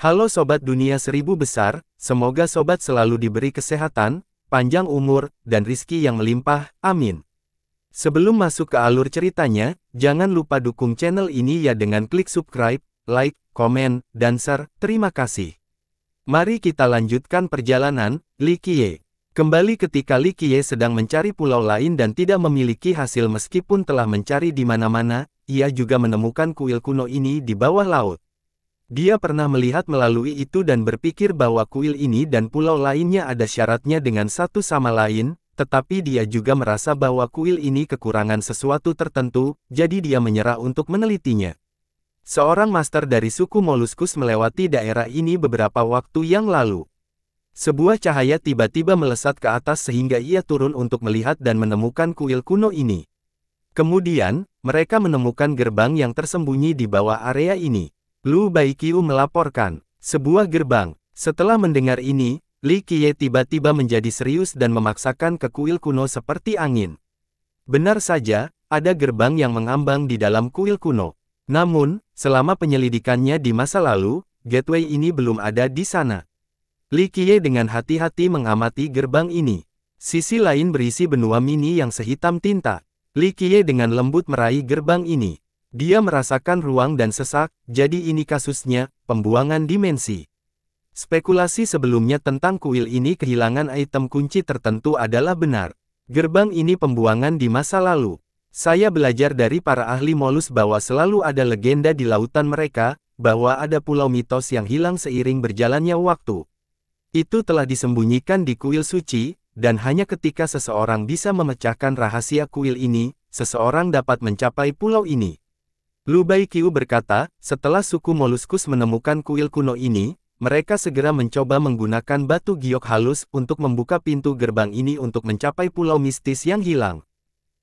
Halo Sobat Dunia Seribu Besar, semoga Sobat selalu diberi kesehatan, panjang umur, dan rizki yang melimpah, amin. Sebelum masuk ke alur ceritanya, jangan lupa dukung channel ini ya dengan klik subscribe, like, komen, dan share, terima kasih. Mari kita lanjutkan perjalanan, Li Qiye. Kembali ketika Li Qiye sedang mencari pulau lain dan tidak memiliki hasil meskipun telah mencari di mana-mana, ia juga menemukan kuil kuno ini di bawah laut. Dia pernah melihat melalui itu dan berpikir bahwa kuil ini dan pulau lainnya ada syaratnya dengan satu sama lain, tetapi dia juga merasa bahwa kuil ini kekurangan sesuatu tertentu, jadi dia menyerah untuk menelitinya. Seorang master dari suku Moluskus melewati daerah ini beberapa waktu yang lalu. Sebuah cahaya tiba-tiba melesat ke atas sehingga ia turun untuk melihat dan menemukan kuil kuno ini. Kemudian, mereka menemukan gerbang yang tersembunyi di bawah area ini. Lu Baiqiu melaporkan, sebuah gerbang. Setelah mendengar ini, Li Qiye tiba-tiba menjadi serius dan memaksakan ke kuil kuno seperti angin. Benar saja, ada gerbang yang mengambang di dalam kuil kuno. Namun, selama penyelidikannya di masa lalu, gateway ini belum ada di sana. Li Qiye dengan hati-hati mengamati gerbang ini. Sisi lain berisi benua mini yang sehitam tinta. Li Qiye dengan lembut meraih gerbang ini. Dia merasakan ruang dan sesak, jadi ini kasusnya, pembuangan dimensi. Spekulasi sebelumnya tentang kuil ini kehilangan item kunci tertentu adalah benar. Gerbang ini pembuangan di masa lalu. Saya belajar dari para ahli molus bahwa selalu ada legenda di lautan mereka, bahwa ada pulau mitos yang hilang seiring berjalannya waktu. Itu telah disembunyikan di kuil suci, dan hanya ketika seseorang bisa memecahkan rahasia kuil ini, seseorang dapat mencapai pulau ini. Lu Baiqiu berkata, setelah suku Moluskus menemukan kuil kuno ini, mereka segera mencoba menggunakan batu giok halus untuk membuka pintu gerbang ini untuk mencapai pulau mistis yang hilang.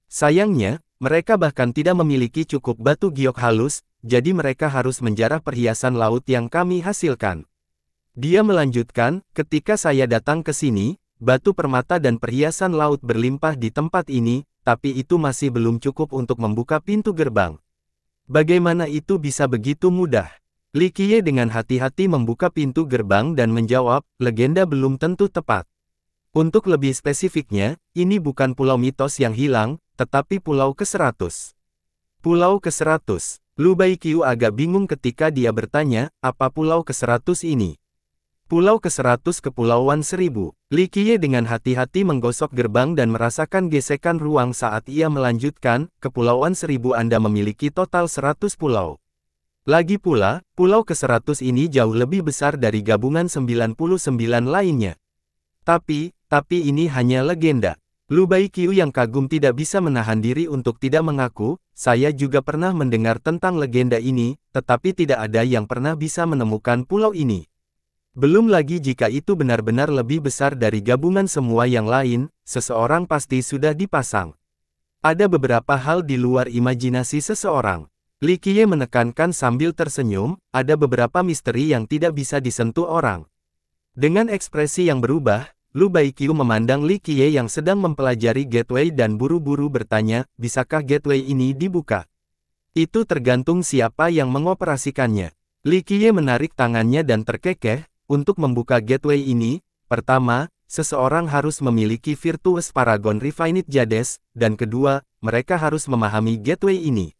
Sayangnya, mereka bahkan tidak memiliki cukup batu giok halus, jadi mereka harus menjarah perhiasan laut yang kami hasilkan. Dia melanjutkan, ketika saya datang ke sini, batu permata dan perhiasan laut berlimpah di tempat ini, tapi itu masih belum cukup untuk membuka pintu gerbang. Bagaimana itu bisa begitu mudah? Li Qiye dengan hati-hati membuka pintu gerbang dan menjawab, legenda belum tentu tepat. Untuk lebih spesifiknya, ini bukan pulau mitos yang hilang, tetapi pulau ke-100. Pulau ke-100. Lu Baiqiu agak bingung ketika dia bertanya, apa pulau ke-100 ini? Pulau ke-100 Kepulauan Seribu. Li Qiye dengan hati-hati menggosok gerbang dan merasakan gesekan ruang saat ia melanjutkan, Kepulauan Seribu Anda memiliki total 100 pulau. Lagi pula, pulau ke-100 ini jauh lebih besar dari gabungan 99 lainnya. Tapi, tapi ini hanya legenda. Lu Baiqiu yang kagum tidak bisa menahan diri untuk tidak mengaku, saya juga pernah mendengar tentang legenda ini, tetapi tidak ada yang pernah bisa menemukan pulau ini. Belum lagi jika itu benar-benar lebih besar dari gabungan semua yang lain, seseorang pasti sudah dipasang. Ada beberapa hal di luar imajinasi seseorang. Li Qiye menekankan sambil tersenyum, ada beberapa misteri yang tidak bisa disentuh orang. Dengan ekspresi yang berubah, Lu Baiqiu memandang Li Qiye yang sedang mempelajari gateway dan buru-buru bertanya, bisakah gateway ini dibuka? Itu tergantung siapa yang mengoperasikannya. Li Qiye menarik tangannya dan terkekeh, untuk membuka gateway ini, pertama, seseorang harus memiliki Virtuous Paragon Refined Jades, dan kedua, mereka harus memahami gateway ini.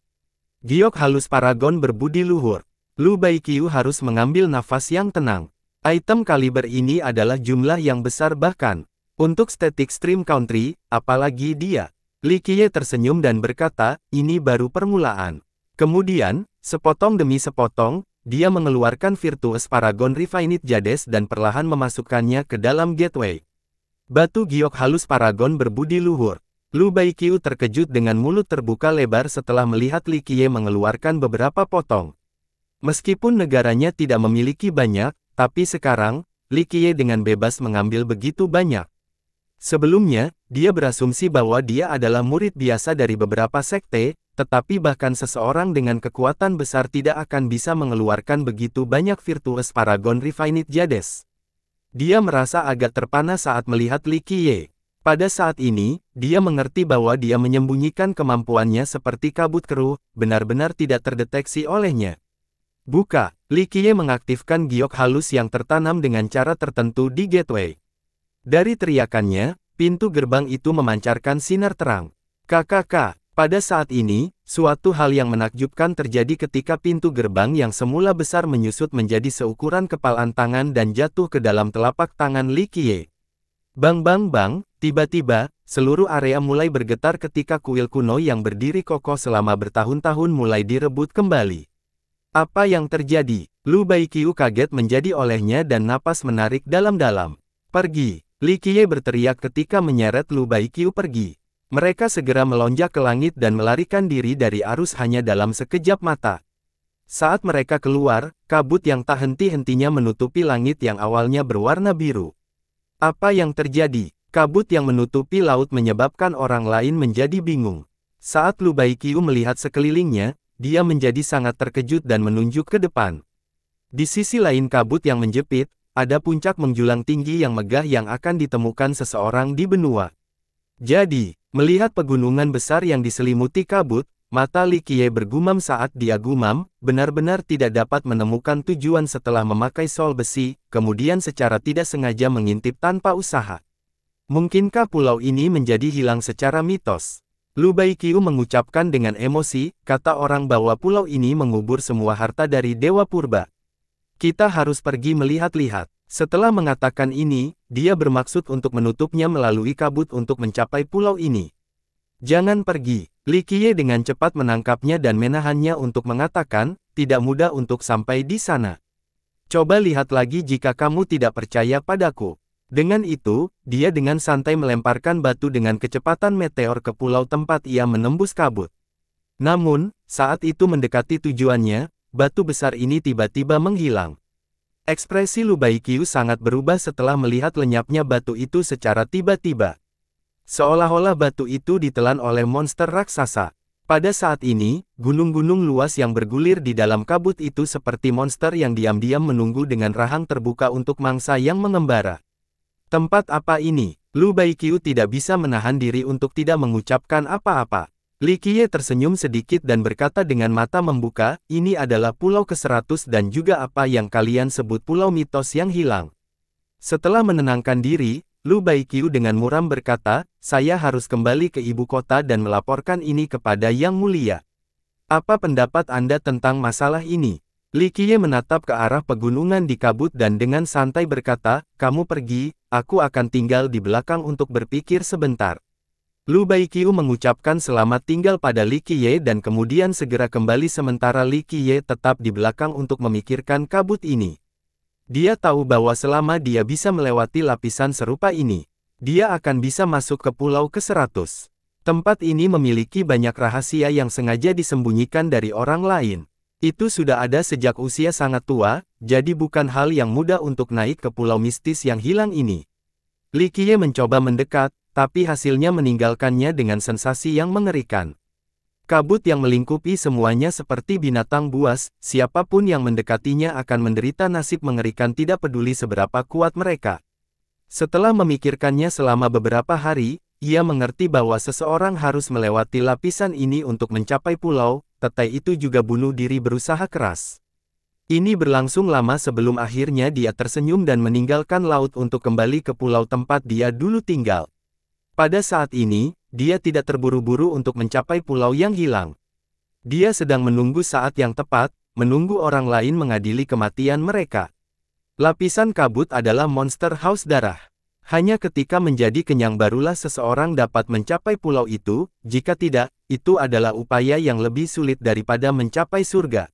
Giok halus Paragon berbudi luhur. Lu Baiqiu harus mengambil nafas yang tenang. Item kaliber ini adalah jumlah yang besar bahkan. Untuk Static Stream Country, apalagi dia. Li Qiye tersenyum dan berkata, ini baru permulaan. Kemudian, sepotong demi sepotong, dia mengeluarkan Virtuous Paragon Refined Jades dan perlahan memasukkannya ke dalam gateway. Batu giok halus Paragon berbudi luhur. Lu Baiqiu terkejut dengan mulut terbuka lebar setelah melihat Li Qiye mengeluarkan beberapa potong. Meskipun negaranya tidak memiliki banyak, tapi sekarang, Li Qiye dengan bebas mengambil begitu banyak. Sebelumnya, dia berasumsi bahwa dia adalah murid biasa dari beberapa sekte, tetapi bahkan seseorang dengan kekuatan besar tidak akan bisa mengeluarkan begitu banyak Virtuous Paragon Refined Jades. Dia merasa agak terpana saat melihat Li Qiye. Pada saat ini, dia mengerti bahwa dia menyembunyikan kemampuannya seperti kabut keruh, benar-benar tidak terdeteksi olehnya. Buka, Li Qiye mengaktifkan giok halus yang tertanam dengan cara tertentu di gateway. Dari teriakannya, pintu gerbang itu memancarkan sinar terang. KKK, pada saat ini, suatu hal yang menakjubkan terjadi ketika pintu gerbang yang semula besar menyusut menjadi seukuran kepalan tangan dan jatuh ke dalam telapak tangan Li Qiye. Bang bang bang, tiba-tiba, seluruh area mulai bergetar ketika kuil kuno yang berdiri kokoh selama bertahun-tahun mulai direbut kembali. Apa yang terjadi? Lu Baiqiu kaget menjadi olehnya dan napas menarik dalam-dalam. Pergi! Li Qiye berteriak ketika menyeret Lu Baiqiu pergi. Mereka segera melonjak ke langit dan melarikan diri dari arus hanya dalam sekejap mata. Saat mereka keluar, kabut yang tak henti-hentinya menutupi langit yang awalnya berwarna biru. Apa yang terjadi? Kabut yang menutupi laut menyebabkan orang lain menjadi bingung. Saat Lu Baiqiu melihat sekelilingnya, dia menjadi sangat terkejut dan menunjuk ke depan. Di sisi lain kabut yang menjepit, ada puncak menjulang tinggi yang megah yang akan ditemukan seseorang di benua. Jadi, melihat pegunungan besar yang diselimuti kabut, mata Li Qiye bergumam saat dia gumam, benar-benar tidak dapat menemukan tujuan setelah memakai sol besi, kemudian secara tidak sengaja mengintip tanpa usaha. Mungkinkah pulau ini menjadi hilang secara mitos? Lu Baiqiu mengucapkan dengan emosi, kata orang bahwa pulau ini mengubur semua harta dari Dewa Purba. Kita harus pergi melihat-lihat. Setelah mengatakan ini, dia bermaksud untuk menutupnya melalui kabut untuk mencapai pulau ini. Jangan pergi. Li Qiye dengan cepat menangkapnya dan menahannya untuk mengatakan, tidak mudah untuk sampai di sana. Coba lihat lagi jika kamu tidak percaya padaku. Dengan itu, dia dengan santai melemparkan batu dengan kecepatan meteor ke pulau tempat ia menembus kabut. Namun, saat itu mendekati tujuannya, batu besar ini tiba-tiba menghilang. Ekspresi Lu Baiqiu sangat berubah setelah melihat lenyapnya batu itu secara tiba-tiba. Seolah-olah batu itu ditelan oleh monster raksasa. Pada saat ini, gunung-gunung luas yang bergulir di dalam kabut itu seperti monster yang diam-diam menunggu dengan rahang terbuka untuk mangsa yang mengembara. Tempat apa ini? Lu Baiqiu tidak bisa menahan diri untuk tidak mengucapkan apa-apa. Li Qiye tersenyum sedikit dan berkata dengan mata membuka, ini adalah pulau ke-100 dan juga apa yang kalian sebut pulau mitos yang hilang. Setelah menenangkan diri, Lu Baiqiu dengan muram berkata, saya harus kembali ke ibu kota dan melaporkan ini kepada Yang Mulia. Apa pendapat Anda tentang masalah ini? Li Qiye menatap ke arah pegunungan di kabut dan dengan santai berkata, kamu pergi, aku akan tinggal di belakang untuk berpikir sebentar. Lu Baiqiu mengucapkan selamat tinggal pada Li Qiye dan kemudian segera kembali sementara Li Qiye tetap di belakang untuk memikirkan kabut ini. Dia tahu bahwa selama dia bisa melewati lapisan serupa ini, dia akan bisa masuk ke pulau ke-100. Tempat ini memiliki banyak rahasia yang sengaja disembunyikan dari orang lain. Itu sudah ada sejak usia sangat tua, jadi bukan hal yang mudah untuk naik ke pulau mistis yang hilang ini. Li Qiye mencoba mendekat, tapi hasilnya meninggalkannya dengan sensasi yang mengerikan. Kabut yang melingkupi semuanya seperti binatang buas, siapa pun yang mendekatinya akan menderita nasib mengerikan tidak peduli seberapa kuat mereka. Setelah memikirkannya selama beberapa hari, ia mengerti bahwa seseorang harus melewati lapisan ini untuk mencapai pulau, tetai itu juga bunuh diri berusaha keras. Ini berlangsung lama sebelum akhirnya dia tersenyum dan meninggalkan laut untuk kembali ke pulau tempat dia dulu tinggal. Pada saat ini, dia tidak terburu-buru untuk mencapai pulau yang hilang. Dia sedang menunggu saat yang tepat, menunggu orang lain mengadili kematian mereka. Lapisan kabut adalah monster haus darah. Hanya ketika menjadi kenyang barulah seseorang dapat mencapai pulau itu, jika tidak, itu adalah upaya yang lebih sulit daripada mencapai surga.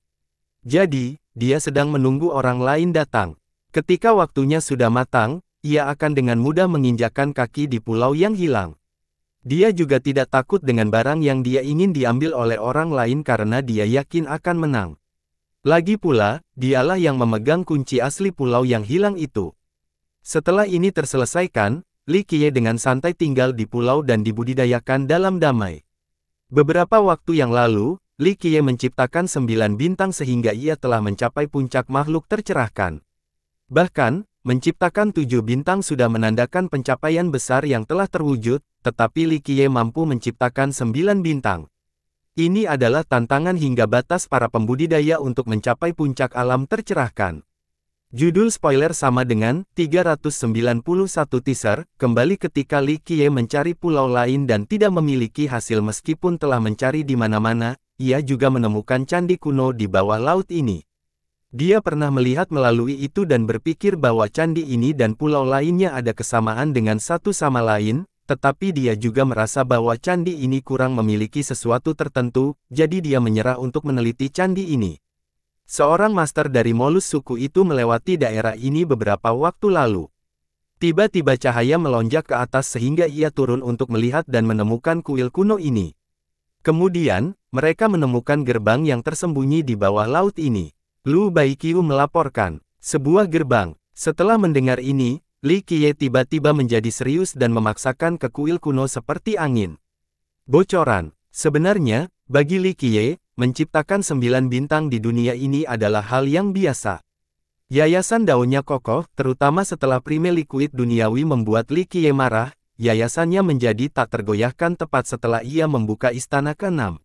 Jadi, dia sedang menunggu orang lain datang. Ketika waktunya sudah matang, ia akan dengan mudah menginjakan kaki di pulau yang hilang. Dia juga tidak takut dengan barang yang dia ingin diambil oleh orang lain karena dia yakin akan menang. Lagi pula, dialah yang memegang kunci asli pulau yang hilang itu. Setelah ini terselesaikan, Li Qiye dengan santai tinggal di pulau dan dibudidayakan dalam damai. Beberapa waktu yang lalu, Li Qiye menciptakan sembilan bintang sehingga ia telah mencapai puncak makhluk tercerahkan. Bahkan, menciptakan tujuh bintang sudah menandakan pencapaian besar yang telah terwujud, tetapi Li Qiye mampu menciptakan sembilan bintang. Ini adalah tantangan hingga batas para pembudidaya untuk mencapai puncak alam tercerahkan. Judul spoiler sama dengan 391 teaser, kembali ketika Li Qiye mencari pulau lain dan tidak memiliki hasil meskipun telah mencari di mana-mana, ia juga menemukan candi kuno di bawah laut ini. Dia pernah melihat melalui itu dan berpikir bahwa candi ini dan pulau lainnya ada kesamaan dengan satu sama lain, tetapi dia juga merasa bahwa candi ini kurang memiliki sesuatu tertentu, jadi dia menyerah untuk meneliti candi ini. Seorang master dari Molus suku itu melewati daerah ini beberapa waktu lalu. Tiba-tiba cahaya melonjak ke atas sehingga ia turun untuk melihat dan menemukan kuil kuno ini. Kemudian, mereka menemukan gerbang yang tersembunyi di bawah laut ini. Lu Baiqiu melaporkan, sebuah gerbang. Setelah mendengar ini, Li Qiye tiba-tiba menjadi serius dan memaksakan ke kuil kuno seperti angin. Bocoran, sebenarnya, bagi Li Qiye, menciptakan sembilan bintang di dunia ini adalah hal yang biasa. Yayasan daunnya kokoh, terutama setelah Prime Liquid duniawi membuat Li Qiye marah, yayasannya menjadi tak tergoyahkan tepat setelah ia membuka istana ke-6.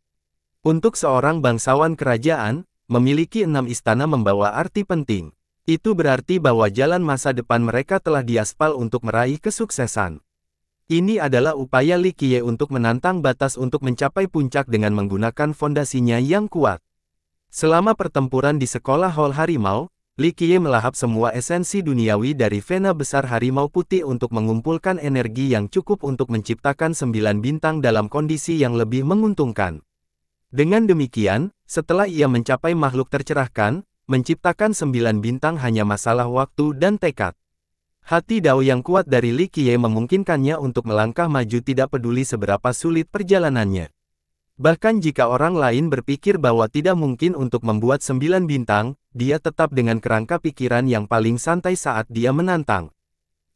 Untuk seorang bangsawan kerajaan, memiliki enam istana membawa arti penting. Itu berarti bahwa jalan masa depan mereka telah diaspal untuk meraih kesuksesan. Ini adalah upaya Li Qiye untuk menantang batas untuk mencapai puncak dengan menggunakan fondasinya yang kuat. Selama pertempuran di sekolah Hall Harimau, Li Qiye melahap semua esensi duniawi dari vena besar harimau putih untuk mengumpulkan energi yang cukup untuk menciptakan sembilan bintang dalam kondisi yang lebih menguntungkan. Dengan demikian, setelah ia mencapai makhluk tercerahkan, menciptakan sembilan bintang hanya masalah waktu dan tekad. Hati Dao yang kuat dari Li Qiye memungkinkannya untuk melangkah maju tidak peduli seberapa sulit perjalanannya. Bahkan jika orang lain berpikir bahwa tidak mungkin untuk membuat sembilan bintang, dia tetap dengan kerangka pikiran yang paling santai saat dia menantang.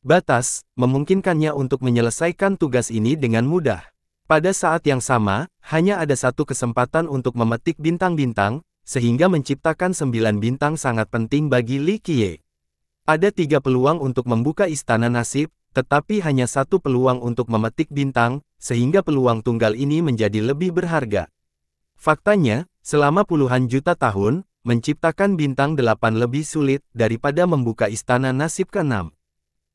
Batas, memungkinkannya untuk menyelesaikan tugas ini dengan mudah. Pada saat yang sama, hanya ada satu kesempatan untuk memetik bintang-bintang, sehingga menciptakan sembilan bintang sangat penting bagi Li Qiye. Ada tiga peluang untuk membuka istana nasib, tetapi hanya satu peluang untuk memetik bintang, sehingga peluang tunggal ini menjadi lebih berharga. Faktanya, selama puluhan juta tahun, menciptakan bintang delapan lebih sulit daripada membuka istana nasib ke-6.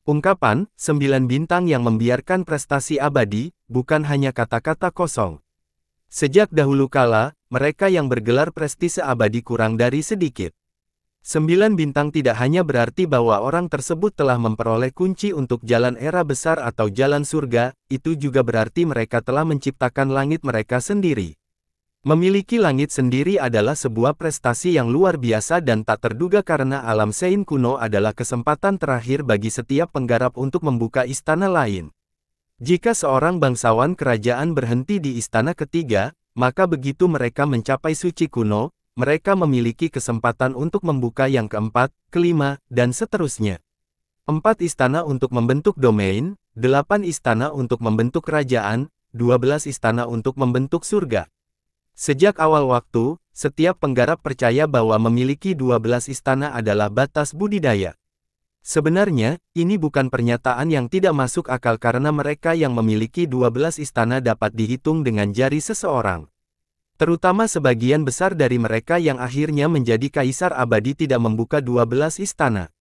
Ungkapan, sembilan bintang yang membiarkan prestasi abadi, bukan hanya kata-kata kosong. Sejak dahulu kala, mereka yang bergelar prestise abadi kurang dari sedikit. Sembilan bintang tidak hanya berarti bahwa orang tersebut telah memperoleh kunci untuk jalan era besar atau jalan surga, itu juga berarti mereka telah menciptakan langit mereka sendiri. Memiliki langit sendiri adalah sebuah prestasi yang luar biasa dan tak terduga karena alam Sein kuno adalah kesempatan terakhir bagi setiap penggarap untuk membuka istana lain. Jika seorang bangsawan kerajaan berhenti di istana ketiga, maka begitu mereka mencapai suci kuno, mereka memiliki kesempatan untuk membuka yang keempat, kelima, dan seterusnya. Empat istana untuk membentuk domain, delapan istana untuk membentuk kerajaan, dua belas istana untuk membentuk surga. Sejak awal waktu, setiap penggarap percaya bahwa memiliki 12 istana adalah batas budidaya. Sebenarnya, ini bukan pernyataan yang tidak masuk akal karena mereka yang memiliki 12 istana dapat dihitung dengan jari seseorang. Terutama sebagian besar dari mereka yang akhirnya menjadi kaisar abadi tidak membuka 12 istana.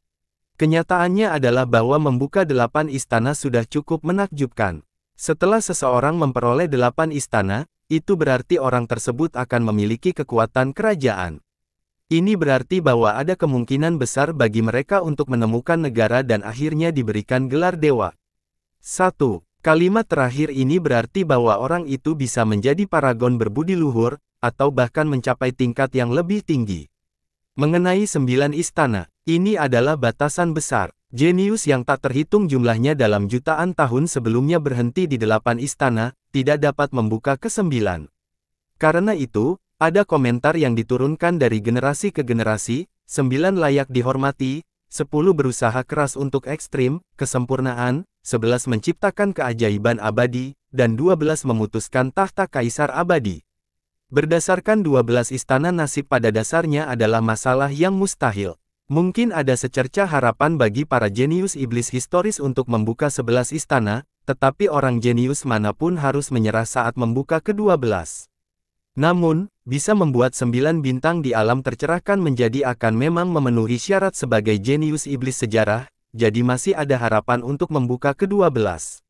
Kenyataannya adalah bahwa membuka 8 istana sudah cukup menakjubkan. Setelah seseorang memperoleh 8 istana, itu berarti orang tersebut akan memiliki kekuatan kerajaan. Ini berarti bahwa ada kemungkinan besar bagi mereka untuk menemukan negara dan akhirnya diberikan gelar dewa. 1. Kalimat terakhir ini berarti bahwa orang itu bisa menjadi paragon berbudi luhur, atau bahkan mencapai tingkat yang lebih tinggi. Mengenai sembilan istana, ini adalah batasan besar. Jenius yang tak terhitung jumlahnya dalam jutaan tahun sebelumnya berhenti di delapan istana, tidak dapat membuka kesembilan. Karena itu, ada komentar yang diturunkan dari generasi ke generasi, sembilan layak dihormati, sepuluh berusaha keras untuk ekstrim, kesempurnaan, sebelas menciptakan keajaiban abadi, dan dua belas memutuskan tahta kaisar abadi. Berdasarkan dua belas istana nasib pada dasarnya adalah masalah yang mustahil. Mungkin ada secerca harapan bagi para jenius iblis historis untuk membuka sebelas istana, tetapi orang jenius mana pun harus menyerah saat membuka kedua belas. Namun, bisa membuat sembilan bintang di alam tercerahkan menjadi akan memang memenuhi syarat sebagai jenius iblis sejarah, jadi masih ada harapan untuk membuka kedua belas.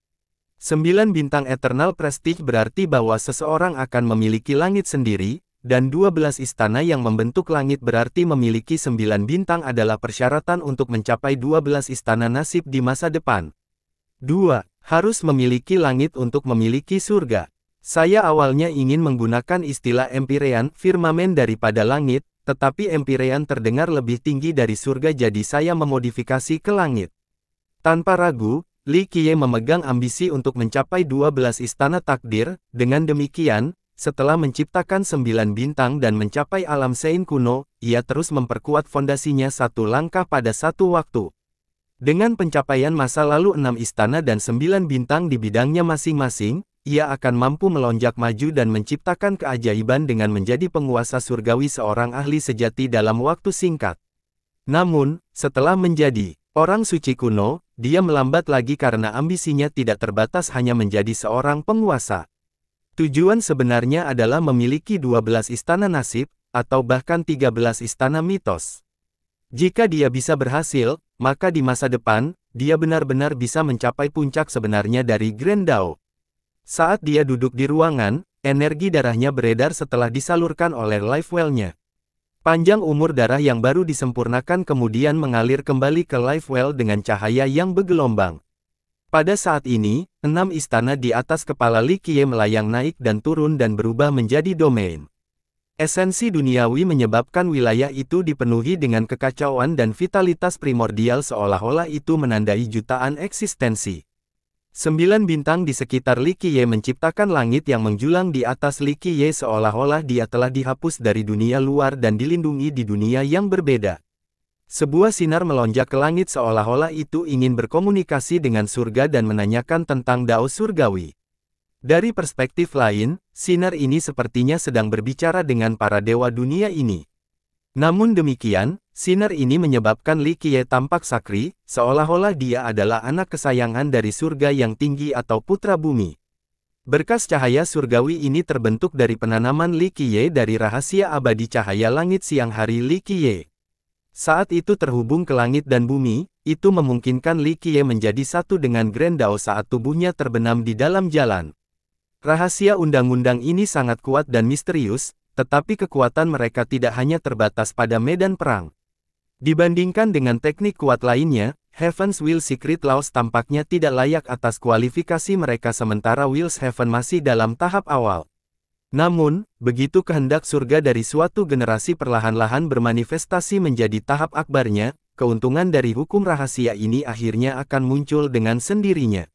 Sembilan bintang Eternal Prestige berarti bahwa seseorang akan memiliki langit sendiri, dan dua belas istana yang membentuk langit berarti memiliki sembilan bintang adalah persyaratan untuk mencapai dua belas istana nasib di masa depan. 2. Harus memiliki langit untuk memiliki surga. Saya awalnya ingin menggunakan istilah Empirean, firmamen daripada langit, tetapi Empirean terdengar lebih tinggi dari surga jadi saya memodifikasi ke langit. Tanpa ragu, Li Qiye memegang ambisi untuk mencapai 12 istana takdir, dengan demikian, setelah menciptakan sembilan bintang dan mencapai alam Sein kuno, ia terus memperkuat fondasinya satu langkah pada satu waktu. Dengan pencapaian masa lalu enam istana dan sembilan bintang di bidangnya masing-masing, ia akan mampu melonjak maju dan menciptakan keajaiban dengan menjadi penguasa surgawi seorang ahli sejati dalam waktu singkat. Namun, setelah menjadi orang suci kuno, dia melambat lagi karena ambisinya tidak terbatas hanya menjadi seorang penguasa. Tujuan sebenarnya adalah memiliki 12 istana nasib, atau bahkan 13 istana mitos. Jika dia bisa berhasil, maka di masa depan, dia benar-benar bisa mencapai puncak sebenarnya dari Grand Dao. Saat dia duduk di ruangan, energi darahnya beredar setelah disalurkan oleh life well-nya. Panjang umur darah yang baru disempurnakan kemudian mengalir kembali ke life well dengan cahaya yang bergelombang. Pada saat ini, enam istana di atas kepala Li Qiye melayang naik dan turun dan berubah menjadi domain. Esensi duniawi menyebabkan wilayah itu dipenuhi dengan kekacauan dan vitalitas primordial seolah-olah itu menandai jutaan eksistensi. Sembilan bintang di sekitar Li menciptakan langit yang menjulang di atas Li seolah-olah dia telah dihapus dari dunia luar dan dilindungi di dunia yang berbeda. Sebuah sinar melonjak ke langit seolah-olah itu ingin berkomunikasi dengan surga dan menanyakan tentang dao surgawi. Dari perspektif lain, sinar ini sepertinya sedang berbicara dengan para dewa dunia ini. Namun demikian, Sinar ini menyebabkan Li Qiye tampak sakri, seolah-olah dia adalah anak kesayangan dari surga yang tinggi atau putra bumi. Berkas cahaya surgawi ini terbentuk dari penanaman Li Qiye dari rahasia abadi cahaya langit siang hari Li Qiye. Saat itu terhubung ke langit dan bumi, itu memungkinkan Li Qiye menjadi satu dengan Grand Dao saat tubuhnya terbenam di dalam jalan. Rahasia undang-undang ini sangat kuat dan misterius, tetapi kekuatan mereka tidak hanya terbatas pada medan perang. Dibandingkan dengan teknik kuat lainnya, Heaven's Will Secret Laws tampaknya tidak layak atas kualifikasi mereka sementara Will's Heaven masih dalam tahap awal. Namun, begitu kehendak surga dari suatu generasi perlahan-lahan bermanifestasi menjadi tahap akbarnya, keuntungan dari hukum rahasia ini akhirnya akan muncul dengan sendirinya.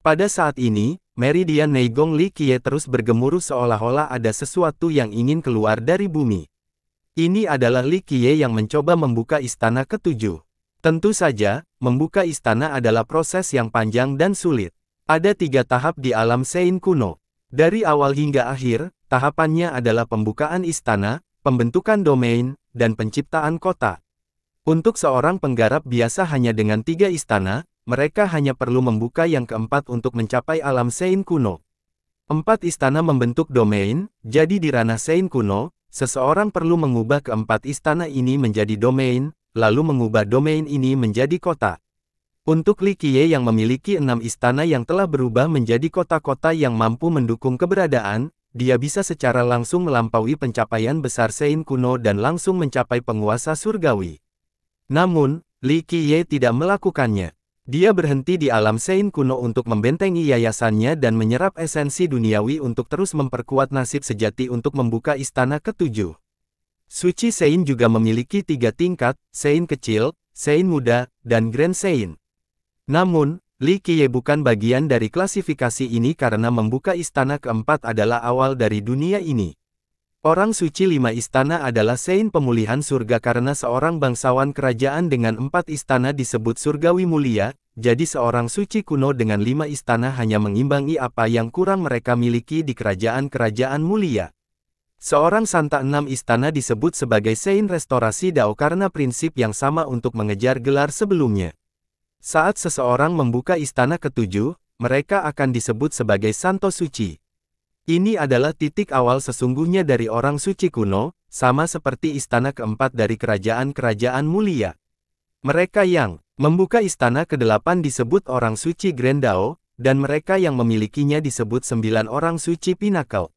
Pada saat ini, Meridian Neigong Li Kie terus bergemuruh seolah-olah ada sesuatu yang ingin keluar dari bumi. Ini adalah Li Qiye yang mencoba membuka istana ketujuh. Tentu saja, membuka istana adalah proses yang panjang dan sulit. Ada tiga tahap di alam Sein kuno. Dari awal hingga akhir, tahapannya adalah pembukaan istana, pembentukan domain, dan penciptaan kota. Untuk seorang penggarap biasa hanya dengan tiga istana, mereka hanya perlu membuka yang keempat untuk mencapai alam Sein kuno. Empat istana membentuk domain, jadi di ranah Sein kuno, Seseorang perlu mengubah keempat istana ini menjadi domain, lalu mengubah domain ini menjadi kota. Untuk Li Qiye yang memiliki enam istana yang telah berubah menjadi kota-kota yang mampu mendukung keberadaan, dia bisa secara langsung melampaui pencapaian besar Sein kuno dan langsung mencapai penguasa surgawi. Namun, Li Qiye tidak melakukannya. Dia berhenti di alam Sein kuno untuk membentengi yayasannya dan menyerap esensi duniawi untuk terus memperkuat nasib sejati untuk membuka istana ketujuh. Suci Sein juga memiliki tiga tingkat, Sein kecil, Sein muda, dan Grand Sein. Namun, Li Qiye bukan bagian dari klasifikasi ini karena membuka istana keempat adalah awal dari dunia ini. Orang suci lima istana adalah Sein pemulihan surga karena seorang bangsawan kerajaan dengan empat istana disebut surgawi mulia, jadi seorang suci kuno dengan lima istana hanya mengimbangi apa yang kurang mereka miliki di kerajaan-kerajaan mulia. Seorang santa enam istana disebut sebagai Sein restorasi Dao karena prinsip yang sama untuk mengejar gelar sebelumnya. Saat seseorang membuka istana ketujuh, mereka akan disebut sebagai Santo Suci. Ini adalah titik awal sesungguhnya dari orang suci kuno, sama seperti istana keempat dari kerajaan-kerajaan mulia. Mereka yang membuka istana kedelapan disebut orang suci Grandao, dan mereka yang memilikinya disebut sembilan orang suci Pinnacle.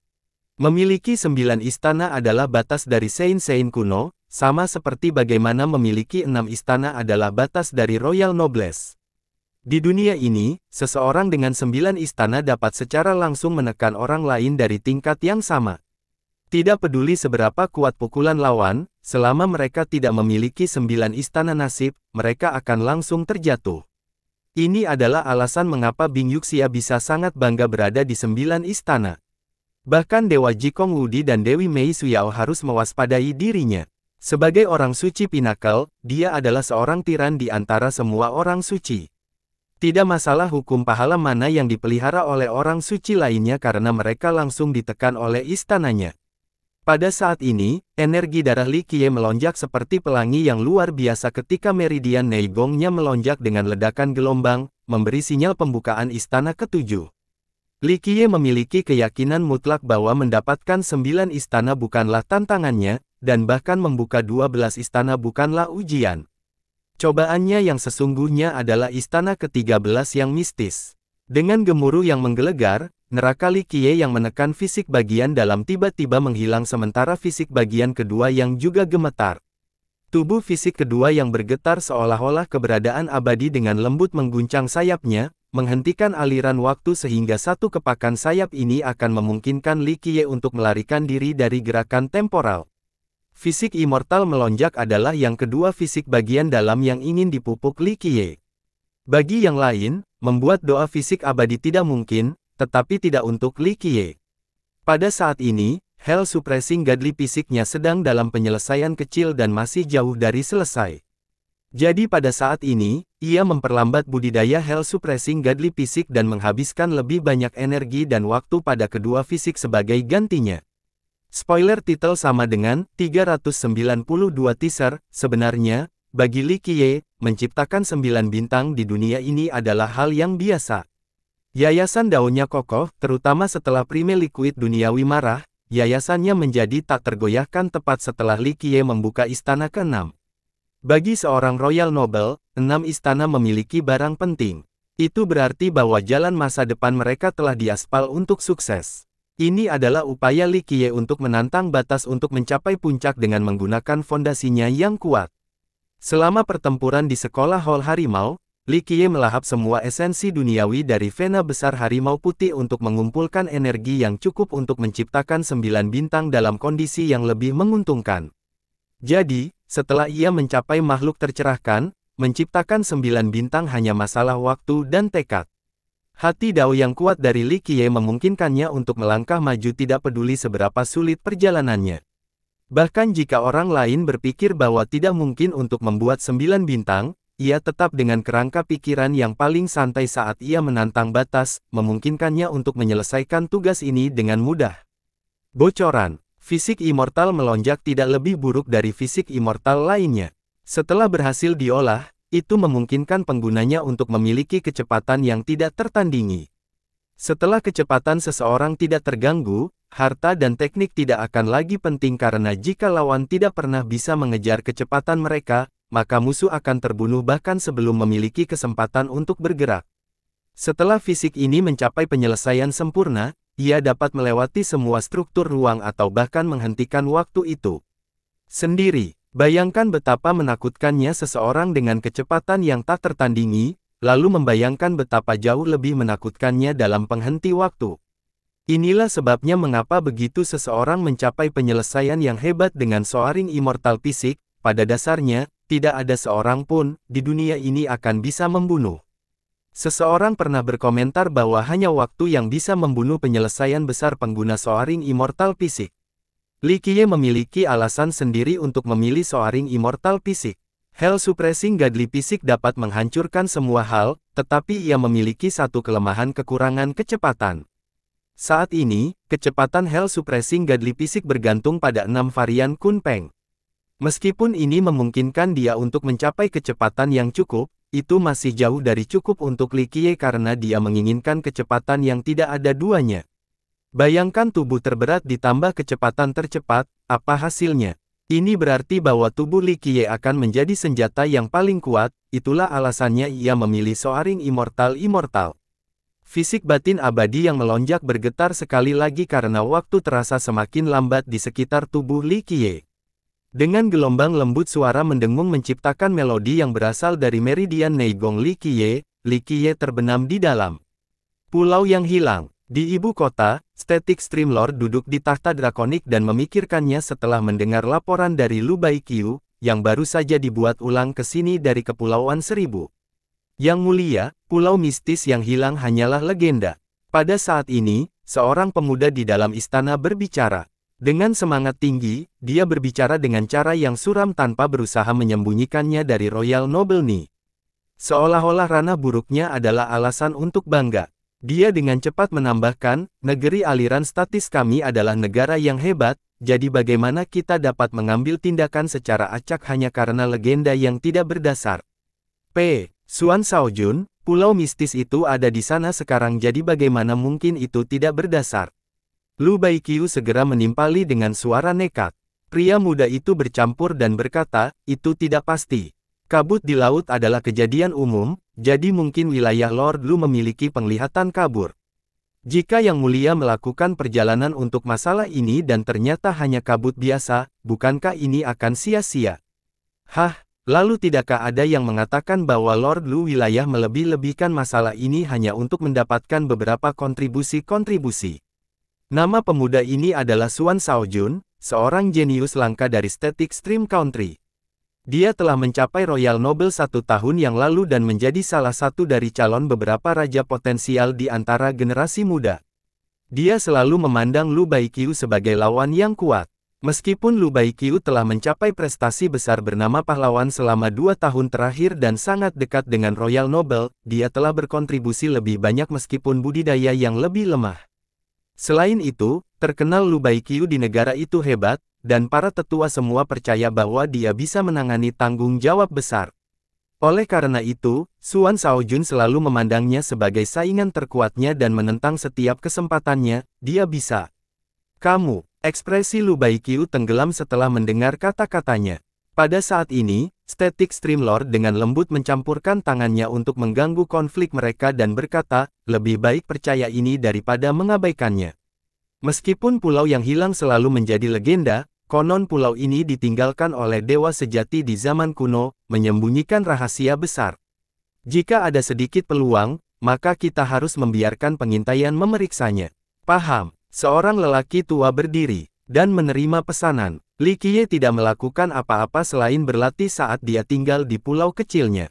Memiliki sembilan istana adalah batas dari Saint-Saint kuno, sama seperti bagaimana memiliki enam istana adalah batas dari Royal Noblesse. Di dunia ini, seseorang dengan sembilan istana dapat secara langsung menekan orang lain dari tingkat yang sama. Tidak peduli seberapa kuat pukulan lawan, selama mereka tidak memiliki sembilan istana nasib, mereka akan langsung terjatuh. Ini adalah alasan mengapa Bing Yuxia bisa sangat bangga berada di sembilan istana. Bahkan Dewa Jikong Wudi dan Dewi Mei Suyao harus mewaspadai dirinya. Sebagai orang suci pinakal, dia adalah seorang tiran di antara semua orang suci. Tidak masalah hukum pahala mana yang dipelihara oleh orang suci lainnya karena mereka langsung ditekan oleh istananya. Pada saat ini, energi darah Li Qiye melonjak seperti pelangi yang luar biasa ketika meridian Neigongnya melonjak dengan ledakan gelombang, memberi sinyal pembukaan istana ketujuh. Li Qiye memiliki keyakinan mutlak bahwa mendapatkan sembilan istana bukanlah tantangannya, dan bahkan membuka dua belas istana bukanlah ujian. Cobaannya yang sesungguhnya adalah istana ke-13 yang mistis. Dengan gemuruh yang menggelegar, neraka Likie yang menekan fisik bagian dalam tiba-tiba menghilang sementara fisik bagian kedua yang juga gemetar. Tubuh fisik kedua yang bergetar seolah-olah keberadaan abadi dengan lembut mengguncang sayapnya, menghentikan aliran waktu sehingga satu kepakan sayap ini akan memungkinkan Likie untuk melarikan diri dari gerakan temporal. Fisik immortal melonjak adalah yang kedua fisik bagian dalam yang ingin dipupuk Li Qiye. Bagi yang lain, membuat doa fisik abadi tidak mungkin, tetapi tidak untuk Li Qiye. Pada saat ini, Hell Suppressing Godly fisiknya sedang dalam penyelesaian kecil dan masih jauh dari selesai. Jadi pada saat ini, ia memperlambat budidaya Hell Suppressing Godly fisik dan menghabiskan lebih banyak energi dan waktu pada kedua fisik sebagai gantinya. Spoiler titel sama dengan 392 teaser, sebenarnya, bagi Li Qiye, menciptakan sembilan bintang di dunia ini adalah hal yang biasa. Yayasan daunnya kokoh, terutama setelah Prime Liquid Duniawi marah, yayasannya menjadi tak tergoyahkan tepat setelah Li Qiye membuka istana ke-6. Bagi seorang Royal Noble, enam istana memiliki barang penting. Itu berarti bahwa jalan masa depan mereka telah diaspal untuk sukses. Ini adalah upaya Li Qiye untuk menantang batas untuk mencapai puncak dengan menggunakan fondasinya yang kuat. Selama pertempuran di sekolah Hall Harimau, Li Qiye melahap semua esensi duniawi dari vena besar harimau putih untuk mengumpulkan energi yang cukup untuk menciptakan sembilan bintang dalam kondisi yang lebih menguntungkan. Jadi, setelah ia mencapai makhluk tercerahkan, menciptakan sembilan bintang hanya masalah waktu dan tekad. Hati Dao yang kuat dari Li Qiye memungkinkannya untuk melangkah maju tidak peduli seberapa sulit perjalanannya. Bahkan jika orang lain berpikir bahwa tidak mungkin untuk membuat sembilan bintang, ia tetap dengan kerangka pikiran yang paling santai saat ia menantang batas, memungkinkannya untuk menyelesaikan tugas ini dengan mudah. Bocoran, fisik immortal melonjak tidak lebih buruk dari fisik immortal lainnya. Setelah berhasil diolah, itu memungkinkan penggunanya untuk memiliki kecepatan yang tidak tertandingi. Setelah kecepatan seseorang tidak terganggu, harta dan teknik tidak akan lagi penting karena jika lawan tidak pernah bisa mengejar kecepatan mereka, maka musuh akan terbunuh bahkan sebelum memiliki kesempatan untuk bergerak. Setelah fisik ini mencapai penyelesaian sempurna, ia dapat melewati semua struktur ruang atau bahkan menghentikan waktu itu. Sendiri, Bayangkan betapa menakutkannya seseorang dengan kecepatan yang tak tertandingi, lalu membayangkan betapa jauh lebih menakutkannya dalam penghenti waktu. Inilah sebabnya mengapa begitu seseorang mencapai penyelesaian yang hebat dengan soaring immortal fisik, pada dasarnya, tidak ada seorang pun di dunia ini akan bisa membunuh. Seseorang pernah berkomentar bahwa hanya waktu yang bisa membunuh penyelesaian besar pengguna soaring immortal fisik. Li Qiye memiliki alasan sendiri untuk memilih Soaring Immortal Fisik. Hell Suppressing Godly Fisik dapat menghancurkan semua hal, tetapi ia memiliki satu kelemahan kekurangan kecepatan. Saat ini, kecepatan Hell Suppressing Godly Fisik bergantung pada enam varian Kunpeng. Meskipun ini memungkinkan dia untuk mencapai kecepatan yang cukup, itu masih jauh dari cukup untuk Li Qiye karena dia menginginkan kecepatan yang tidak ada duanya. Bayangkan tubuh terberat ditambah kecepatan tercepat, apa hasilnya? Ini berarti bahwa tubuh Li Qiye akan menjadi senjata yang paling kuat, itulah alasannya ia memilih Soaring Immortal-Immortal. Fisik batin abadi yang melonjak bergetar sekali lagi karena waktu terasa semakin lambat di sekitar tubuh Li Qiye. Dengan gelombang lembut suara mendengung menciptakan melodi yang berasal dari meridian Neigong Li Qiye, Li Qiye terbenam di dalam. Pulau yang hilang. Di ibu kota, Static Streamlord duduk di tahta drakonik dan memikirkannya setelah mendengar laporan dari Lu Baiqiu, yang baru saja dibuat ulang ke sini dari Kepulauan Seribu. Yang mulia, pulau mistis yang hilang hanyalah legenda. Pada saat ini, seorang pemuda di dalam istana berbicara. Dengan semangat tinggi, dia berbicara dengan cara yang suram tanpa berusaha menyembunyikannya dari Royal Noble Ni. Seolah-olah ranah buruknya adalah alasan untuk bangga. Dia dengan cepat menambahkan, negeri aliran statis kami adalah negara yang hebat, jadi bagaimana kita dapat mengambil tindakan secara acak hanya karena legenda yang tidak berdasar. P. Suan Saojun, pulau mistis itu ada di sana sekarang jadi bagaimana mungkin itu tidak berdasar. Lu Baiqiu segera menimpali dengan suara nekat. Pria muda itu bercampur dan berkata, itu tidak pasti. Kabut di laut adalah kejadian umum, jadi mungkin wilayah Lord Lu memiliki penglihatan kabur. Jika Yang Mulia melakukan perjalanan untuk masalah ini dan ternyata hanya kabut biasa, bukankah ini akan sia-sia? Hah, lalu tidakkah ada yang mengatakan bahwa Lord Lu wilayah melebih-lebihkan masalah ini hanya untuk mendapatkan beberapa kontribusi-kontribusi? Nama pemuda ini adalah Suan Saojun, seorang jenius langka dari Static Stream Country. Dia telah mencapai Royal Noble satu tahun yang lalu dan menjadi salah satu dari calon beberapa raja potensial di antara generasi muda. Dia selalu memandang Lu Baiqiu sebagai lawan yang kuat. Meskipun Lu Baiqiu telah mencapai prestasi besar bernama pahlawan selama dua tahun terakhir dan sangat dekat dengan Royal Noble, dia telah berkontribusi lebih banyak meskipun budidaya yang lebih lemah. Selain itu, terkenal Lu Baiqiu di negara itu hebat, dan para tetua semua percaya bahwa dia bisa menangani tanggung jawab besar. Oleh karena itu, Suan Saojun selalu memandangnya sebagai saingan terkuatnya dan menentang setiap kesempatannya, dia bisa. Kamu, ekspresi Lu Baiqiu tenggelam setelah mendengar kata-katanya. Pada saat ini, Static Streamlord dengan lembut mencampurkan tangannya untuk mengganggu konflik mereka dan berkata, lebih baik percaya ini daripada mengabaikannya. Meskipun pulau yang hilang selalu menjadi legenda, Konon pulau ini ditinggalkan oleh dewa sejati di zaman kuno, menyembunyikan rahasia besar. Jika ada sedikit peluang, maka kita harus membiarkan pengintaian memeriksanya. Paham, seorang lelaki tua berdiri, dan menerima pesanan. Li Qiye tidak melakukan apa-apa selain berlatih saat dia tinggal di pulau kecilnya.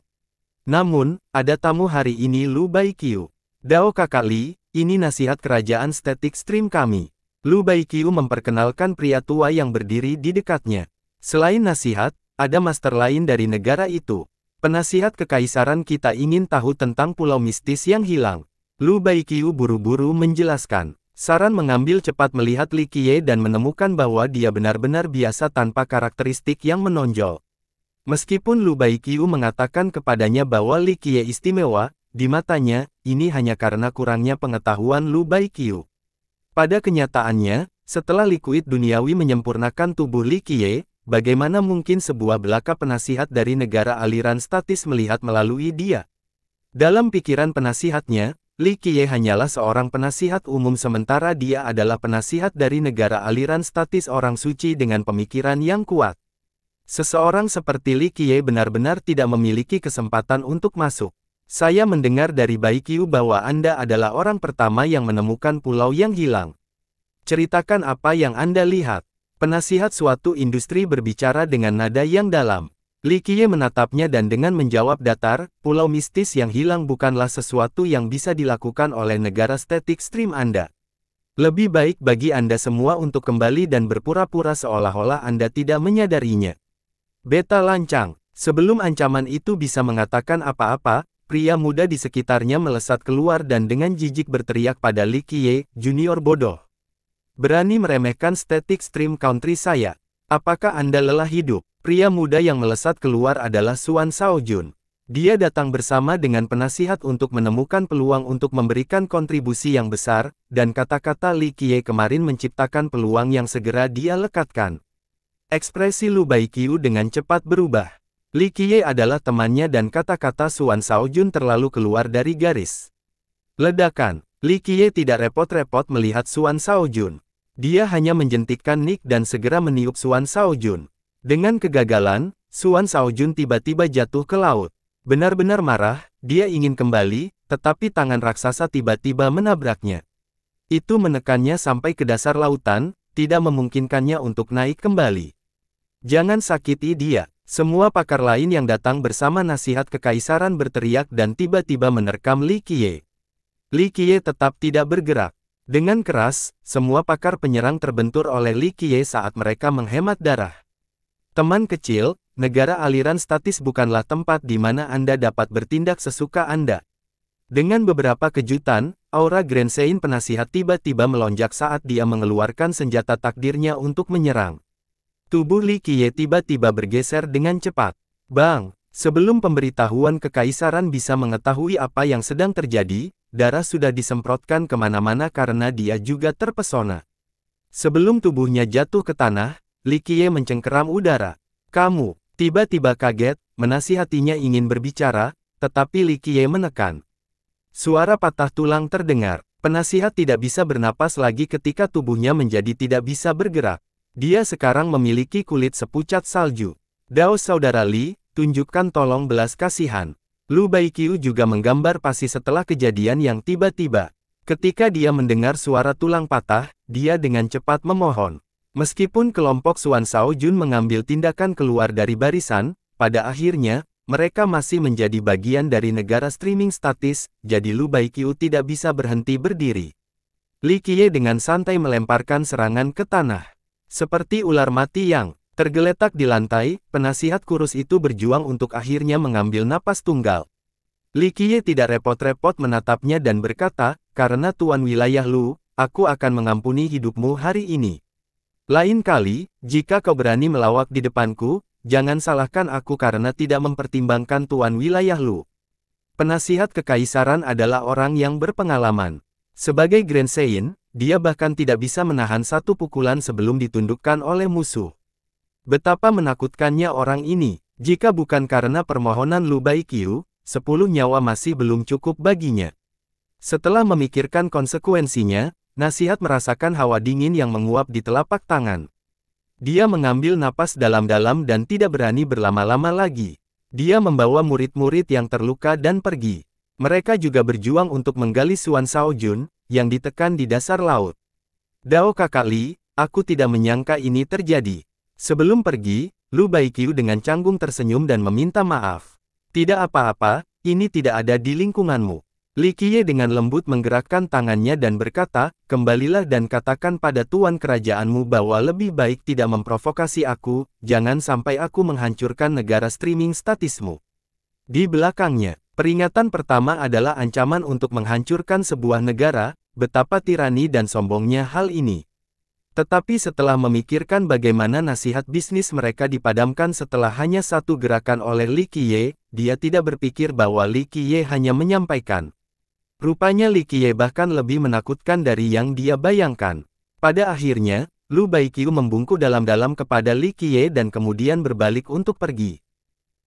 Namun, ada tamu hari ini Lu Baiqiu. Dao kakak Li, ini nasihat kerajaan static stream kami. Lu Baiqiu memperkenalkan pria tua yang berdiri di dekatnya. Selain nasihat, ada master lain dari negara itu. Penasihat kekaisaran kita ingin tahu tentang pulau mistis yang hilang. Lu Baiqiu buru-buru menjelaskan. Saran mengambil cepat melihat Li Qiye dan menemukan bahwa dia benar-benar biasa tanpa karakteristik yang menonjol. Meskipun Lu Baiqiu mengatakan kepadanya bahwa Li Qiye istimewa, di matanya, ini hanya karena kurangnya pengetahuan Lu Baiqiu. Pada kenyataannya, setelah likuid duniawi menyempurnakan tubuh Li Qiye, bagaimana mungkin sebuah belaka penasihat dari negara aliran statis melihat melalui dia? Dalam pikiran penasihatnya, Li Qiye hanyalah seorang penasihat umum sementara dia adalah penasihat dari negara aliran statis orang suci dengan pemikiran yang kuat. Seseorang seperti Li Qiye benar-benar tidak memiliki kesempatan untuk masuk. Saya mendengar dari Baikiu bahwa Anda adalah orang pertama yang menemukan pulau yang hilang. Ceritakan apa yang Anda lihat. Penasihat suatu industri berbicara dengan nada yang dalam. Li Qiye menatapnya dan dengan menjawab datar, pulau mistis yang hilang bukanlah sesuatu yang bisa dilakukan oleh negara static stream Anda. Lebih baik bagi Anda semua untuk kembali dan berpura-pura seolah-olah Anda tidak menyadarinya. Beta lancang, sebelum ancaman itu bisa mengatakan apa-apa, Pria muda di sekitarnya melesat keluar dan dengan jijik berteriak pada Li Qiye, junior bodoh. Berani meremehkan static stream country saya. Apakah Anda lelah hidup? Pria muda yang melesat keluar adalah Suan Saojun. Dia datang bersama dengan penasihat untuk menemukan peluang untuk memberikan kontribusi yang besar, dan kata-kata Li Qiye kemarin menciptakan peluang yang segera dia lekatkan. Ekspresi Lu Baiqiu dengan cepat berubah. Li Qiye adalah temannya dan kata-kata Suan Shaojun terlalu keluar dari garis. Ledakan. Li Qiye tidak repot-repot melihat Suan Shaojun. Dia hanya menjentikkan Nick dan segera meniup Suan Shaojun. Dengan kegagalan, Suan Shaojun tiba-tiba jatuh ke laut. Benar-benar marah, dia ingin kembali, tetapi tangan raksasa tiba-tiba menabraknya. Itu menekannya sampai ke dasar lautan, tidak memungkinkannya untuk naik kembali. Jangan sakiti dia. Semua pakar lain yang datang bersama nasihat kekaisaran berteriak dan tiba-tiba menerkam Li Qiye. Li Qiye tetap tidak bergerak. Dengan keras, semua pakar penyerang terbentur oleh Li Qiye saat mereka menghemat darah. Teman kecil, negara aliran statis bukanlah tempat di mana Anda dapat bertindak sesuka Anda. Dengan beberapa kejutan, aura Grand Sein penasihat tiba-tiba melonjak saat dia mengeluarkan senjata takdirnya untuk menyerang. Tubuh Li Qiye tiba-tiba bergeser dengan cepat. Bang! Sebelum pemberitahuan kekaisaran bisa mengetahui apa yang sedang terjadi, darah sudah disemprotkan ke mana-mana karena dia juga terpesona. Sebelum tubuhnya jatuh ke tanah, Li Qiye mencengkeram udara. Kamu, Tiba-tiba kaget, menasihatinya ingin berbicara, tetapi Li Qiye menekan. Suara patah tulang terdengar. Penasihat tidak bisa bernapas lagi ketika tubuhnya menjadi tidak bisa bergerak. Dia sekarang memiliki kulit sepucat salju. Dao saudara Li, tunjukkan tolong belas kasihan. Lu Baiqiu juga menggambar pasti setelah kejadian yang tiba-tiba. Ketika dia mendengar suara tulang patah, dia dengan cepat memohon. Meskipun kelompok Suan Sao Jun mengambil tindakan keluar dari barisan, pada akhirnya, mereka masih menjadi bagian dari negara streaming statis, jadi Lu Baiqiu tidak bisa berhenti berdiri. Li Qiye dengan santai melemparkan serangan ke tanah. Seperti ular mati yang tergeletak di lantai, penasihat kurus itu berjuang untuk akhirnya mengambil napas tunggal. Li Qiye tidak repot-repot menatapnya dan berkata, karena tuan wilayah Lu, aku akan mengampuni hidupmu hari ini. Lain kali, jika kau berani melawak di depanku, jangan salahkan aku karena tidak mempertimbangkan tuan wilayah lu. Penasihat kekaisaran adalah orang yang berpengalaman. Sebagai Grand Sein, dia bahkan tidak bisa menahan satu pukulan sebelum ditundukkan oleh musuh. Betapa menakutkannya orang ini, jika bukan karena permohonan Lu Baiqiu, sepuluh nyawa masih belum cukup baginya. Setelah memikirkan konsekuensinya, Nasihat merasakan hawa dingin yang menguap di telapak tangan. Dia mengambil napas dalam-dalam dan tidak berani berlama-lama lagi. Dia membawa murid-murid yang terluka dan pergi. Mereka juga berjuang untuk menggali Suan Jun, yang ditekan di dasar laut. Dao kakak Li, aku tidak menyangka ini terjadi. Sebelum pergi, Lu Baiqiu dengan canggung tersenyum dan meminta maaf. Tidak apa-apa, ini tidak ada di lingkunganmu. Li Qiye dengan lembut menggerakkan tangannya dan berkata, kembalilah dan katakan pada tuan kerajaanmu bahwa lebih baik tidak memprovokasi aku, jangan sampai aku menghancurkan negara streaming statismu. Di belakangnya, peringatan pertama adalah ancaman untuk menghancurkan sebuah negara, betapa tirani dan sombongnya hal ini. Tetapi setelah memikirkan bagaimana nasihat bisnis mereka dipadamkan setelah hanya satu gerakan oleh Li Qiye, dia tidak berpikir bahwa Li Qiye hanya menyampaikan, Rupanya Li Qiye bahkan lebih menakutkan dari yang dia bayangkan. Pada akhirnya, Lu Baiqiu membungkuk dalam-dalam kepada Li Qiye dan kemudian berbalik untuk pergi.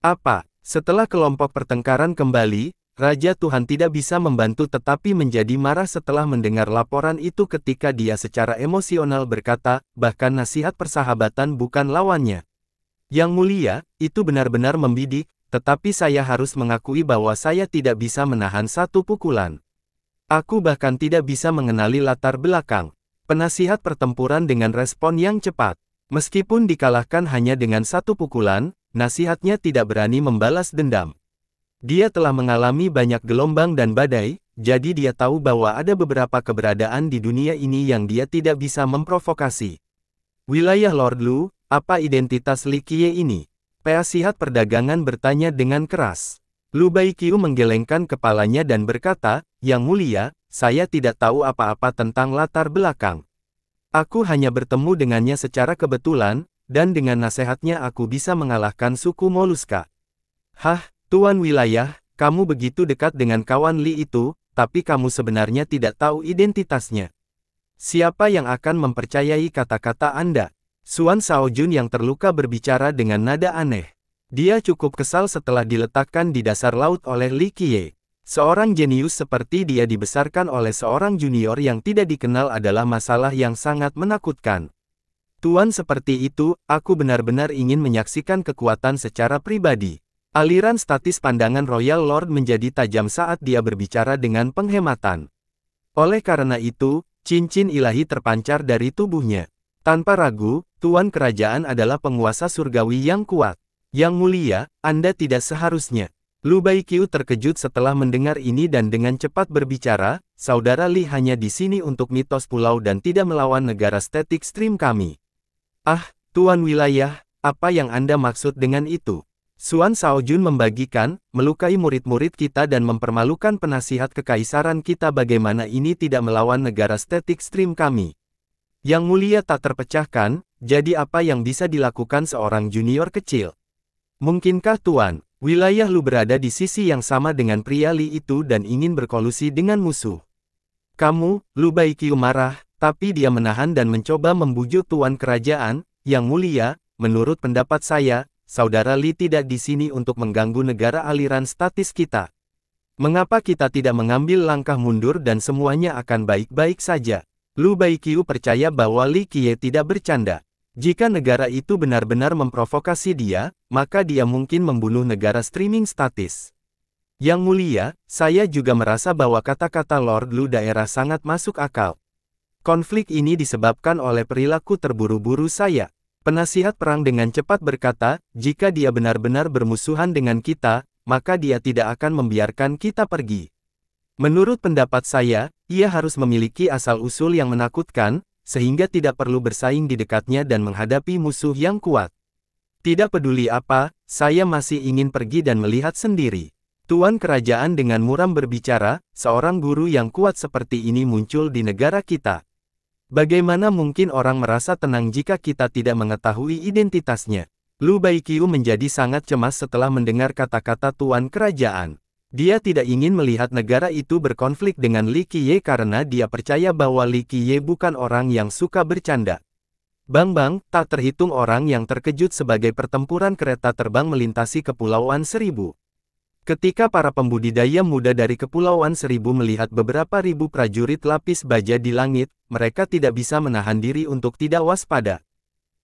Apa? Setelah kelompok pertengkaran kembali, Raja Tuhan tidak bisa membantu tetapi menjadi marah setelah mendengar laporan itu ketika dia secara emosional berkata, bahkan nasihat persahabatan bukan lawannya. Yang mulia, itu benar-benar membidik, tetapi saya harus mengakui bahwa saya tidak bisa menahan satu pukulan. Aku bahkan tidak bisa mengenali latar belakang. Penasihat pertempuran dengan respon yang cepat. Meskipun dikalahkan hanya dengan satu pukulan, nasihatnya tidak berani membalas dendam. Dia telah mengalami banyak gelombang dan badai, jadi dia tahu bahwa ada beberapa keberadaan di dunia ini yang dia tidak bisa memprovokasi. Wilayah Lord Lu, apa identitas Li Qiye ini? Peasihat perdagangan bertanya dengan keras. Lu Baiqiu menggelengkan kepalanya dan berkata, Yang mulia, saya tidak tahu apa-apa tentang latar belakang. Aku hanya bertemu dengannya secara kebetulan, dan dengan nasihatnya aku bisa mengalahkan suku Moluska. Hah, Tuan wilayah, kamu begitu dekat dengan kawan Li itu, tapi kamu sebenarnya tidak tahu identitasnya. Siapa yang akan mempercayai kata-kata Anda? Suan Jun yang terluka berbicara dengan nada aneh. Dia cukup kesal setelah diletakkan di dasar laut oleh Li Qiye. Seorang jenius seperti dia dibesarkan oleh seorang junior yang tidak dikenal adalah masalah yang sangat menakutkan. Tuan seperti itu, aku benar-benar ingin menyaksikan kekuatan secara pribadi. Aliran statis pandangan Royal Lord menjadi tajam saat dia berbicara dengan penghematan. Oleh karena itu, cincin ilahi terpancar dari tubuhnya. Tanpa ragu, Tuan Kerajaan adalah penguasa surgawi yang kuat. Yang mulia, Anda tidak seharusnya. Lu Baiqiu terkejut setelah mendengar ini dan dengan cepat berbicara, Saudara Li hanya di sini untuk mitos pulau dan tidak melawan negara statik stream kami. Ah, Tuan Wilayah, apa yang Anda maksud dengan itu? Suan Saojun membagikan, melukai murid-murid kita dan mempermalukan penasihat kekaisaran kita bagaimana ini tidak melawan negara statik stream kami. Yang mulia tak terpecahkan, jadi apa yang bisa dilakukan seorang junior kecil? Mungkinkah Tuan, wilayah lu berada di sisi yang sama dengan pria Li itu dan ingin berkolusi dengan musuh? Kamu, Lu Baikiu marah, tapi dia menahan dan mencoba membujuk Tuan Kerajaan, yang mulia, menurut pendapat saya, Saudara Li tidak di sini untuk mengganggu negara aliran statis kita. Mengapa kita tidak mengambil langkah mundur dan semuanya akan baik-baik saja? Lu Baiqiu percaya bahwa Li Qiye tidak bercanda. Jika negara itu benar-benar memprovokasi dia, maka dia mungkin membunuh negara streaming statis. Yang mulia, saya juga merasa bahwa kata-kata Lord Lu daerah sangat masuk akal. Konflik ini disebabkan oleh perilaku terburu-buru saya. Penasihat perang dengan cepat berkata, jika dia benar-benar bermusuhan dengan kita, maka dia tidak akan membiarkan kita pergi. Menurut pendapat saya, ia harus memiliki asal-usul yang menakutkan, sehingga tidak perlu bersaing di dekatnya dan menghadapi musuh yang kuat. Tidak peduli apa, saya masih ingin pergi dan melihat sendiri. Tuan kerajaan dengan muram berbicara, seorang guru yang kuat seperti ini muncul di negara kita. Bagaimana mungkin orang merasa tenang jika kita tidak mengetahui identitasnya? Lu Baiqiu menjadi sangat cemas setelah mendengar kata-kata tuan kerajaan. Dia tidak ingin melihat negara itu berkonflik dengan Li Qiye karena dia percaya bahwa Li Qiye bukan orang yang suka bercanda. Bang Bang, tak terhitung orang yang terkejut sebagai pertempuran kereta terbang melintasi Kepulauan Seribu. Ketika para pembudidaya muda dari Kepulauan Seribu melihat beberapa ribu prajurit lapis baja di langit, mereka tidak bisa menahan diri untuk tidak waspada.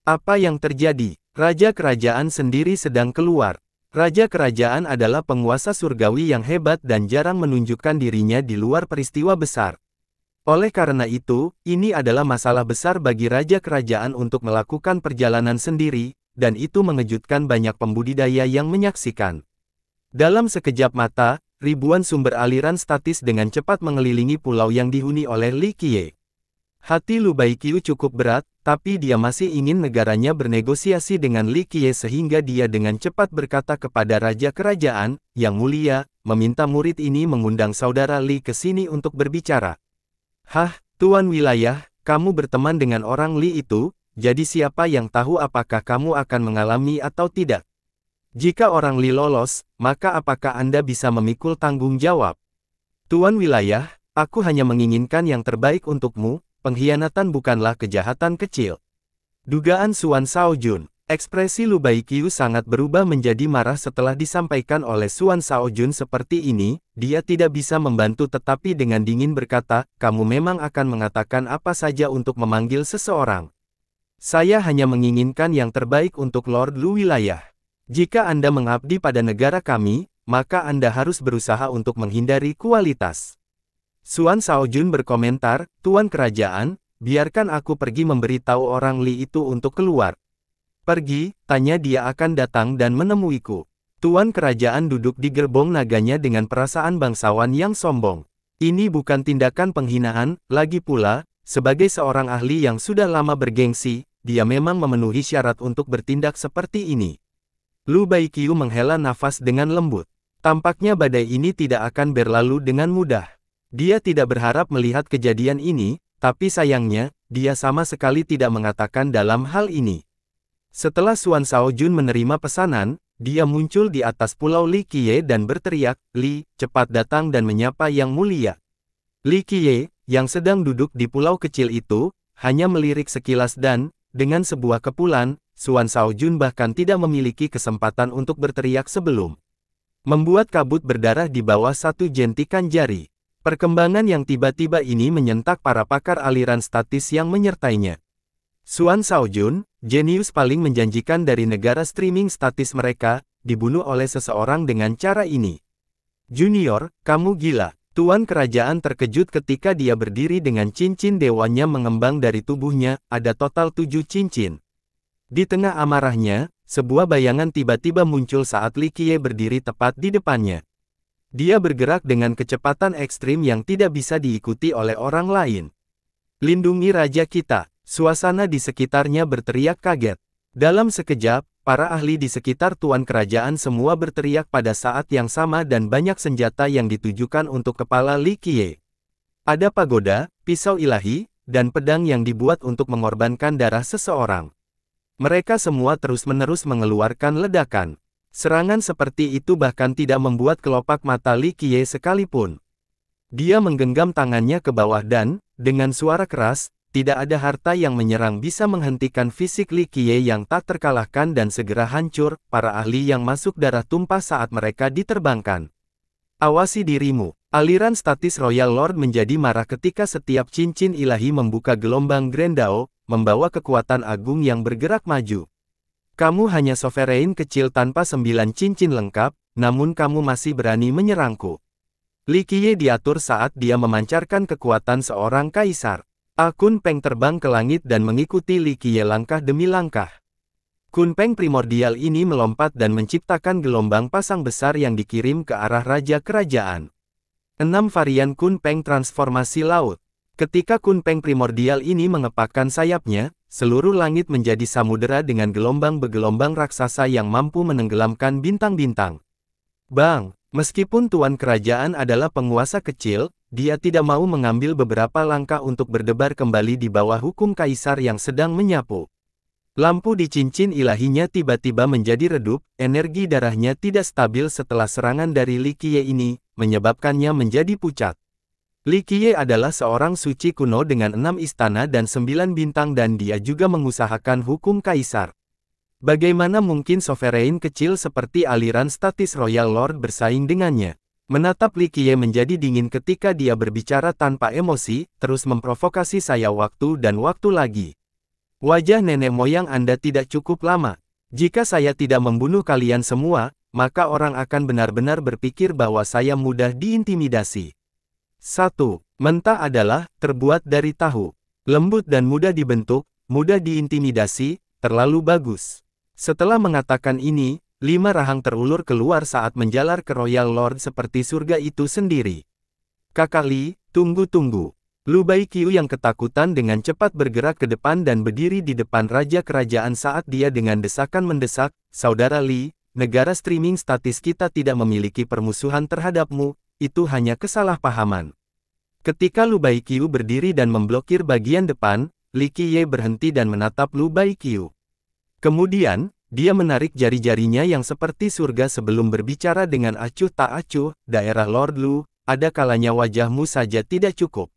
Apa yang terjadi? Raja kerajaan sendiri sedang keluar. Raja kerajaan adalah penguasa surgawi yang hebat dan jarang menunjukkan dirinya di luar peristiwa besar. Oleh karena itu, ini adalah masalah besar bagi raja kerajaan untuk melakukan perjalanan sendiri, dan itu mengejutkan banyak pembudidaya yang menyaksikan. Dalam sekejap mata, ribuan sumber aliran statis dengan cepat mengelilingi pulau yang dihuni oleh Li Qiye. Hati Lu Baiqiu cukup berat, tapi dia masih ingin negaranya bernegosiasi dengan Li Qiye sehingga dia dengan cepat berkata kepada Raja Kerajaan, Yang Mulia, meminta murid ini mengundang saudara Li ke sini untuk berbicara. Hah, Tuan Wilayah, kamu berteman dengan orang Li itu, jadi siapa yang tahu apakah kamu akan mengalami atau tidak? Jika orang Li lolos, maka apakah Anda bisa memikul tanggung jawab? Tuan wilayah, aku hanya menginginkan yang terbaik untukmu, pengkhianatan bukanlah kejahatan kecil. Dugaan Suan Jun, ekspresi Lu Baiqiu sangat berubah menjadi marah setelah disampaikan oleh Suan Jun seperti ini, dia tidak bisa membantu tetapi dengan dingin berkata, kamu memang akan mengatakan apa saja untuk memanggil seseorang. Saya hanya menginginkan yang terbaik untuk Lord Lu wilayah. Jika Anda mengabdi pada negara kami, maka Anda harus berusaha untuk menghindari kualitas. Suan Saojun berkomentar, Tuan Kerajaan, biarkan aku pergi memberitahu orang Li itu untuk keluar. Pergi, tanya dia akan datang dan menemuiku. Tuan Kerajaan duduk di gerbong naganya dengan perasaan bangsawan yang sombong. Ini bukan tindakan penghinaan, lagi pula, sebagai seorang ahli yang sudah lama bergengsi, dia memang memenuhi syarat untuk bertindak seperti ini. Lu Baiqiu menghela nafas dengan lembut. Tampaknya badai ini tidak akan berlalu dengan mudah. Dia tidak berharap melihat kejadian ini, tapi sayangnya, dia sama sekali tidak mengatakan dalam hal ini. Setelah Suan Jun menerima pesanan, dia muncul di atas pulau Li Qiye dan berteriak, Li, cepat datang dan menyapa yang mulia. Li Qiye, yang sedang duduk di pulau kecil itu, hanya melirik sekilas dan, dengan sebuah kepulan, Suan Jun bahkan tidak memiliki kesempatan untuk berteriak sebelum membuat kabut berdarah di bawah satu jentikan jari. Perkembangan yang tiba-tiba ini menyentak para pakar aliran statis yang menyertainya. Suan Jun, jenius paling menjanjikan dari negara streaming statis mereka, dibunuh oleh seseorang dengan cara ini. Junior, kamu gila. Tuan kerajaan terkejut ketika dia berdiri dengan cincin dewanya mengembang dari tubuhnya, ada total tujuh cincin. Di tengah amarahnya, sebuah bayangan tiba-tiba muncul saat Li Qiye berdiri tepat di depannya. Dia bergerak dengan kecepatan ekstrim yang tidak bisa diikuti oleh orang lain. Lindungi raja kita, suasana di sekitarnya berteriak kaget. Dalam sekejap, Para ahli di sekitar tuan kerajaan semua berteriak pada saat yang sama dan banyak senjata yang ditujukan untuk kepala Li Qiye. Ada pagoda, pisau ilahi, dan pedang yang dibuat untuk mengorbankan darah seseorang. Mereka semua terus-menerus mengeluarkan ledakan. Serangan seperti itu bahkan tidak membuat kelopak mata Li Qiye sekalipun. Dia menggenggam tangannya ke bawah dan, dengan suara keras, tidak ada harta yang menyerang bisa menghentikan fisik Li Qiye yang tak terkalahkan dan segera hancur, para ahli yang masuk darah tumpah saat mereka diterbangkan. Awasi dirimu. Aliran statis Royal Lord menjadi marah ketika setiap cincin ilahi membuka gelombang Grandao, membawa kekuatan agung yang bergerak maju. Kamu hanya sovereign kecil tanpa sembilan cincin lengkap, namun kamu masih berani menyerangku. Li Qiye diatur saat dia memancarkan kekuatan seorang kaisar. Akun Peng terbang ke langit dan mengikuti Li Qiye langkah demi langkah. Kun Peng primordial ini melompat dan menciptakan gelombang pasang besar yang dikirim ke arah Raja Kerajaan. Enam varian Kun Peng transformasi laut. Ketika Kun Peng primordial ini mengepakkan sayapnya, seluruh langit menjadi samudera dengan gelombang begelombang raksasa yang mampu menenggelamkan bintang-bintang. Bang, meskipun Tuan Kerajaan adalah penguasa kecil, dia tidak mau mengambil beberapa langkah untuk berdebar kembali di bawah hukum kaisar yang sedang menyapu. Lampu di cincin ilahinya tiba-tiba menjadi redup, energi darahnya tidak stabil setelah serangan dari Li ini, menyebabkannya menjadi pucat. Li Qiye adalah seorang suci kuno dengan enam istana dan sembilan bintang dan dia juga mengusahakan hukum kaisar. Bagaimana mungkin sovereign kecil seperti aliran statis Royal Lord bersaing dengannya? Menatap Li Qiye menjadi dingin ketika dia berbicara tanpa emosi, terus memprovokasi saya waktu dan waktu lagi. Wajah nenek moyang Anda tidak cukup lama. Jika saya tidak membunuh kalian semua, maka orang akan benar-benar berpikir bahwa saya mudah diintimidasi. 1. Mentah adalah terbuat dari tahu. Lembut dan mudah dibentuk, mudah diintimidasi, terlalu bagus. Setelah mengatakan ini, lima rahang terulur keluar saat menjalar ke Royal Lord seperti surga itu sendiri. Kakak Li, tunggu-tunggu. Lu Baiqiu yang ketakutan dengan cepat bergerak ke depan dan berdiri di depan Raja Kerajaan saat dia dengan desakan mendesak, Saudara Li, negara streaming statis kita tidak memiliki permusuhan terhadapmu, itu hanya kesalahpahaman. Ketika Lu Baiqiu berdiri dan memblokir bagian depan, Li Qiye berhenti dan menatap Lu Baiqiu. Kemudian, dia menarik jari-jarinya yang seperti surga sebelum berbicara dengan acuh tak acuh, daerah Lord Lu, ada kalanya wajahmu saja tidak cukup.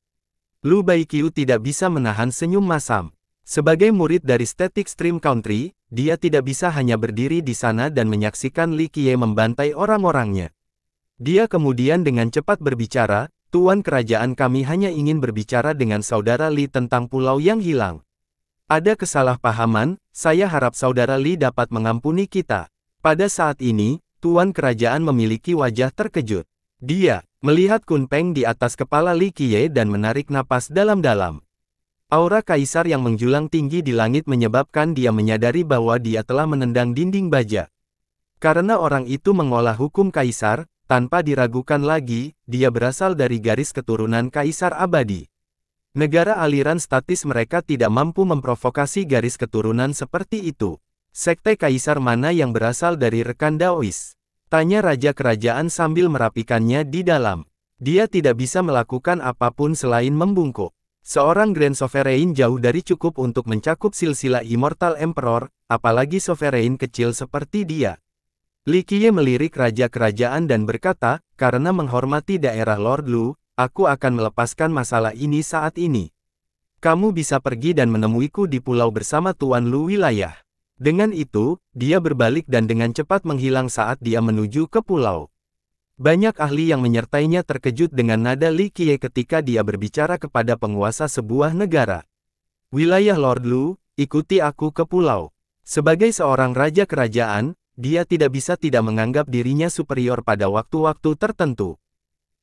Lu Baiqiu tidak bisa menahan senyum masam. Sebagai murid dari Static Stream Country, dia tidak bisa hanya berdiri di sana dan menyaksikan Li Qiye membantai orang-orangnya. Dia kemudian dengan cepat berbicara, Tuan kerajaan kami hanya ingin berbicara dengan saudara Li tentang pulau yang hilang. Ada kesalahpahaman, saya harap saudara Li dapat mengampuni kita. Pada saat ini, Tuan Kerajaan memiliki wajah terkejut. Dia, melihat Kun Peng di atas kepala Li Qiye dan menarik napas dalam-dalam. Aura kaisar yang menjulang tinggi di langit menyebabkan dia menyadari bahwa dia telah menendang dinding baja. Karena orang itu mengolah hukum kaisar, tanpa diragukan lagi, dia berasal dari garis keturunan kaisar abadi. Negara aliran statis mereka tidak mampu memprovokasi garis keturunan seperti itu. Sekte kaisar mana yang berasal dari rekan Daois? Tanya Raja Kerajaan sambil merapikannya di dalam. Dia tidak bisa melakukan apa pun selain membungkuk. Seorang Grand Sovereign jauh dari cukup untuk mencakup silsilah Immortal Emperor, apalagi Sovereign kecil seperti dia. Li Qiye melirik raja kerajaan dan berkata, karena menghormati daerah Lord Lu, aku akan melepaskan masalah ini saat ini. Kamu bisa pergi dan menemuiku di pulau bersama Tuan Lu wilayah. Dengan itu, dia berbalik dan dengan cepat menghilang saat dia menuju ke pulau. Banyak ahli yang menyertainya terkejut dengan nada Li Qiye ketika dia berbicara kepada penguasa sebuah negara. Wilayah Lord Lu, ikuti aku ke pulau. Sebagai seorang raja kerajaan, dia tidak bisa tidak menganggap dirinya superior pada waktu-waktu tertentu.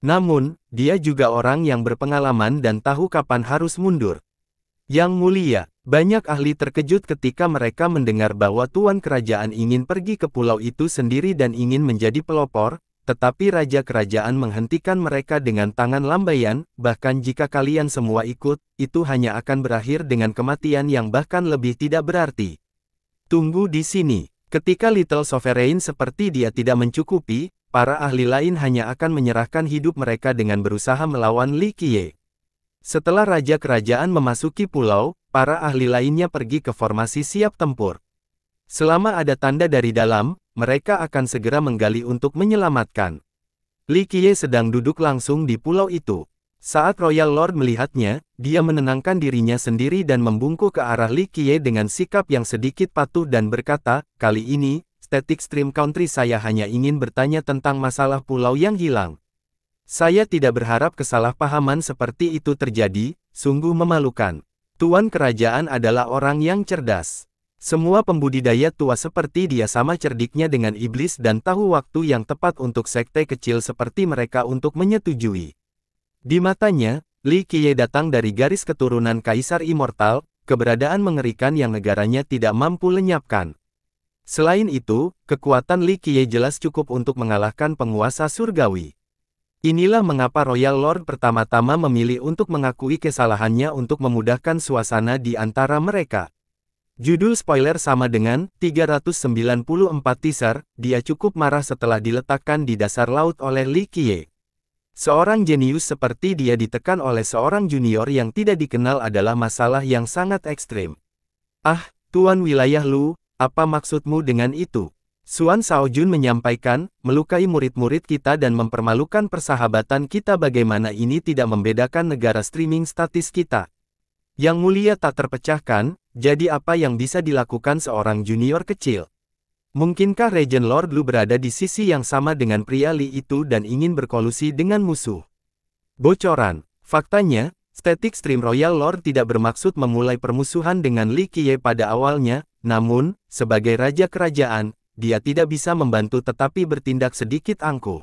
Namun, dia juga orang yang berpengalaman dan tahu kapan harus mundur. Yang mulia, banyak ahli terkejut ketika mereka mendengar bahwa tuan kerajaan ingin pergi ke pulau itu sendiri dan ingin menjadi pelopor, tetapi raja kerajaan menghentikan mereka dengan tangan lambaian, bahkan jika kalian semua ikut, itu hanya akan berakhir dengan kematian yang bahkan lebih tidak berarti. Tunggu di sini. Ketika Little Sovereign seperti dia tidak mencukupi, para ahli lain hanya akan menyerahkan hidup mereka dengan berusaha melawan Li Qiye. Setelah raja kerajaan memasuki pulau, para ahli lainnya pergi ke formasi siap tempur. Selama ada tanda dari dalam, mereka akan segera menggali untuk menyelamatkan. Li Qiye sedang duduk langsung di pulau itu. Saat Royal Lord melihatnya, dia menenangkan dirinya sendiri dan membungkuk ke arah Li Qiye dengan sikap yang sedikit patuh dan berkata, kali ini, Static Stream Country saya hanya ingin bertanya tentang masalah pulau yang hilang. Saya tidak berharap kesalahpahaman seperti itu terjadi, sungguh memalukan. Tuan kerajaan adalah orang yang cerdas. Semua pembudidaya tua seperti dia sama cerdiknya dengan iblis dan tahu waktu yang tepat untuk sekte kecil seperti mereka untuk menyetujui. Di matanya, Li Qiye datang dari garis keturunan Kaisar Immortal, keberadaan mengerikan yang negaranya tidak mampu lenyapkan. Selain itu, kekuatan Li Qiye jelas cukup untuk mengalahkan penguasa surgawi. Inilah mengapa Royal Lord pertama-tama memilih untuk mengakui kesalahannya untuk memudahkan suasana di antara mereka. Judul spoiler sama dengan 394 teaser, dia cukup marah setelah diletakkan di dasar laut oleh Li Qiye. Seorang jenius seperti dia ditekan oleh seorang junior yang tidak dikenal adalah masalah yang sangat ekstrim. Ah, Tuan Wilayah Lu, apa maksudmu dengan itu? Suan Saojun menyampaikan, melukai murid-murid kita dan mempermalukan persahabatan kita bagaimana ini tidak membedakan negara streaming statis kita. Yang mulia tak terpecahkan, jadi apa yang bisa dilakukan seorang junior kecil? Mungkinkah Regent Lord Lu berada di sisi yang sama dengan pria Li itu dan ingin berkolusi dengan musuh? Bocoran, faktanya, Static Stream Royal Lord tidak bermaksud memulai permusuhan dengan Li Qiye pada awalnya, namun, sebagai raja kerajaan, dia tidak bisa membantu tetapi bertindak sedikit angkuh.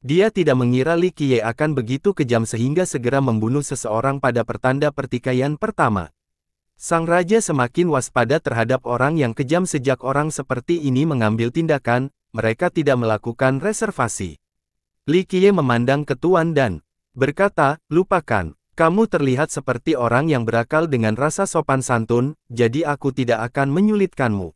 Dia tidak mengira Li Qiye akan begitu kejam sehingga segera membunuh seseorang pada pertanda pertikaian pertama. Sang raja semakin waspada terhadap orang yang kejam sejak orang seperti ini mengambil tindakan, mereka tidak melakukan reservasi. Li Qiye memandang ke Tuan dan berkata, lupakan, kamu terlihat seperti orang yang berakal dengan rasa sopan santun, jadi aku tidak akan menyulitkanmu.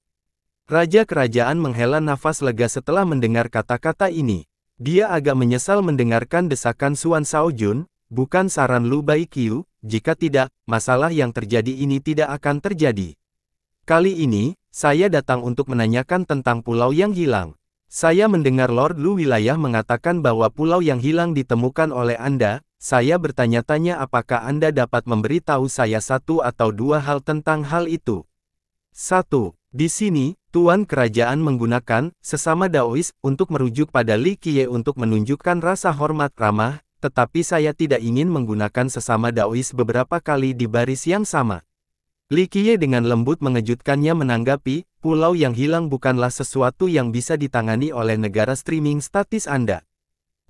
Raja kerajaan menghela nafas lega setelah mendengar kata-kata ini. Dia agak menyesal mendengarkan desakan Suan Saojun, bukan saran Lu Baiqiu, jika tidak, masalah yang terjadi ini tidak akan terjadi. Kali ini, saya datang untuk menanyakan tentang pulau yang hilang. Saya mendengar Lord Lu wilayah mengatakan bahwa pulau yang hilang ditemukan oleh Anda, saya bertanya-tanya apakah Anda dapat memberitahu saya satu atau dua hal tentang hal itu. 1. Di sini, Tuan kerajaan menggunakan sesama Daois untuk merujuk pada Li Qiye untuk menunjukkan rasa hormat ramah, tetapi saya tidak ingin menggunakan sesama Daois beberapa kali di baris yang sama. Li Qiye dengan lembut mengejutkannya menanggapi, pulau yang hilang bukanlah sesuatu yang bisa ditangani oleh negara streaming statis Anda.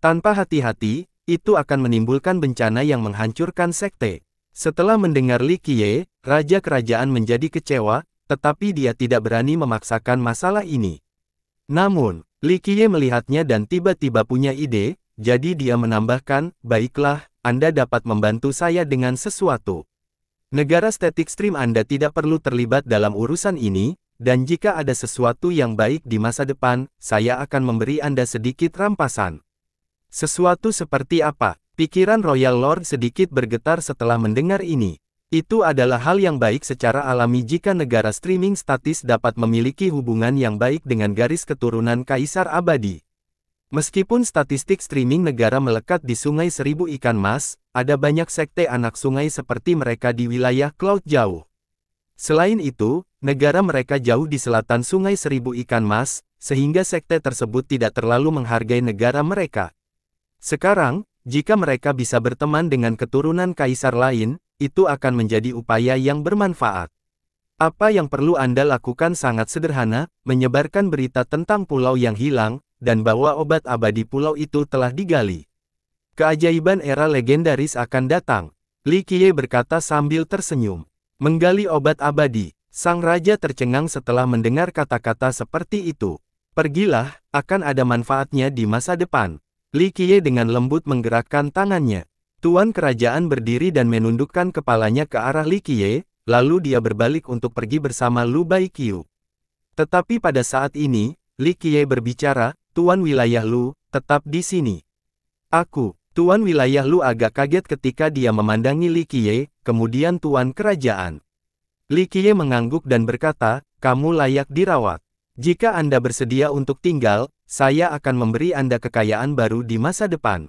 Tanpa hati-hati, itu akan menimbulkan bencana yang menghancurkan sekte. Setelah mendengar Li Qiye, Raja Kerajaan menjadi kecewa, tetapi dia tidak berani memaksakan masalah ini. Namun, Li Qiye melihatnya dan tiba-tiba punya ide, jadi dia menambahkan, baiklah, Anda dapat membantu saya dengan sesuatu. Negara static stream Anda tidak perlu terlibat dalam urusan ini, dan jika ada sesuatu yang baik di masa depan, saya akan memberi Anda sedikit rampasan. Sesuatu seperti apa? Pikiran Royal Lord sedikit bergetar setelah mendengar ini. Itu adalah hal yang baik secara alami jika negara streaming statis dapat memiliki hubungan yang baik dengan garis keturunan kaisar abadi. Meskipun statistik streaming negara melekat di Sungai Seribu Ikan Mas, ada banyak sekte anak sungai seperti mereka di wilayah Cloud Jauh. Selain itu, negara mereka jauh di selatan Sungai Seribu Ikan Mas, sehingga sekte tersebut tidak terlalu menghargai negara mereka. Sekarang, jika mereka bisa berteman dengan keturunan kaisar lain, itu akan menjadi upaya yang bermanfaat. Apa yang perlu Anda lakukan sangat sederhana, menyebarkan berita tentang pulau yang hilang, dan bahwa obat abadi pulau itu telah digali. Keajaiban era legendaris akan datang. Li Qiye berkata sambil tersenyum. Menggali obat abadi, sang raja tercengang setelah mendengar kata-kata seperti itu. Pergilah, akan ada manfaatnya di masa depan. Li Qiye dengan lembut menggerakkan tangannya. Tuan kerajaan berdiri dan menundukkan kepalanya ke arah Li Qiye, lalu dia berbalik untuk pergi bersama Lu Baiqiu. Tetapi pada saat ini, Li Qiye berbicara, Tuan wilayah Lu, tetap di sini. Aku, Tuan wilayah Lu agak kaget ketika dia memandangi Li Qiye, kemudian Tuan kerajaan. Li Qiye mengangguk dan berkata, kamu layak dirawat. Jika Anda bersedia untuk tinggal, saya akan memberi Anda kekayaan baru di masa depan.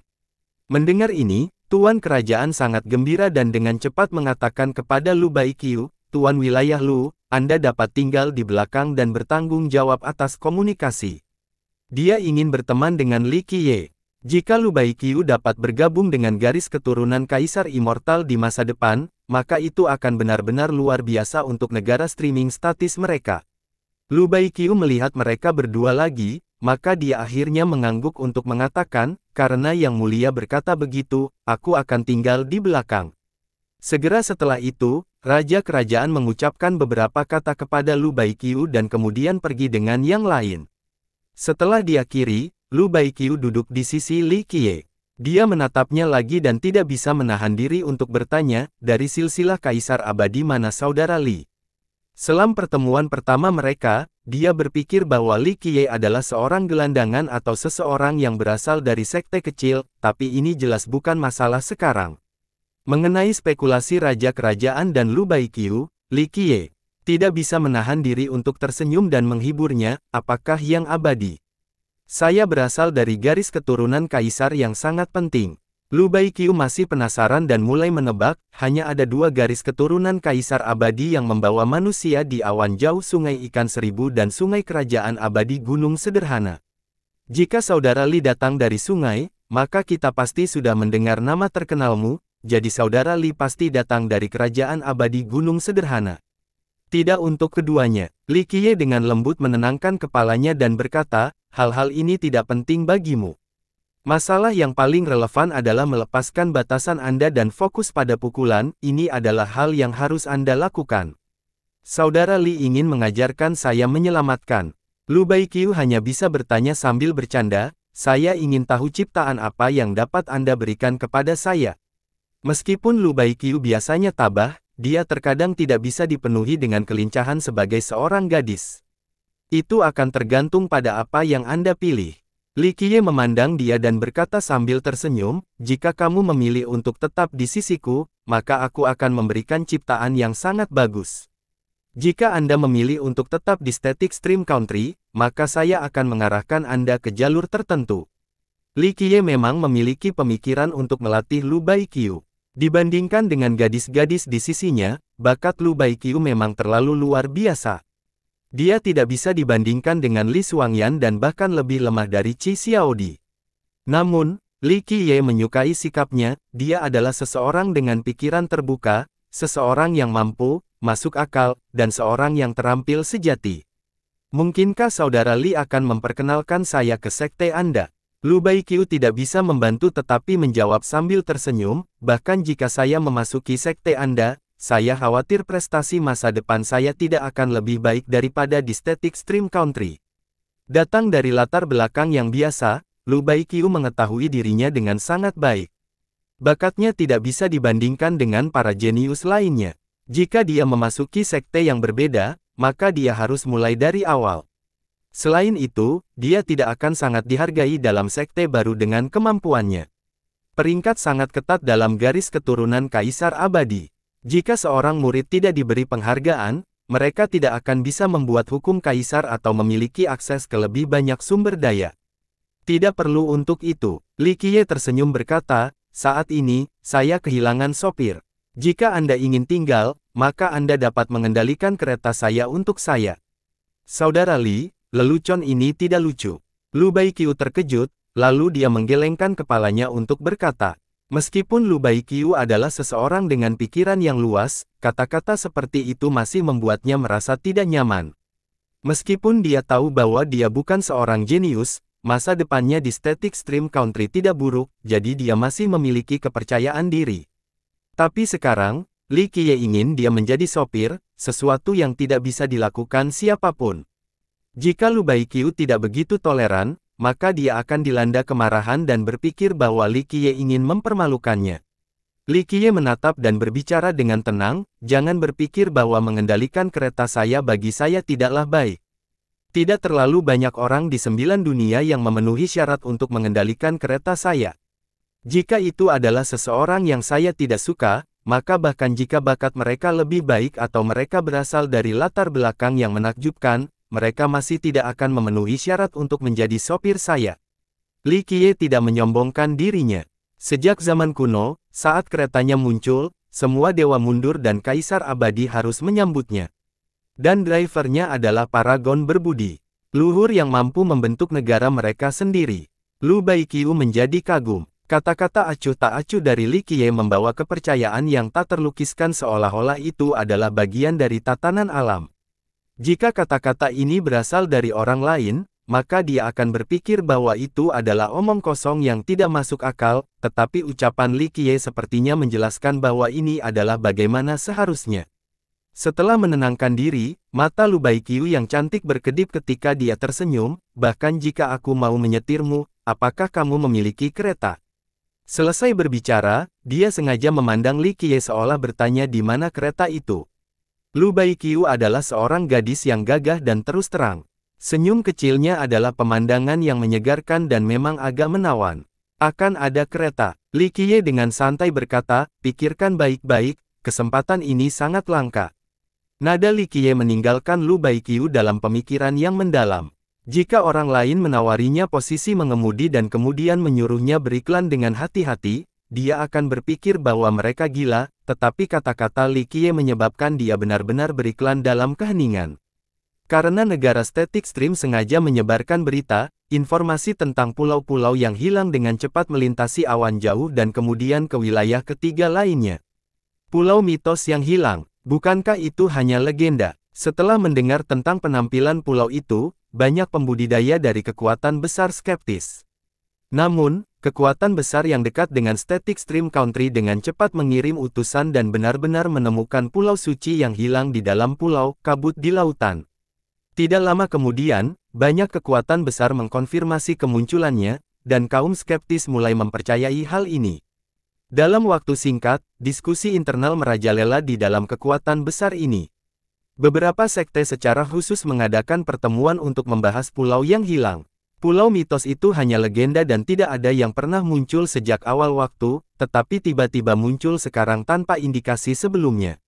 Mendengar ini, Tuan kerajaan sangat gembira dan dengan cepat mengatakan kepada Lu Baiqiu, Tuan wilayah Lu, Anda dapat tinggal di belakang dan bertanggung jawab atas komunikasi. Dia ingin berteman dengan Li Qiye. Jika Lu Baiqiu dapat bergabung dengan garis keturunan Kaisar Immortal di masa depan, maka itu akan benar-benar luar biasa untuk negara streaming statis mereka. Lu Baiqiu melihat mereka berdua lagi, maka dia akhirnya mengangguk untuk mengatakan, karena Yang Mulia berkata begitu, aku akan tinggal di belakang. Segera setelah itu, Raja Kerajaan mengucapkan beberapa kata kepada Lu Baiqiu dan kemudian pergi dengan yang lain. Setelah dia kiri, Lu Baiqiu duduk di sisi Li Qiye. Dia menatapnya lagi dan tidak bisa menahan diri untuk bertanya, dari silsilah kaisar abadi mana saudara Li. Selam pertemuan pertama mereka, dia berpikir bahwa Li Qiye adalah seorang gelandangan atau seseorang yang berasal dari sekte kecil, tapi ini jelas bukan masalah sekarang. Mengenai spekulasi Raja Kerajaan dan Lu Baiqiu, Li Qiye tidak bisa menahan diri untuk tersenyum dan menghiburnya, apakah yang abadi? Saya berasal dari garis keturunan kaisar yang sangat penting. Lu Baiqiu masih penasaran dan mulai menebak, hanya ada dua garis keturunan kaisar abadi yang membawa manusia di awan jauh sungai ikan seribu dan sungai kerajaan abadi gunung sederhana. Jika saudara Li datang dari sungai, maka kita pasti sudah mendengar nama terkenalmu, jadi saudara Li pasti datang dari kerajaan abadi gunung sederhana. Tidak untuk keduanya. Li Qiye dengan lembut menenangkan kepalanya dan berkata, hal-hal ini tidak penting bagimu. Masalah yang paling relevan adalah melepaskan batasan Anda dan fokus pada pukulan, ini adalah hal yang harus Anda lakukan. Saudara Li ingin mengajarkan saya menyelamatkan. Lu Baiqiu hanya bisa bertanya sambil bercanda, saya ingin tahu ciptaan apa yang dapat Anda berikan kepada saya. Meskipun Lu Baiqiu biasanya tabah, dia terkadang tidak bisa dipenuhi dengan kelincahan sebagai seorang gadis. Itu akan tergantung pada apa yang Anda pilih. Li Qiye memandang dia dan berkata sambil tersenyum, jika kamu memilih untuk tetap di sisiku, maka aku akan memberikan ciptaan yang sangat bagus. Jika Anda memilih untuk tetap di Static Stream Country, maka saya akan mengarahkan Anda ke jalur tertentu. Li Qiye memang memiliki pemikiran untuk melatih Lu Baiqiu. Dibandingkan dengan gadis-gadis di sisinya, bakat Lu Baiqiu memang terlalu luar biasa. Dia tidak bisa dibandingkan dengan Li Xuangyan dan bahkan lebih lemah dari Qi Xiaodi. Namun, Li Qiye menyukai sikapnya, dia adalah seseorang dengan pikiran terbuka, seseorang yang mampu, masuk akal, dan seorang yang terampil sejati. Mungkinkah saudara Li akan memperkenalkan saya ke sekte Anda? Lu Baiqiu tidak bisa membantu tetapi menjawab sambil tersenyum, bahkan jika saya memasuki sekte Anda, saya khawatir prestasi masa depan saya tidak akan lebih baik daripada di Static Stream Country. Datang dari latar belakang yang biasa, Lu Baiqiu mengetahui dirinya dengan sangat baik. Bakatnya tidak bisa dibandingkan dengan para jenius lainnya. Jika dia memasuki sekte yang berbeda, maka dia harus mulai dari awal. Selain itu, dia tidak akan sangat dihargai dalam sekte baru dengan kemampuannya. Peringkat sangat ketat dalam garis keturunan Kaisar Abadi. Jika seorang murid tidak diberi penghargaan, mereka tidak akan bisa membuat hukum kaisar atau memiliki akses ke lebih banyak sumber daya. Tidak perlu untuk itu, Li Qiye tersenyum berkata, saat ini, saya kehilangan sopir. Jika Anda ingin tinggal, maka Anda dapat mengendalikan kereta saya untuk saya. Saudara Li, lelucon ini tidak lucu. Lu Baiqiu terkejut, lalu dia menggelengkan kepalanya untuk berkata, Meskipun Lu Baiqiu adalah seseorang dengan pikiran yang luas, kata-kata seperti itu masih membuatnya merasa tidak nyaman. Meskipun dia tahu bahwa dia bukan seorang jenius, masa depannya di Static Stream Country tidak buruk, jadi dia masih memiliki kepercayaan diri. Tapi sekarang, Li Qiye ingin dia menjadi sopir, sesuatu yang tidak bisa dilakukan siapa pun. Jika Lu Baiqiu tidak begitu toleran, maka dia akan dilanda kemarahan dan berpikir bahwa Li Qiye ingin mempermalukannya. Li Qiye menatap dan berbicara dengan tenang, jangan berpikir bahwa mengendalikan kereta saya bagi saya tidaklah baik. Tidak terlalu banyak orang di sembilan dunia yang memenuhi syarat untuk mengendalikan kereta saya. Jika itu adalah seseorang yang saya tidak suka, maka bahkan jika bakat mereka lebih baik atau mereka berasal dari latar belakang yang menakjubkan, mereka masih tidak akan memenuhi syarat untuk menjadi sopir saya. Li Qiye tidak menyombongkan dirinya. Sejak zaman kuno, saat keretanya muncul, semua dewa mundur dan kaisar abadi harus menyambutnya. Dan drivernya adalah paragon berbudi. Luhur yang mampu membentuk negara mereka sendiri. Lu Baiqiu menjadi kagum. Kata-kata acuh tak acuh dari Li Qiye membawa kepercayaan yang tak terlukiskan seolah-olah itu adalah bagian dari tatanan alam. Jika kata-kata ini berasal dari orang lain, maka dia akan berpikir bahwa itu adalah omong kosong yang tidak masuk akal, tetapi ucapan Li Qiye sepertinya menjelaskan bahwa ini adalah bagaimana seharusnya. Setelah menenangkan diri, mata Lu Baiqiu yang cantik berkedip ketika dia tersenyum, bahkan jika aku mau menyetirmu, apakah kamu memiliki kereta? Selesai berbicara, dia sengaja memandang Li Qiye seolah bertanya di mana kereta itu. Lu Baiqiu adalah seorang gadis yang gagah dan terus terang. Senyum kecilnya adalah pemandangan yang menyegarkan dan memang agak menawan. Akan ada kereta. Li Qiye dengan santai berkata, pikirkan baik-baik, kesempatan ini sangat langka. Nada Li Qiye meninggalkan Lu Baiqiu dalam pemikiran yang mendalam. Jika orang lain menawarinya posisi mengemudi dan kemudian menyuruhnya beriklan dengan hati-hati, dia akan berpikir bahwa mereka gila, tetapi kata-kata Li Qiye menyebabkan dia benar-benar beriklan dalam keheningan. Karena negara Static Stream sengaja menyebarkan berita, informasi tentang pulau-pulau yang hilang dengan cepat melintasi awan jauh dan kemudian ke wilayah ketiga lainnya. Pulau mitos yang hilang, bukankah itu hanya legenda? Setelah mendengar tentang penampilan pulau itu, banyak pembudidaya dari kekuatan besar skeptis. Namun, kekuatan besar yang dekat dengan Static Stream Country dengan cepat mengirim utusan dan benar-benar menemukan pulau suci yang hilang di dalam pulau kabut di lautan. Tidak lama kemudian, banyak kekuatan besar mengkonfirmasi kemunculannya, dan kaum skeptis mulai mempercayai hal ini. Dalam waktu singkat, diskusi internal merajalela di dalam kekuatan besar ini. Beberapa sekte secara khusus mengadakan pertemuan untuk membahas pulau yang hilang. Pulau mitos itu hanya legenda dan tidak ada yang pernah muncul sejak awal waktu, tetapi tiba-tiba muncul sekarang tanpa indikasi sebelumnya.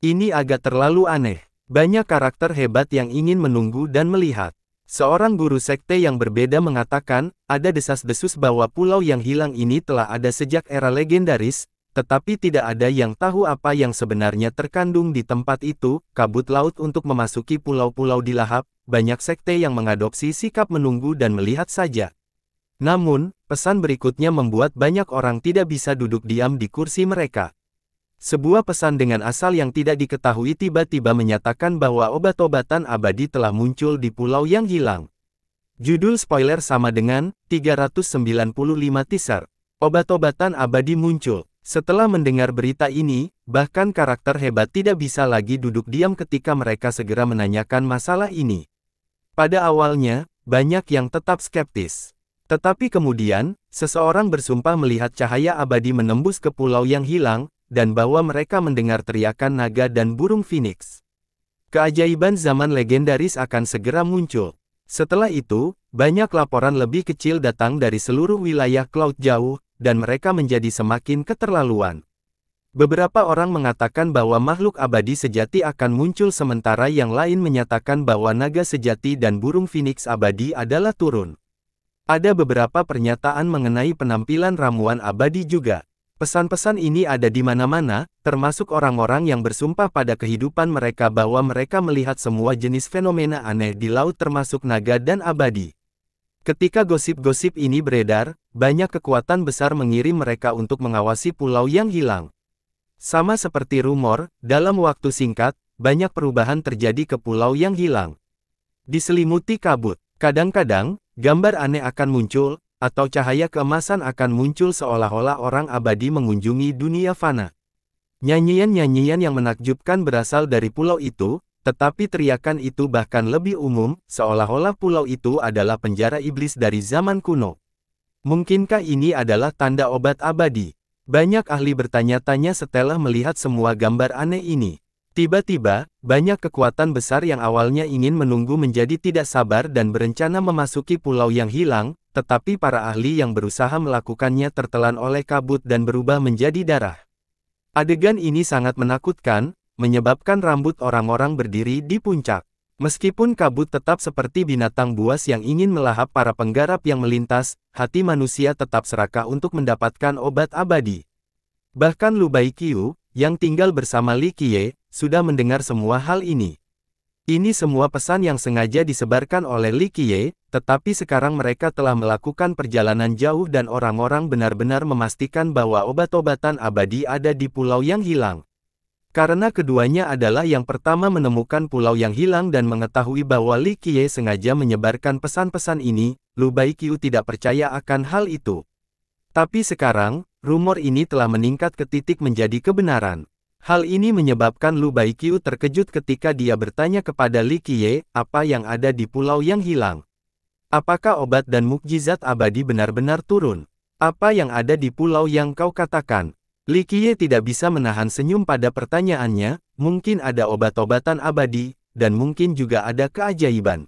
Ini agak terlalu aneh. Banyak karakter hebat yang ingin menunggu dan melihat. Seorang guru sekte yang berbeda mengatakan, ada desas-desus bahwa pulau yang hilang ini telah ada sejak era legendaris, tetapi tidak ada yang tahu apa yang sebenarnya terkandung di tempat itu, kabut laut untuk memasuki pulau-pulau di lahap, banyak sekte yang mengadopsi sikap menunggu dan melihat saja. Namun, pesan berikutnya membuat banyak orang tidak bisa duduk diam di kursi mereka. Sebuah pesan dengan asal yang tidak diketahui tiba-tiba menyatakan bahwa obat-obatan abadi telah muncul di pulau yang hilang. Judul spoiler sama dengan 395 teaser. Obat-obatan abadi muncul. Setelah mendengar berita ini, bahkan karakter hebat tidak bisa lagi duduk diam ketika mereka segera menanyakan masalah ini. Pada awalnya, banyak yang tetap skeptis. Tetapi kemudian, seseorang bersumpah melihat cahaya abadi menembus ke pulau yang hilang, dan bahwa mereka mendengar teriakan naga dan burung phoenix. Keajaiban zaman legendaris akan segera muncul. Setelah itu, banyak laporan lebih kecil datang dari seluruh wilayah Cloud Jauh, dan mereka menjadi semakin keterlaluan. Beberapa orang mengatakan bahwa makhluk abadi sejati akan muncul sementara yang lain menyatakan bahwa naga sejati dan burung phoenix abadi adalah turun. Ada beberapa pernyataan mengenai penampilan ramuan abadi juga. Pesan-pesan ini ada di mana-mana, termasuk orang-orang yang bersumpah pada kehidupan mereka bahwa mereka melihat semua jenis fenomena aneh di laut termasuk naga dan abadi. Ketika gosip-gosip ini beredar, banyak kekuatan besar mengirim mereka untuk mengawasi pulau yang hilang. Sama seperti rumor, dalam waktu singkat, banyak perubahan terjadi ke pulau yang hilang. Diselimuti kabut, kadang-kadang, gambar aneh akan muncul, atau cahaya keemasan akan muncul seolah-olah orang abadi mengunjungi dunia fana. Nyanyian-nyanyian yang menakjubkan berasal dari pulau itu, tetapi teriakan itu bahkan lebih umum, seolah-olah pulau itu adalah penjara iblis dari zaman kuno. Mungkinkah ini adalah tanda obat abadi? Banyak ahli bertanya-tanya setelah melihat semua gambar aneh ini. Tiba-tiba, banyak kekuatan besar yang awalnya ingin menunggu menjadi tidak sabar dan berencana memasuki pulau yang hilang, tetapi para ahli yang berusaha melakukannya tertelan oleh kabut dan berubah menjadi darah. Adegan ini sangat menakutkan, menyebabkan rambut orang-orang berdiri di puncak. Meskipun kabut tetap seperti binatang buas yang ingin melahap para penggarap yang melintas, hati manusia tetap serakah untuk mendapatkan obat abadi. Bahkan Lu Baiqiu, yang tinggal bersama Li Qiye, sudah mendengar semua hal ini. Ini semua pesan yang sengaja disebarkan oleh Li Qiye, tetapi sekarang mereka telah melakukan perjalanan jauh dan orang-orang benar-benar memastikan bahwa obat-obatan abadi ada di pulau yang hilang. Karena keduanya adalah yang pertama menemukan pulau yang hilang dan mengetahui bahwa Li Qiye sengaja menyebarkan pesan-pesan ini, Lu Baiqiu tidak percaya akan hal itu. Tapi sekarang, rumor ini telah meningkat ke titik menjadi kebenaran. Hal ini menyebabkan Lu Baiqiu terkejut ketika dia bertanya kepada Li Qiye, apa yang ada di pulau yang hilang. Apakah obat dan mukjizat abadi benar-benar turun? Apa yang ada di pulau yang kau katakan? Li Qiye tidak bisa menahan senyum pada pertanyaannya, mungkin ada obat-obatan abadi, dan mungkin juga ada keajaiban.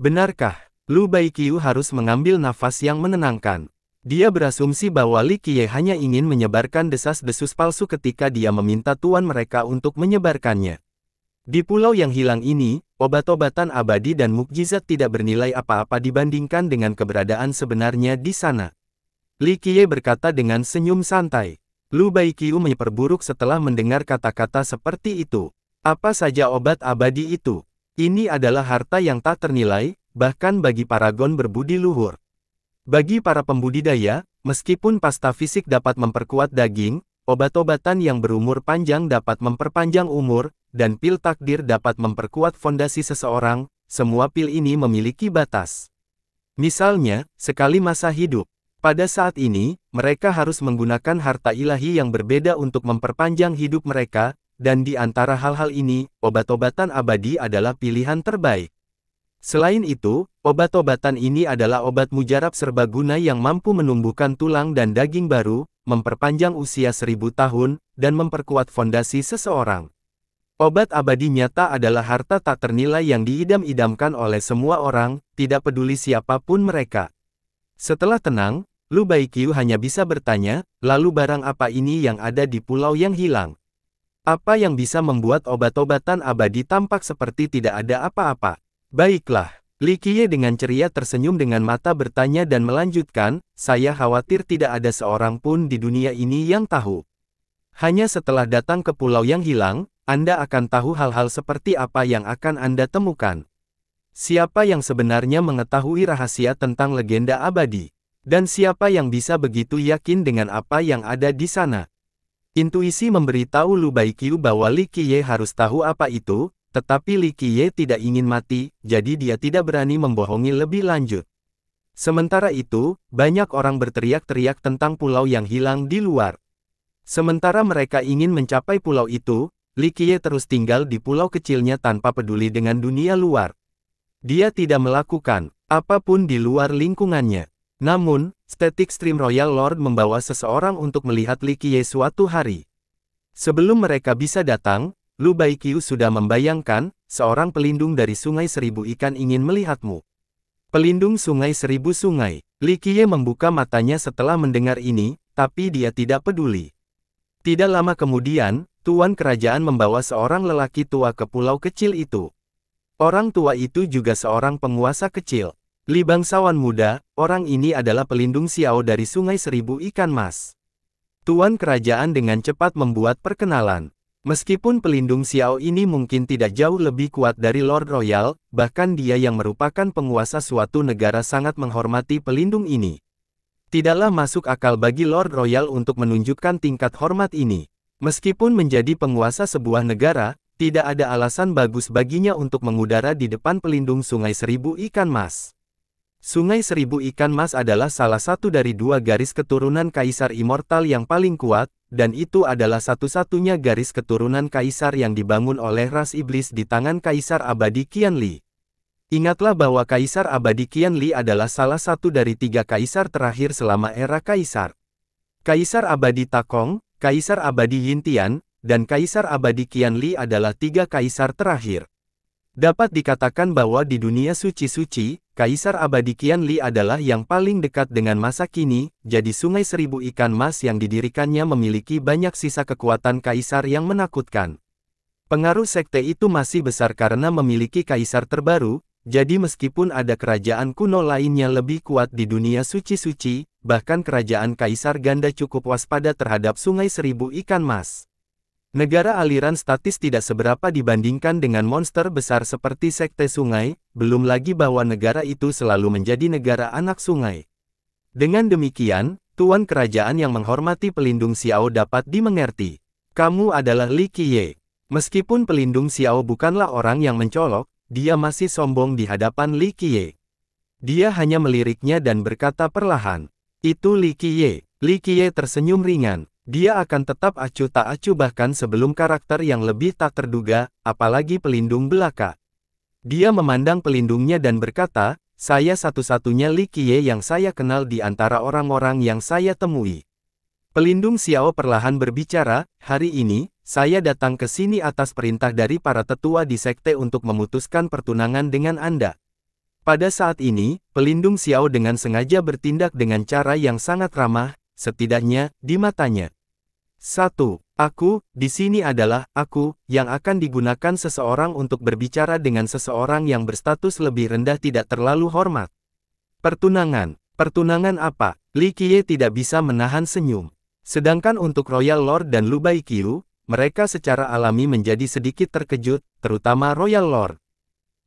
Benarkah, Lu Baiqiu harus mengambil nafas yang menenangkan. Dia berasumsi bahwa Li Qiye hanya ingin menyebarkan desas-desus palsu ketika dia meminta tuan mereka untuk menyebarkannya. Di pulau yang hilang ini, obat-obatan abadi dan mukjizat tidak bernilai apa-apa dibandingkan dengan keberadaan sebenarnya di sana. Li Qiye berkata dengan senyum santai. Lu Baiqiu memperburuk setelah mendengar kata-kata seperti itu. Apa saja obat abadi itu? Ini adalah harta yang tak ternilai, bahkan bagi paragon berbudi luhur. Bagi para pembudidaya, meskipun pasta fisik dapat memperkuat daging, obat-obatan yang berumur panjang dapat memperpanjang umur, dan pil takdir dapat memperkuat fondasi seseorang, semua pil ini memiliki batas. Misalnya, sekali masa hidup, pada saat ini, mereka harus menggunakan harta ilahi yang berbeda untuk memperpanjang hidup mereka, dan di antara hal-hal ini, obat-obatan abadi adalah pilihan terbaik. Selain itu, obat-obatan ini adalah obat mujarab serbaguna yang mampu menumbuhkan tulang dan daging baru, memperpanjang usia seribu tahun, dan memperkuat fondasi seseorang. Obat abadi nyata adalah harta tak ternilai yang diidam-idamkan oleh semua orang, tidak peduli siapa pun mereka. Setelah tenang, Lu Baiqiu hanya bisa bertanya, lalu barang apa ini yang ada di pulau yang hilang? Apa yang bisa membuat obat-obatan abadi tampak seperti tidak ada apa-apa? Baiklah, Li Qiye dengan ceria tersenyum dengan mata bertanya dan melanjutkan, saya khawatir tidak ada seorang pun di dunia ini yang tahu. Hanya setelah datang ke pulau yang hilang, Anda akan tahu hal-hal seperti apa yang akan Anda temukan. Siapa yang sebenarnya mengetahui rahasia tentang legenda abadi? Dan siapa yang bisa begitu yakin dengan apa yang ada di sana? Intuisi memberitahu Lu Baiqiu bahwa Li Qiye harus tahu apa itu, tetapi Li Qiye tidak ingin mati, jadi dia tidak berani membohongi lebih lanjut. Sementara itu, banyak orang berteriak-teriak tentang pulau yang hilang di luar. Sementara mereka ingin mencapai pulau itu, Li Qiye terus tinggal di pulau kecilnya tanpa peduli dengan dunia luar. Dia tidak melakukan apa pun di luar lingkungannya. Namun, Static Stream Royal Lord membawa seseorang untuk melihat Li Qiye suatu hari. Sebelum mereka bisa datang, Lu Baiqiu sudah membayangkan, seorang pelindung dari Sungai Seribu Ikan ingin melihatmu. Pelindung Sungai Seribu Sungai, Li Qiye membuka matanya setelah mendengar ini, tapi dia tidak peduli. Tidak lama kemudian, tuan kerajaan membawa seorang lelaki tua ke pulau kecil itu. Orang tua itu juga seorang penguasa kecil. Li bangsawan muda, orang ini adalah pelindung Xiao dari sungai seribu ikan mas. Tuan kerajaan dengan cepat membuat perkenalan. Meskipun pelindung Xiao ini mungkin tidak jauh lebih kuat dari Lord Royal, bahkan dia yang merupakan penguasa suatu negara sangat menghormati pelindung ini. Tidaklah masuk akal bagi Lord Royal untuk menunjukkan tingkat hormat ini. Meskipun menjadi penguasa sebuah negara, tidak ada alasan bagus baginya untuk mengudara di depan pelindung Sungai Seribu Ikan Mas. Sungai Seribu Ikan Mas adalah salah satu dari dua garis keturunan kaisar immortal yang paling kuat, dan itu adalah satu-satunya garis keturunan kaisar yang dibangun oleh ras iblis di tangan kaisar abadi Qianli. Ingatlah bahwa kaisar abadi Qianli adalah salah satu dari tiga kaisar terakhir selama era kaisar. Kaisar abadi Takong, kaisar abadi Yintian, dan Kaisar Abadi Qianli adalah tiga kaisar terakhir. Dapat dikatakan bahwa di dunia suci-suci, Kaisar Abadi Qianli adalah yang paling dekat dengan masa kini, jadi sungai seribu ikan mas yang didirikannya memiliki banyak sisa kekuatan kaisar yang menakutkan. Pengaruh sekte itu masih besar karena memiliki kaisar terbaru, jadi meskipun ada kerajaan kuno lainnya lebih kuat di dunia suci-suci, bahkan kerajaan kaisar ganda cukup waspada terhadap sungai seribu ikan mas. Negara aliran statis tidak seberapa dibandingkan dengan monster besar seperti Sekte Sungai, belum lagi bahwa negara itu selalu menjadi negara anak sungai. Dengan demikian, Tuan Kerajaan yang menghormati pelindung Xiao dapat dimengerti. Kamu adalah Li Qiye. Meskipun pelindung Xiao bukanlah orang yang mencolok, dia masih sombong di hadapan Li Qiye. Dia hanya meliriknya dan berkata perlahan. Itu Li Qiye. Li Qiye tersenyum ringan. Dia akan tetap acuh tak acuh bahkan sebelum karakter yang lebih tak terduga, apalagi pelindung belaka. Dia memandang pelindungnya dan berkata, saya satu-satunya Li Qiye yang saya kenal di antara orang-orang yang saya temui. Pelindung Xiao perlahan berbicara, hari ini, saya datang ke sini atas perintah dari para tetua di sekte untuk memutuskan pertunangan dengan Anda. Pada saat ini, pelindung Xiao dengan sengaja bertindak dengan cara yang sangat ramah, setidaknya, di matanya. 1. Aku, di sini adalah aku, yang akan digunakan seseorang untuk berbicara dengan seseorang yang berstatus lebih rendah tidak terlalu hormat. Pertunangan. Pertunangan apa? Li Qiye tidak bisa menahan senyum. Sedangkan untuk Royal Lord dan Lu Baiqiu, mereka secara alami menjadi sedikit terkejut, terutama Royal Lord.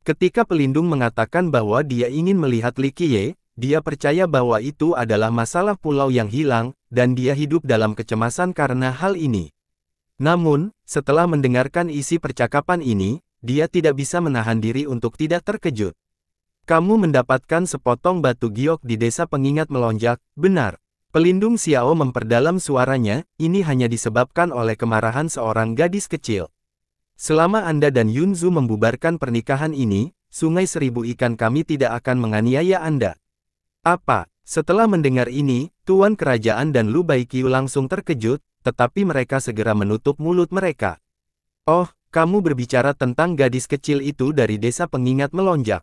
Ketika pelindung mengatakan bahwa dia ingin melihat Li Qiye, dia percaya bahwa itu adalah masalah pulau yang hilang, dan dia hidup dalam kecemasan karena hal ini. Namun, setelah mendengarkan isi percakapan ini, dia tidak bisa menahan diri untuk tidak terkejut. Kamu mendapatkan sepotong batu giok di desa pengingat melonjak, benar. Pelindung Xiao memperdalam suaranya, ini hanya disebabkan oleh kemarahan seorang gadis kecil. Selama Anda dan Yunzu membubarkan pernikahan ini, sungai seribu ikan kami tidak akan menganiaya Anda. Apa? Setelah mendengar ini, Tuan Kerajaan dan Lu Baiqiu langsung terkejut, tetapi mereka segera menutup mulut mereka. Oh, kamu berbicara tentang gadis kecil itu dari desa pengingat melonjak.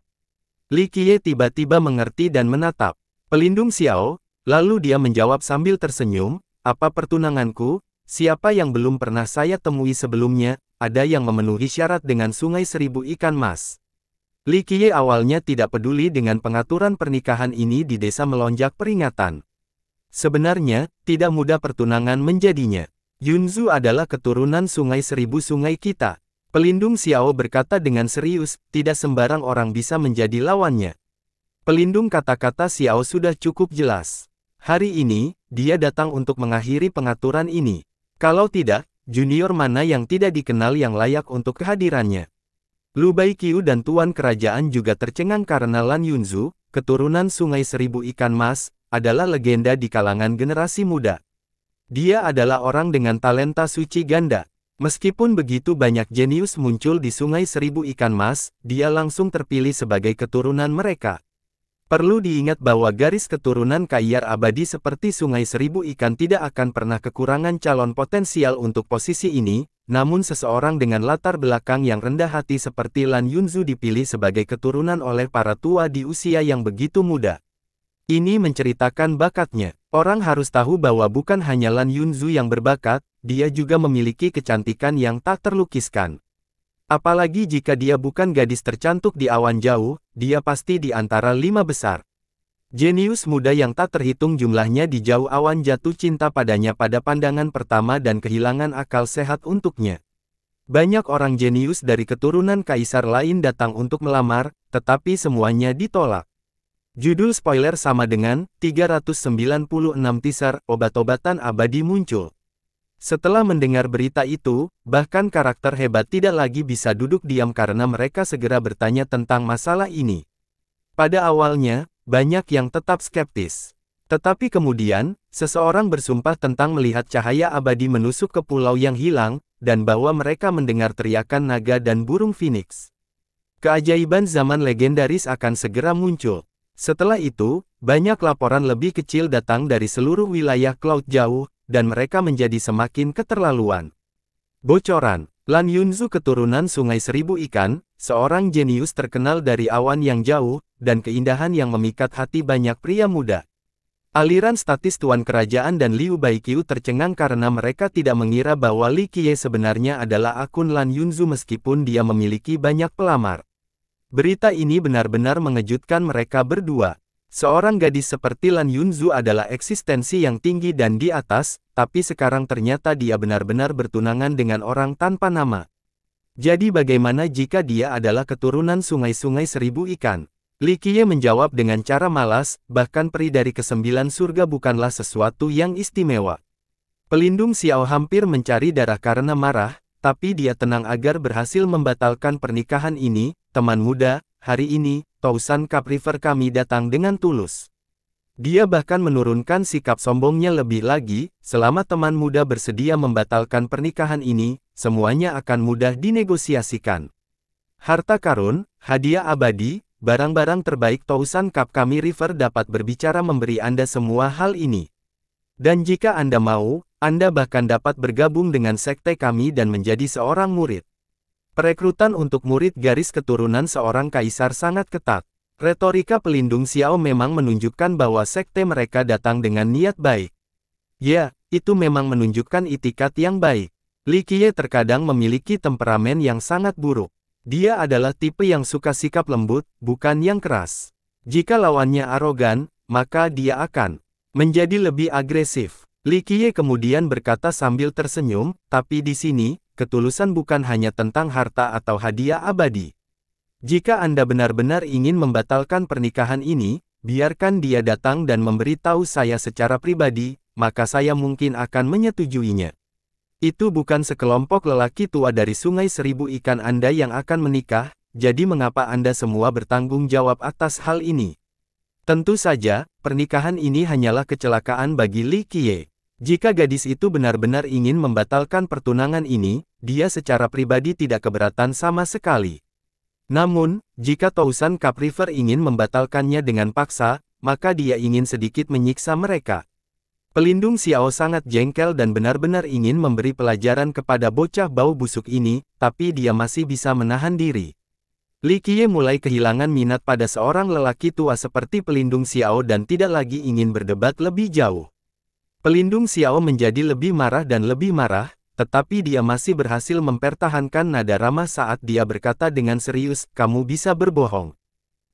Li Qiye tiba-tiba mengerti dan menatap. Pelindung Xiao, lalu dia menjawab sambil tersenyum, apa pertunanganku, siapa yang belum pernah saya temui sebelumnya, ada yang memenuhi syarat dengan sungai seribu ikan mas. Li Qiye awalnya tidak peduli dengan pengaturan pernikahan ini di desa melonjak peringatan. Sebenarnya, tidak mudah pertunangan menjadinya. Yunzu adalah keturunan sungai seribu sungai kita. Pelindung Xiao berkata dengan serius, tidak sembarang orang bisa menjadi lawannya. Pelindung kata-kata Xiao sudah cukup jelas. Hari ini, dia datang untuk mengakhiri pengaturan ini. Kalau tidak, junior mana yang tidak dikenal yang layak untuk kehadirannya. Lu Baiqiu dan Tuan Kerajaan juga tercengang karena Lan Yunzu, keturunan Sungai Seribu Ikan Mas, adalah legenda di kalangan generasi muda. Dia adalah orang dengan talenta suci ganda. Meskipun begitu banyak jenius muncul di Sungai Seribu Ikan Mas, dia langsung terpilih sebagai keturunan mereka. Perlu diingat bahwa garis keturunan kayar abadi seperti Sungai Seribu Ikan tidak akan pernah kekurangan calon potensial untuk posisi ini, namun seseorang dengan latar belakang yang rendah hati seperti Lan Yunzu dipilih sebagai keturunan oleh para tua di usia yang begitu muda. Ini menceritakan bakatnya. Orang harus tahu bahwa bukan hanya Lan Yunzu yang berbakat, dia juga memiliki kecantikan yang tak terlukiskan. Apalagi jika dia bukan gadis tercantik di awan jauh, dia pasti di antara lima besar. Jenius muda yang tak terhitung jumlahnya di jauh awan jatuh cinta padanya pada pandangan pertama dan kehilangan akal sehat untuknya. Banyak orang jenius dari keturunan kaisar lain datang untuk melamar, tetapi semuanya ditolak. Judul spoiler sama dengan 396 teaser obat-obatan abadi muncul. Setelah mendengar berita itu, bahkan karakter hebat tidak lagi bisa duduk diam karena mereka segera bertanya tentang masalah ini. Pada awalnya, banyak yang tetap skeptis. Tetapi kemudian, seseorang bersumpah tentang melihat cahaya abadi menusuk ke pulau yang hilang, dan bahwa mereka mendengar teriakan naga dan burung phoenix. Keajaiban zaman legendaris akan segera muncul. Setelah itu, banyak laporan lebih kecil datang dari seluruh wilayah Cloud Jauh, dan mereka menjadi semakin keterlaluan. Bocoran, Lan Yunzu keturunan Sungai Seribu Ikan, seorang jenius terkenal dari awan yang jauh, dan keindahan yang memikat hati banyak pria muda. Aliran statis Tuan Kerajaan dan Liu Baiqiu tercengang karena mereka tidak mengira bahwa Li Qiye sebenarnya adalah akun Lan Yunzu meskipun dia memiliki banyak pelamar. Berita ini benar-benar mengejutkan mereka berdua. Seorang gadis seperti Lan Yunzu adalah eksistensi yang tinggi dan di atas, tapi sekarang ternyata dia benar-benar bertunangan dengan orang tanpa nama. Jadi bagaimana jika dia adalah keturunan sungai-sungai seribu ikan? Li Qiye menjawab dengan cara malas, bahkan peri dari kesembilan surga bukanlah sesuatu yang istimewa. Pelindung Xiao hampir mencari darah karena marah, tapi dia tenang agar berhasil membatalkan pernikahan ini, teman muda, hari ini, Tausan Cup River kami datang dengan tulus. Dia bahkan menurunkan sikap sombongnya lebih lagi, selama teman muda bersedia membatalkan pernikahan ini, semuanya akan mudah dinegosiasikan. Harta karun, hadiah abadi, barang-barang terbaik Tousan Cup kami River dapat berbicara memberi Anda semua hal ini. Dan jika Anda mau, Anda bahkan dapat bergabung dengan sekte kami dan menjadi seorang murid. Perekrutan untuk murid garis keturunan seorang kaisar sangat ketat. Retorika pelindung Xiao memang menunjukkan bahwa sekte mereka datang dengan niat baik. Ya, itu memang menunjukkan itikat yang baik. Li Qiye terkadang memiliki temperamen yang sangat buruk. Dia adalah tipe yang suka sikap lembut, bukan yang keras. Jika lawannya arogan, maka dia akan menjadi lebih agresif. Li Qiye kemudian berkata sambil tersenyum, tapi di sini, ketulusan bukan hanya tentang harta atau hadiah abadi. Jika Anda benar-benar ingin membatalkan pernikahan ini, biarkan dia datang dan memberitahu saya secara pribadi, maka saya mungkin akan menyetujuinya. Itu bukan sekelompok lelaki tua dari sungai seribu ikan Anda yang akan menikah, jadi mengapa Anda semua bertanggung jawab atas hal ini? Tentu saja, pernikahan ini hanyalah kecelakaan bagi Li Qiye. Jika gadis itu benar-benar ingin membatalkan pertunangan ini, dia secara pribadi tidak keberatan sama sekali. Namun, jika Tousan Cup River ingin membatalkannya dengan paksa, maka dia ingin sedikit menyiksa mereka. Pelindung Xiao sangat jengkel dan benar-benar ingin memberi pelajaran kepada bocah bau busuk ini, tapi dia masih bisa menahan diri. Li Qiye mulai kehilangan minat pada seorang lelaki tua seperti pelindung Xiao dan tidak lagi ingin berdebat lebih jauh. Pelindung Xiao menjadi lebih marah dan lebih marah, tetapi dia masih berhasil mempertahankan nada ramah saat dia berkata dengan serius, kamu bisa berbohong.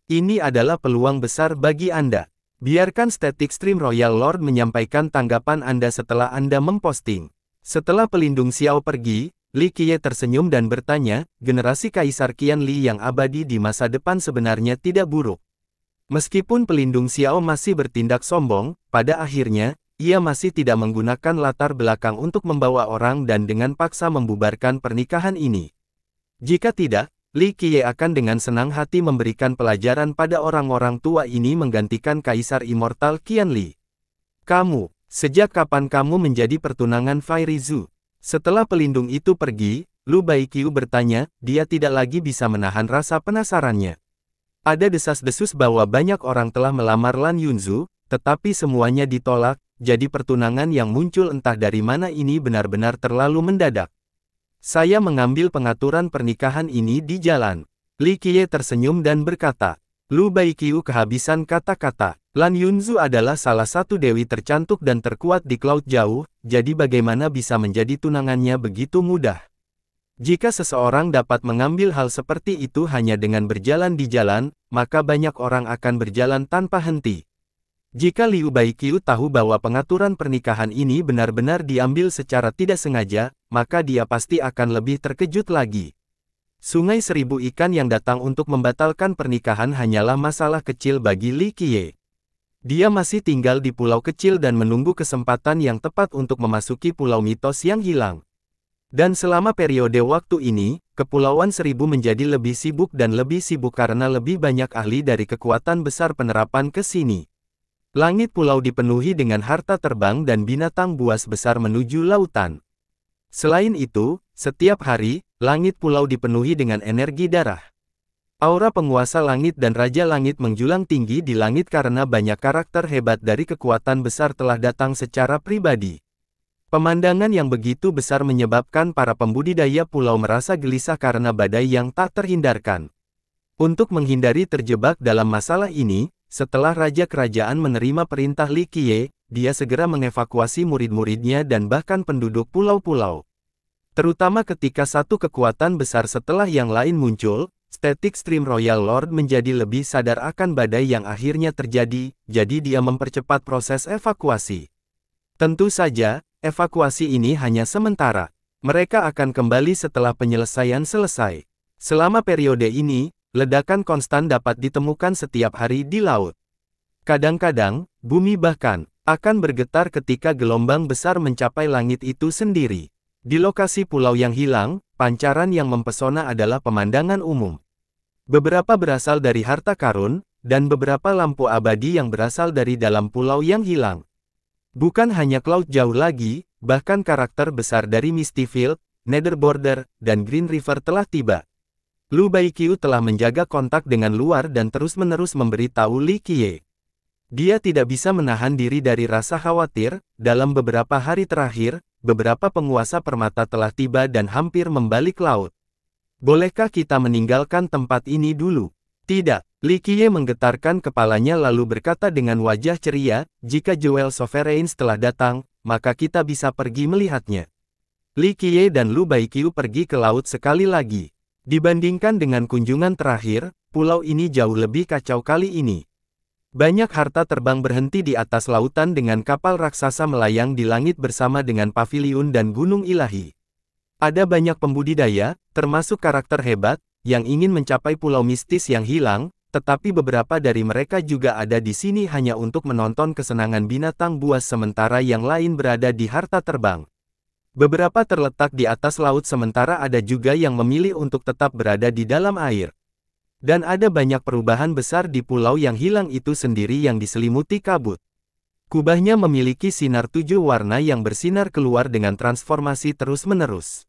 Ini adalah peluang besar bagi Anda. Biarkan Static Stream Royal Lord menyampaikan tanggapan Anda setelah Anda memposting. Setelah pelindung Xiao pergi, Li Qiye tersenyum dan bertanya, generasi Kaisar Qian Li yang abadi di masa depan sebenarnya tidak buruk. Meskipun pelindung Xiao masih bertindak sombong, pada akhirnya, ia masih tidak menggunakan latar belakang untuk membawa orang dan dengan paksa membubarkan pernikahan ini. Jika tidak, Li Qiye akan dengan senang hati memberikan pelajaran pada orang-orang tua ini menggantikan Kaisar Immortal Qian Li. Kamu, sejak kapan kamu menjadi pertunangan Fai Rizu? Setelah pelindung itu pergi, Lu Baiqiu bertanya, dia tidak lagi bisa menahan rasa penasarannya. Ada desas-desus bahwa banyak orang telah melamar Lan Yunzu, tetapi semuanya ditolak, jadi pertunangan yang muncul entah dari mana ini benar-benar terlalu mendadak. Saya mengambil pengaturan pernikahan ini di jalan. Li Qiye tersenyum dan berkata, Lu Baiqiu kehabisan kata-kata. Lan Yunzu adalah salah satu dewi tercantik dan terkuat di Cloud Jauh, jadi bagaimana bisa menjadi tunangannya begitu mudah? Jika seseorang dapat mengambil hal seperti itu hanya dengan berjalan di jalan, maka banyak orang akan berjalan tanpa henti. Jika Liu Baiqiu tahu bahwa pengaturan pernikahan ini benar-benar diambil secara tidak sengaja, maka dia pasti akan lebih terkejut lagi. Sungai seribu ikan yang datang untuk membatalkan pernikahan hanyalah masalah kecil bagi Li Qiye. Dia masih tinggal di pulau kecil dan menunggu kesempatan yang tepat untuk memasuki pulau mitos yang hilang. Dan selama periode waktu ini, Kepulauan Seribu menjadi lebih sibuk dan lebih sibuk karena lebih banyak ahli dari kekuatan besar penerapan ke sini. Langit pulau dipenuhi dengan harta terbang dan binatang buas besar menuju lautan. Selain itu, setiap hari, langit pulau dipenuhi dengan energi darah. Aura penguasa langit dan Raja Langit menjulang tinggi di langit karena banyak karakter hebat dari kekuatan besar telah datang secara pribadi. Pemandangan yang begitu besar menyebabkan para pembudidaya pulau merasa gelisah karena badai yang tak terhindarkan. Untuk menghindari terjebak dalam masalah ini, setelah Raja Kerajaan menerima perintah Li Qiye, dia segera mengevakuasi murid-muridnya dan bahkan penduduk pulau-pulau. Terutama ketika satu kekuatan besar setelah yang lain muncul, Static Stream Royal Lord menjadi lebih sadar akan badai yang akhirnya terjadi, jadi dia mempercepat proses evakuasi. Tentu saja, evakuasi ini hanya sementara. Mereka akan kembali setelah penyelesaian selesai. Selama periode ini, ledakan konstan dapat ditemukan setiap hari di laut. Kadang-kadang, bumi bahkan akan bergetar ketika gelombang besar mencapai langit itu sendiri. Di lokasi pulau yang hilang, pancaran yang mempesona adalah pemandangan umum. Beberapa berasal dari harta karun, dan beberapa lampu abadi yang berasal dari dalam pulau yang hilang. Bukan hanya Cloud jauh lagi, bahkan karakter besar dari Mistyfield, Nether Border, dan Green River telah tiba. Lu Baiqiu telah menjaga kontak dengan luar dan terus-menerus memberitahu Li Qiye. Dia tidak bisa menahan diri dari rasa khawatir, dalam beberapa hari terakhir, beberapa penguasa permata telah tiba dan hampir membalik laut. Bolehkah kita meninggalkan tempat ini dulu? Tidak, Li Qiye menggetarkan kepalanya lalu berkata dengan wajah ceria, jika Jewel Sovereign telah datang, maka kita bisa pergi melihatnya. Li Qiye dan Lu Baiqiu pergi ke laut sekali lagi. Dibandingkan dengan kunjungan terakhir, pulau ini jauh lebih kacau kali ini. Banyak harta terbang berhenti di atas lautan dengan kapal raksasa melayang di langit bersama dengan paviliun dan gunung ilahi. Ada banyak pembudidaya, termasuk karakter hebat, yang ingin mencapai pulau mistis yang hilang, tetapi beberapa dari mereka juga ada di sini hanya untuk menonton kesenangan binatang buas sementara yang lain berada di harta terbang. Beberapa terletak di atas laut sementara ada juga yang memilih untuk tetap berada di dalam air. Dan ada banyak perubahan besar di pulau yang hilang itu sendiri yang diselimuti kabut. Kubahnya memiliki sinar tujuh warna yang bersinar keluar dengan transformasi terus-menerus.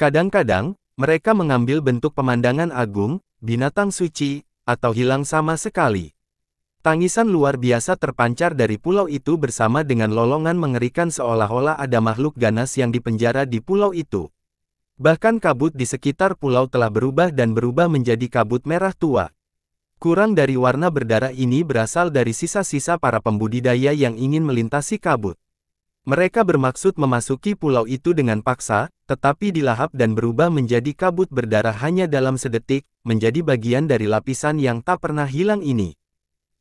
Kadang-kadang, mereka mengambil bentuk pemandangan agung, binatang suci, atau hilang sama sekali. Tangisan luar biasa terpancar dari pulau itu bersama dengan lolongan mengerikan seolah-olah ada makhluk ganas yang dipenjara di pulau itu. Bahkan kabut di sekitar pulau telah berubah dan berubah menjadi kabut merah tua. Kurang dari warna berdarah ini berasal dari sisa-sisa para pembudidaya yang ingin melintasi kabut. Mereka bermaksud memasuki pulau itu dengan paksa, tetapi dilahap dan berubah menjadi kabut berdarah hanya dalam sedetik, menjadi bagian dari lapisan yang tak pernah hilang ini.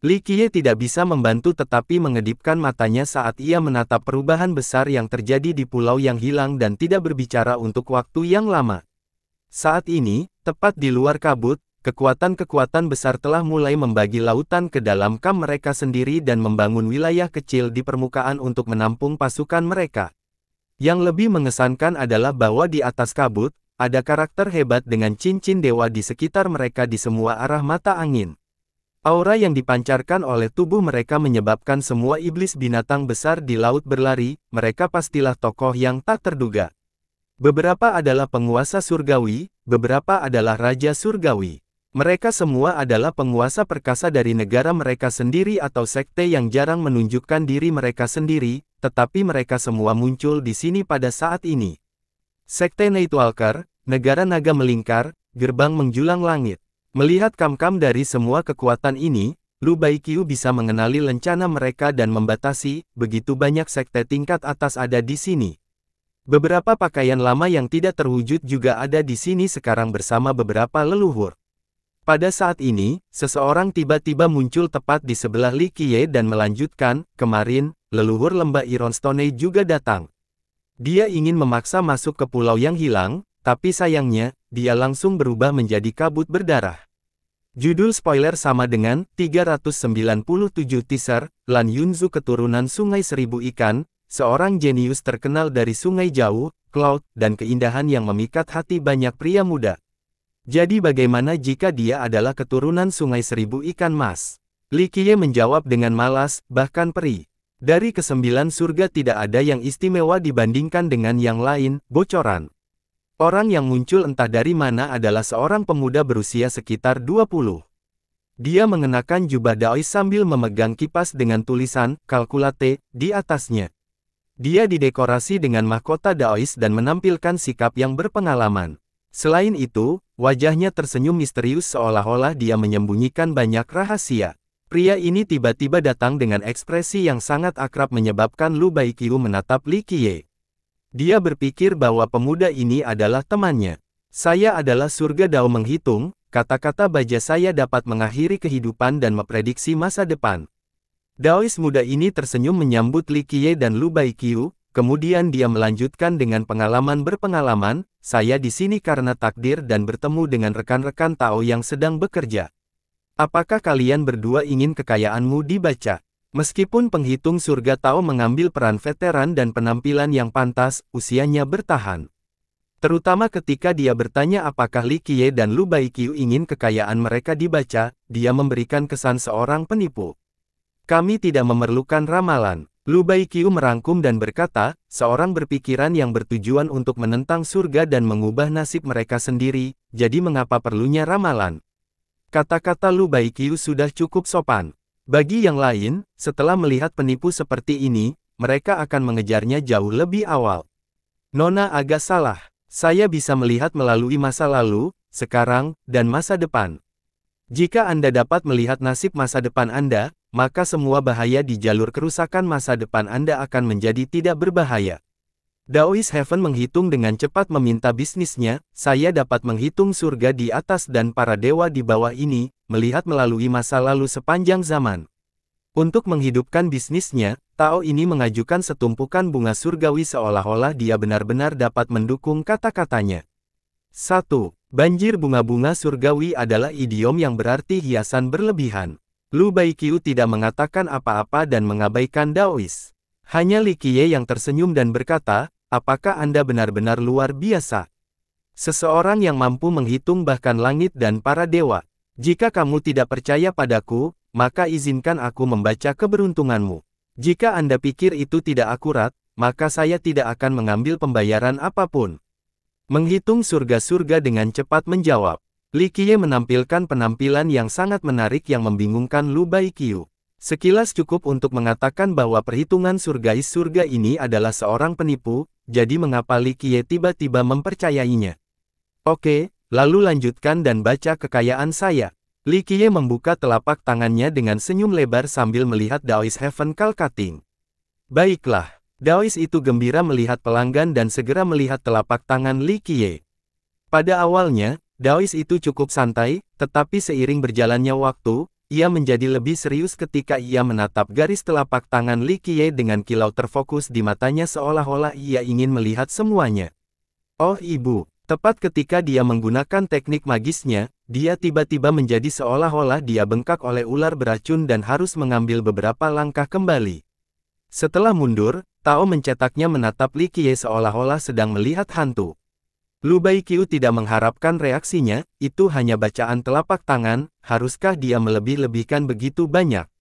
Li Qiye tidak bisa membantu tetapi mengedipkan matanya saat ia menatap perubahan besar yang terjadi di pulau yang hilang dan tidak berbicara untuk waktu yang lama. Saat ini, tepat di luar kabut, kekuatan-kekuatan besar telah mulai membagi lautan ke dalam kam mereka sendiri dan membangun wilayah kecil di permukaan untuk menampung pasukan mereka. Yang lebih mengesankan adalah bahwa di atas kabut, ada karakter hebat dengan cincin dewa di sekitar mereka di semua arah mata angin. Aura yang dipancarkan oleh tubuh mereka menyebabkan semua iblis binatang besar di laut berlari, mereka pastilah tokoh yang tak terduga. Beberapa adalah penguasa surgawi, beberapa adalah raja surgawi. Mereka semua adalah penguasa perkasa dari negara mereka sendiri atau sekte yang jarang menunjukkan diri mereka sendiri, tetapi mereka semua muncul di sini pada saat ini. Sekte Nightwalker, negara naga melingkar, gerbang menjulang langit. Melihat kam-kam dari semua kekuatan ini, Lu Baiqiu bisa mengenali lencana mereka dan membatasi, begitu banyak sekte tingkat atas ada di sini. Beberapa pakaian lama yang tidak terwujud juga ada di sini sekarang bersama beberapa leluhur. Pada saat ini, seseorang tiba-tiba muncul tepat di sebelah Li Qiye dan melanjutkan, kemarin, leluhur lembah Ironstone juga datang. Dia ingin memaksa masuk ke pulau yang hilang, tapi sayangnya, dia langsung berubah menjadi kabut berdarah. Judul spoiler sama dengan 397 teaser, Lan Yunzu keturunan Sungai Seribu Ikan, seorang jenius terkenal dari Sungai Jauh, Cloud, dan keindahan yang memikat hati banyak pria muda. Jadi bagaimana jika dia adalah keturunan sungai seribu ikan mas? Li Qiye menjawab dengan malas, bahkan peri. Dari kesembilan surga tidak ada yang istimewa dibandingkan dengan yang lain, bocoran. Orang yang muncul entah dari mana adalah seorang pemuda berusia sekitar 20. Dia mengenakan jubah daois sambil memegang kipas dengan tulisan, kalkulate, di atasnya. Dia didekorasi dengan mahkota daois dan menampilkan sikap yang berpengalaman. Selain itu, wajahnya tersenyum misterius seolah-olah dia menyembunyikan banyak rahasia. Pria ini tiba-tiba datang dengan ekspresi yang sangat akrab menyebabkan Lu Baiqiu menatap Li Qiye. Dia berpikir bahwa pemuda ini adalah temannya. Saya adalah surga Dao menghitung, kata-kata baja saya dapat mengakhiri kehidupan dan memprediksi masa depan. Daois muda ini tersenyum menyambut Li Qiye dan Lu Baiqiu, kemudian dia melanjutkan dengan pengalaman berpengalaman, saya di sini karena takdir dan bertemu dengan rekan-rekan Tao yang sedang bekerja. Apakah kalian berdua ingin kekayaanmu dibaca? Meskipun penghitung surga Tao mengambil peran veteran dan penampilan yang pantas, usianya bertahan. Terutama ketika dia bertanya apakah Li Qiye dan Lu Baiqiu ingin kekayaan mereka dibaca, dia memberikan kesan seorang penipu. Kami tidak memerlukan ramalan. Lu Baiqiu merangkum dan berkata, seorang berpikiran yang bertujuan untuk menentang surga dan mengubah nasib mereka sendiri, jadi mengapa perlunya ramalan? Kata-kata Lu Baiqiu sudah cukup sopan. Bagi yang lain, setelah melihat penipu seperti ini, mereka akan mengejarnya jauh lebih awal. Nona agak salah. Saya bisa melihat melalui masa lalu, sekarang, dan masa depan. Jika Anda dapat melihat nasib masa depan Anda, maka semua bahaya di jalur kerusakan masa depan Anda akan menjadi tidak berbahaya. Daois Heaven menghitung dengan cepat meminta bisnisnya, saya dapat menghitung surga di atas dan para dewa di bawah ini, melihat melalui masa lalu sepanjang zaman. Untuk menghidupkan bisnisnya, Tao ini mengajukan setumpukan bunga surgawi seolah-olah dia benar-benar dapat mendukung kata-katanya. 1. Banjir bunga-bunga surgawi adalah idiom yang berarti hiasan berlebihan. Lu Baiqiu tidak mengatakan apa-apa dan mengabaikan Daois. Hanya Li Qiye yang tersenyum dan berkata, apakah Anda benar-benar luar biasa? Seseorang yang mampu menghitung bahkan langit dan para dewa. Jika kamu tidak percaya padaku, maka izinkan aku membaca keberuntunganmu. Jika Anda pikir itu tidak akurat, maka saya tidak akan mengambil pembayaran apa pun. Menghitung surga-surga dengan cepat menjawab. Li Qiye menampilkan penampilan yang sangat menarik yang membingungkan Lu Baiqiu. Sekilas cukup untuk mengatakan bahwa perhitungan surgais surga ini adalah seorang penipu, jadi mengapa Li Qiye tiba-tiba mempercayainya? Oke, lalu lanjutkan dan baca kekayaan saya. Li Qiye membuka telapak tangannya dengan senyum lebar sambil melihat Daois Heaven Kalkating. Baiklah, Daois itu gembira melihat pelanggan dan segera melihat telapak tangan Li Qiye. Pada awalnya, Daois itu cukup santai, tetapi seiring berjalannya waktu, ia menjadi lebih serius ketika ia menatap garis telapak tangan Li Qiye dengan kilau terfokus di matanya seolah-olah ia ingin melihat semuanya. Oh ibu, tepat ketika dia menggunakan teknik magisnya, dia tiba-tiba menjadi seolah-olah dia bengkak oleh ular beracun dan harus mengambil beberapa langkah kembali. Setelah mundur, Tao mencetaknya menatap Li Qiye seolah-olah sedang melihat hantu. Lu Baiqiu tidak mengharapkan reaksinya, itu hanya bacaan telapak tangan, haruskah dia melebih-lebihkan begitu banyak?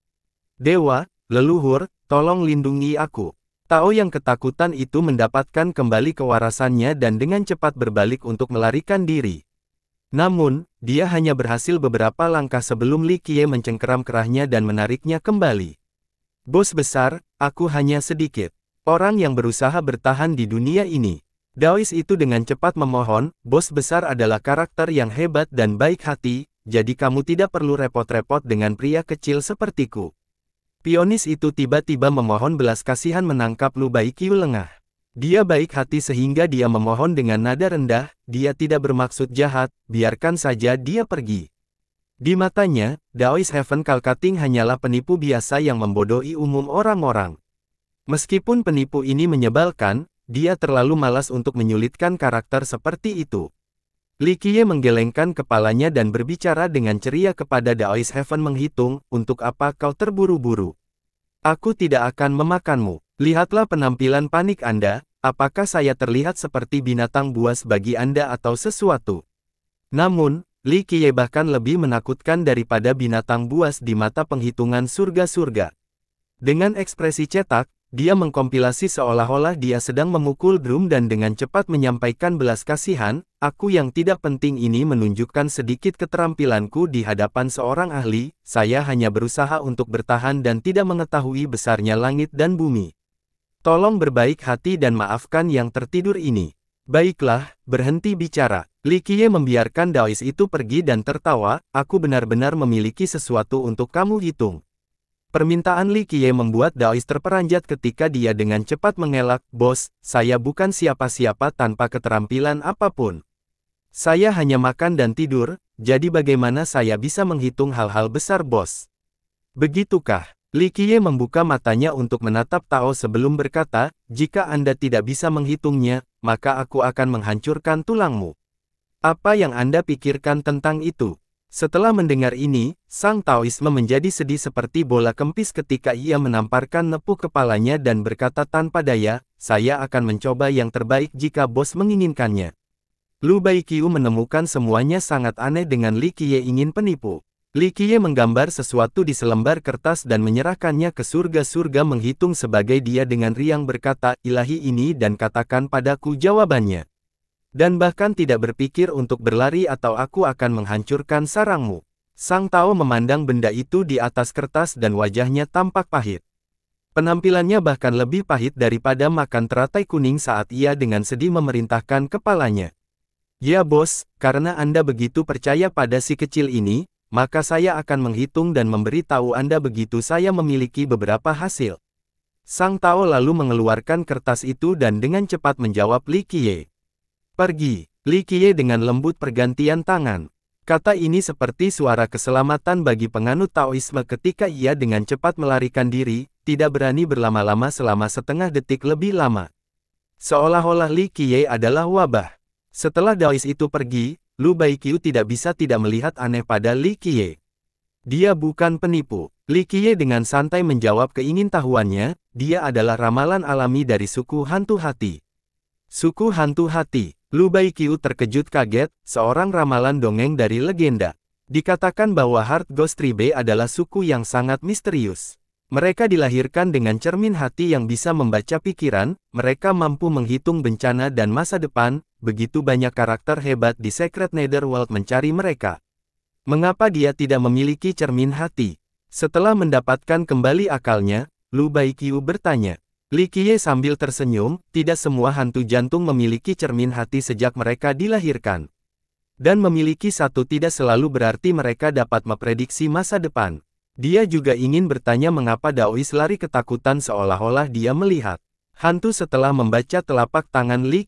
Dewa, leluhur, tolong lindungi aku. Tao yang ketakutan itu mendapatkan kembali kewarasannya dan dengan cepat berbalik untuk melarikan diri. Namun, dia hanya berhasil beberapa langkah sebelum Li Qiye mencengkeram kerahnya dan menariknya kembali. Bos besar, aku hanya sedikit. Orang yang berusaha bertahan di dunia ini. Daois itu dengan cepat memohon, bos besar adalah karakter yang hebat dan baik hati, jadi kamu tidak perlu repot-repot dengan pria kecil sepertiku. Pionis itu tiba-tiba memohon belas kasihan menangkap Lu Baikiu lengah. Dia baik hati sehingga dia memohon dengan nada rendah, dia tidak bermaksud jahat, biarkan saja dia pergi. Di matanya, Daois Heaven Kalkating hanyalah penipu biasa yang membodohi umum orang-orang. Meskipun penipu ini menyebalkan, dia terlalu malas untuk menyulitkan karakter seperti itu. Li Qiye menggelengkan kepalanya dan berbicara dengan ceria kepada Daois Heaven menghitung, untuk apa kau terburu-buru. Aku tidak akan memakanmu. Lihatlah penampilan panik Anda, apakah saya terlihat seperti binatang buas bagi Anda atau sesuatu? Namun, Li Qiye bahkan lebih menakutkan daripada binatang buas di mata penghitungan surga-surga. Dengan ekspresi cetak, dia mengkompilasi seolah-olah dia sedang memukul drum dan dengan cepat menyampaikan belas kasihan, aku yang tidak penting ini menunjukkan sedikit keterampilanku di hadapan seorang ahli, saya hanya berusaha untuk bertahan dan tidak mengetahui besarnya langit dan bumi. Tolong berbaik hati dan maafkan yang tertidur ini. Baiklah, berhenti bicara. Li Qiye membiarkan Daois itu pergi dan tertawa, aku benar-benar memiliki sesuatu untuk kamu hitung. Permintaan Li Qiye membuat Daois terperanjat ketika dia dengan cepat mengelak, Bos, saya bukan siapa-siapa tanpa keterampilan apa pun. Saya hanya makan dan tidur, jadi bagaimana saya bisa menghitung hal-hal besar bos? Begitukah? Li Qiye membuka matanya untuk menatap Tao sebelum berkata, jika Anda tidak bisa menghitungnya, maka aku akan menghancurkan tulangmu. Apa yang Anda pikirkan tentang itu? Setelah mendengar ini, Sang Taoisme menjadi sedih seperti bola kempis ketika ia menamparkan nepuk kepalanya dan berkata tanpa daya, saya akan mencoba yang terbaik jika bos menginginkannya. Lu Baiqiu menemukan semuanya sangat aneh dengan Li Qiye ingin penipu. Li Qiye menggambar sesuatu di selembar kertas dan menyerahkannya ke surga-surga menghitung sebagai dia dengan riang berkata, ilahi ini dan katakan padaku jawabannya. Dan bahkan tidak berpikir untuk berlari atau aku akan menghancurkan sarangmu. Sang Tao memandang benda itu di atas kertas dan wajahnya tampak pahit. Penampilannya bahkan lebih pahit daripada makan teratai kuning saat ia dengan sedih memerintahkan kepalanya. Ya bos, karena Anda begitu percaya pada si kecil ini, maka saya akan menghitung dan memberitahu Anda begitu saya memiliki beberapa hasil. Sang Tao lalu mengeluarkan kertas itu dan dengan cepat menjawab Li Qiye. Pergi, Li Qiye dengan lembut pergantian tangan. Kata ini seperti suara keselamatan bagi penganut Taoisme ketika ia dengan cepat melarikan diri, tidak berani berlama-lama selama setengah detik lebih lama. Seolah-olah Li Qiye adalah wabah. Setelah Daois itu pergi, Lu Baiqiu tidak bisa tidak melihat aneh pada Li Qiye. Dia bukan penipu. Li Qiye dengan santai menjawab keingintahuannya, dia adalah ramalan alami dari suku hantu hati. Suku hantu hati. Lu Baiqiu terkejut kaget, seorang ramalan dongeng dari legenda. Dikatakan bahwa Heart Ghost Tribe adalah suku yang sangat misterius. Mereka dilahirkan dengan cermin hati yang bisa membaca pikiran, mereka mampu menghitung bencana dan masa depan, begitu banyak karakter hebat di Secret Netherworld mencari mereka. Mengapa dia tidak memiliki cermin hati? Setelah mendapatkan kembali akalnya, Lu Baiqiu bertanya. Li Qiye sambil tersenyum, tidak semua hantu jantung memiliki cermin hati sejak mereka dilahirkan. Dan memiliki satu tidak selalu berarti mereka dapat memprediksi masa depan. Dia juga ingin bertanya mengapa Daois lari ketakutan seolah-olah dia melihat. Hantu setelah membaca telapak tangan Li.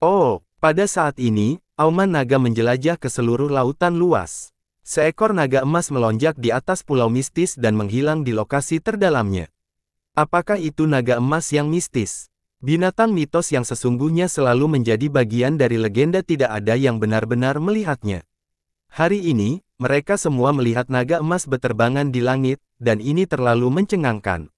Oh, pada saat ini, auman naga menjelajah ke seluruh lautan luas. Seekor naga emas melonjak di atas pulau mistis dan menghilang di lokasi terdalamnya. Apakah itu naga emas yang mistis? Binatang mitos yang sesungguhnya selalu menjadi bagian dari legenda tidak ada yang benar-benar melihatnya. Hari ini, mereka semua melihat naga emas beterbangan di langit, dan ini terlalu mencengangkan.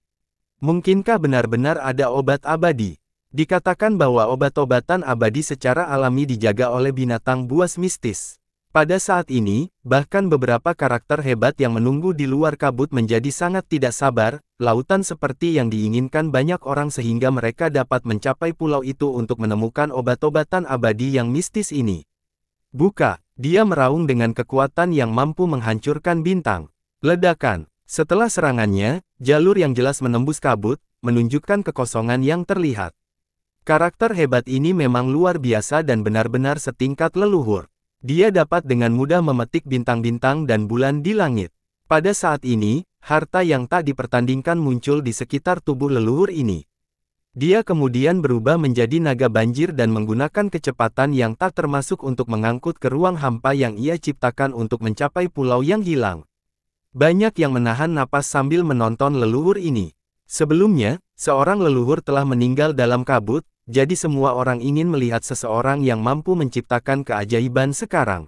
Mungkinkah benar-benar ada obat abadi? Dikatakan bahwa obat-obatan abadi secara alami dijaga oleh binatang buas mistis. Pada saat ini, bahkan beberapa karakter hebat yang menunggu di luar kabut menjadi sangat tidak sabar, lautan seperti yang diinginkan banyak orang sehingga mereka dapat mencapai pulau itu untuk menemukan obat-obatan abadi yang mistis ini. Buka, dia meraung dengan kekuatan yang mampu menghancurkan bintang. Ledakan, setelah serangannya, jalur yang jelas menembus kabut, menunjukkan kekosongan yang terlihat. Karakter hebat ini memang luar biasa dan benar-benar setingkat leluhur. Dia dapat dengan mudah memetik bintang-bintang dan bulan di langit. Pada saat ini, harta yang tak dipertandingkan muncul di sekitar tubuh leluhur ini. Dia kemudian berubah menjadi naga banjir dan menggunakan kecepatan yang tak termasuk untuk mengangkut ke ruang hampa yang ia ciptakan untuk mencapai pulau yang hilang. Banyak yang menahan napas sambil menonton leluhur ini. Sebelumnya, seorang leluhur telah meninggal dalam kabut, jadi semua orang ingin melihat seseorang yang mampu menciptakan keajaiban sekarang.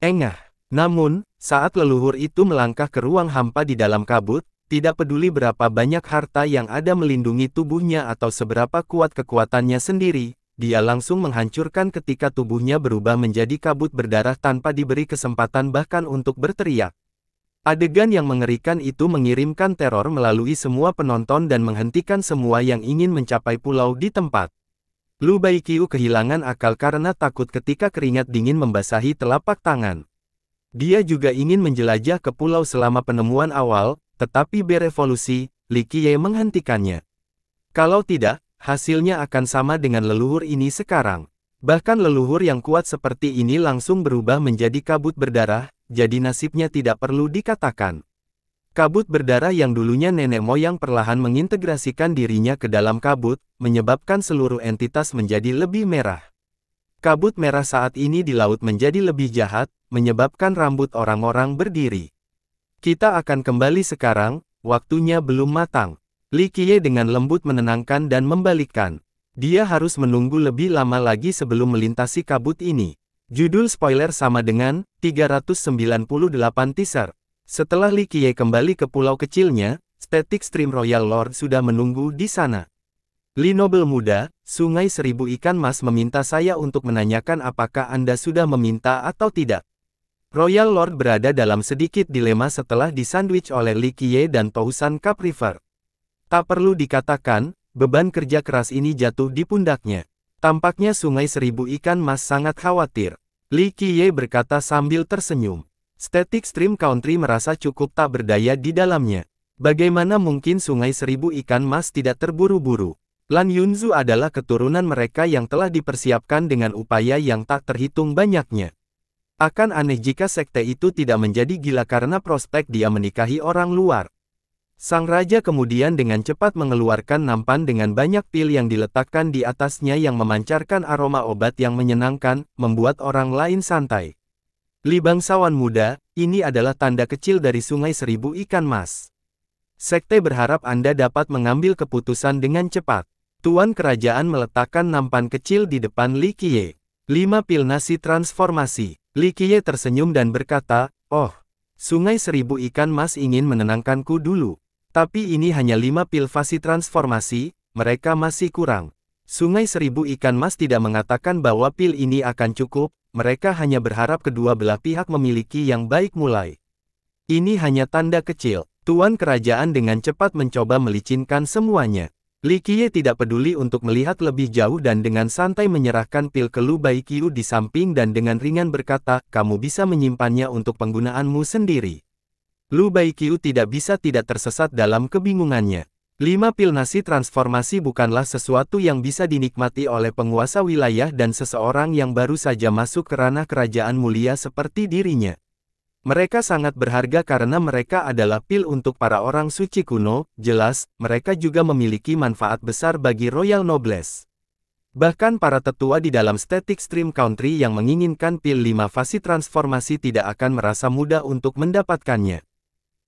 Engah. Namun, saat leluhur itu melangkah ke ruang hampa di dalam kabut, tidak peduli berapa banyak harta yang ada melindungi tubuhnya atau seberapa kuat kekuatannya sendiri, dia langsung menghancurkan ketika tubuhnya berubah menjadi kabut berdarah tanpa diberi kesempatan bahkan untuk berteriak. Adegan yang mengerikan itu mengirimkan teror melalui semua penonton dan menghentikan semua yang ingin mencapai pulau di tempat. Lu Baiqiu kehilangan akal karena takut ketika keringat dingin membasahi telapak tangan. Dia juga ingin menjelajah ke pulau selama penemuan awal, tetapi berevolusi, Li Qiye menghentikannya. Kalau tidak, hasilnya akan sama dengan leluhur ini sekarang. Bahkan leluhur yang kuat seperti ini langsung berubah menjadi kabut berdarah, jadi nasibnya tidak perlu dikatakan. Kabut berdarah yang dulunya nenek moyang perlahan mengintegrasikan dirinya ke dalam kabut, menyebabkan seluruh entitas menjadi lebih merah. Kabut merah saat ini di laut menjadi lebih jahat, menyebabkan rambut orang-orang berdiri. Kita akan kembali sekarang, waktunya belum matang. Li Qiye dengan lembut menenangkan dan membalikkan. Dia harus menunggu lebih lama lagi sebelum melintasi kabut ini. Judul spoiler sama dengan 398 teaser. Setelah Li Qiye kembali ke pulau kecilnya, Static Stream Royal Lord sudah menunggu di sana. Li Nobel muda, Sungai Seribu Ikan Mas meminta saya untuk menanyakan apakah Anda sudah meminta atau tidak. Royal Lord berada dalam sedikit dilema setelah disandwich oleh Li Qiye dan Tousan Cup River. Tak perlu dikatakan, beban kerja keras ini jatuh di pundaknya. Tampaknya Sungai Seribu Ikan Mas sangat khawatir. Li Qiye berkata sambil tersenyum. Static Stream Country merasa cukup tak berdaya di dalamnya. Bagaimana mungkin sungai seribu ikan mas tidak terburu-buru? Lan Yunzu adalah keturunan mereka yang telah dipersiapkan dengan upaya yang tak terhitung banyaknya. Akan aneh jika sekte itu tidak menjadi gila karena prospek dia menikahi orang luar. Sang raja kemudian dengan cepat mengeluarkan nampan dengan banyak pil yang diletakkan di atasnya yang memancarkan aroma obat yang menyenangkan, membuat orang lain santai. Li bangsawan muda, ini adalah tanda kecil dari sungai seribu ikan mas. Sekte berharap Anda dapat mengambil keputusan dengan cepat. Tuan kerajaan meletakkan nampan kecil di depan Li Qiye. Lima pil nasi transformasi. Li Qiye tersenyum dan berkata, Oh, sungai seribu ikan mas ingin menenangkanku dulu. Tapi ini hanya lima pil fasi transformasi, mereka masih kurang. Sungai seribu ikan mas tidak mengatakan bahwa pil ini akan cukup, mereka hanya berharap kedua belah pihak memiliki yang baik mulai. Ini hanya tanda kecil. Tuan kerajaan dengan cepat mencoba melicinkan semuanya. Li Qiye tidak peduli untuk melihat lebih jauh dan dengan santai menyerahkan pil ke Lu Baiqiu di samping dan dengan ringan berkata, kamu bisa menyimpannya untuk penggunaanmu sendiri. Lu Baiqiu tidak bisa tidak tersesat dalam kebingungannya. Lima pil nasi transformasi bukanlah sesuatu yang bisa dinikmati oleh penguasa wilayah dan seseorang yang baru saja masuk ke ranah kerajaan mulia seperti dirinya. Mereka sangat berharga karena mereka adalah pil untuk para orang suci kuno, jelas, mereka juga memiliki manfaat besar bagi Royal Nobles. Bahkan para tetua di dalam Static Stream Country yang menginginkan pil 5 fasi transformasi tidak akan merasa mudah untuk mendapatkannya.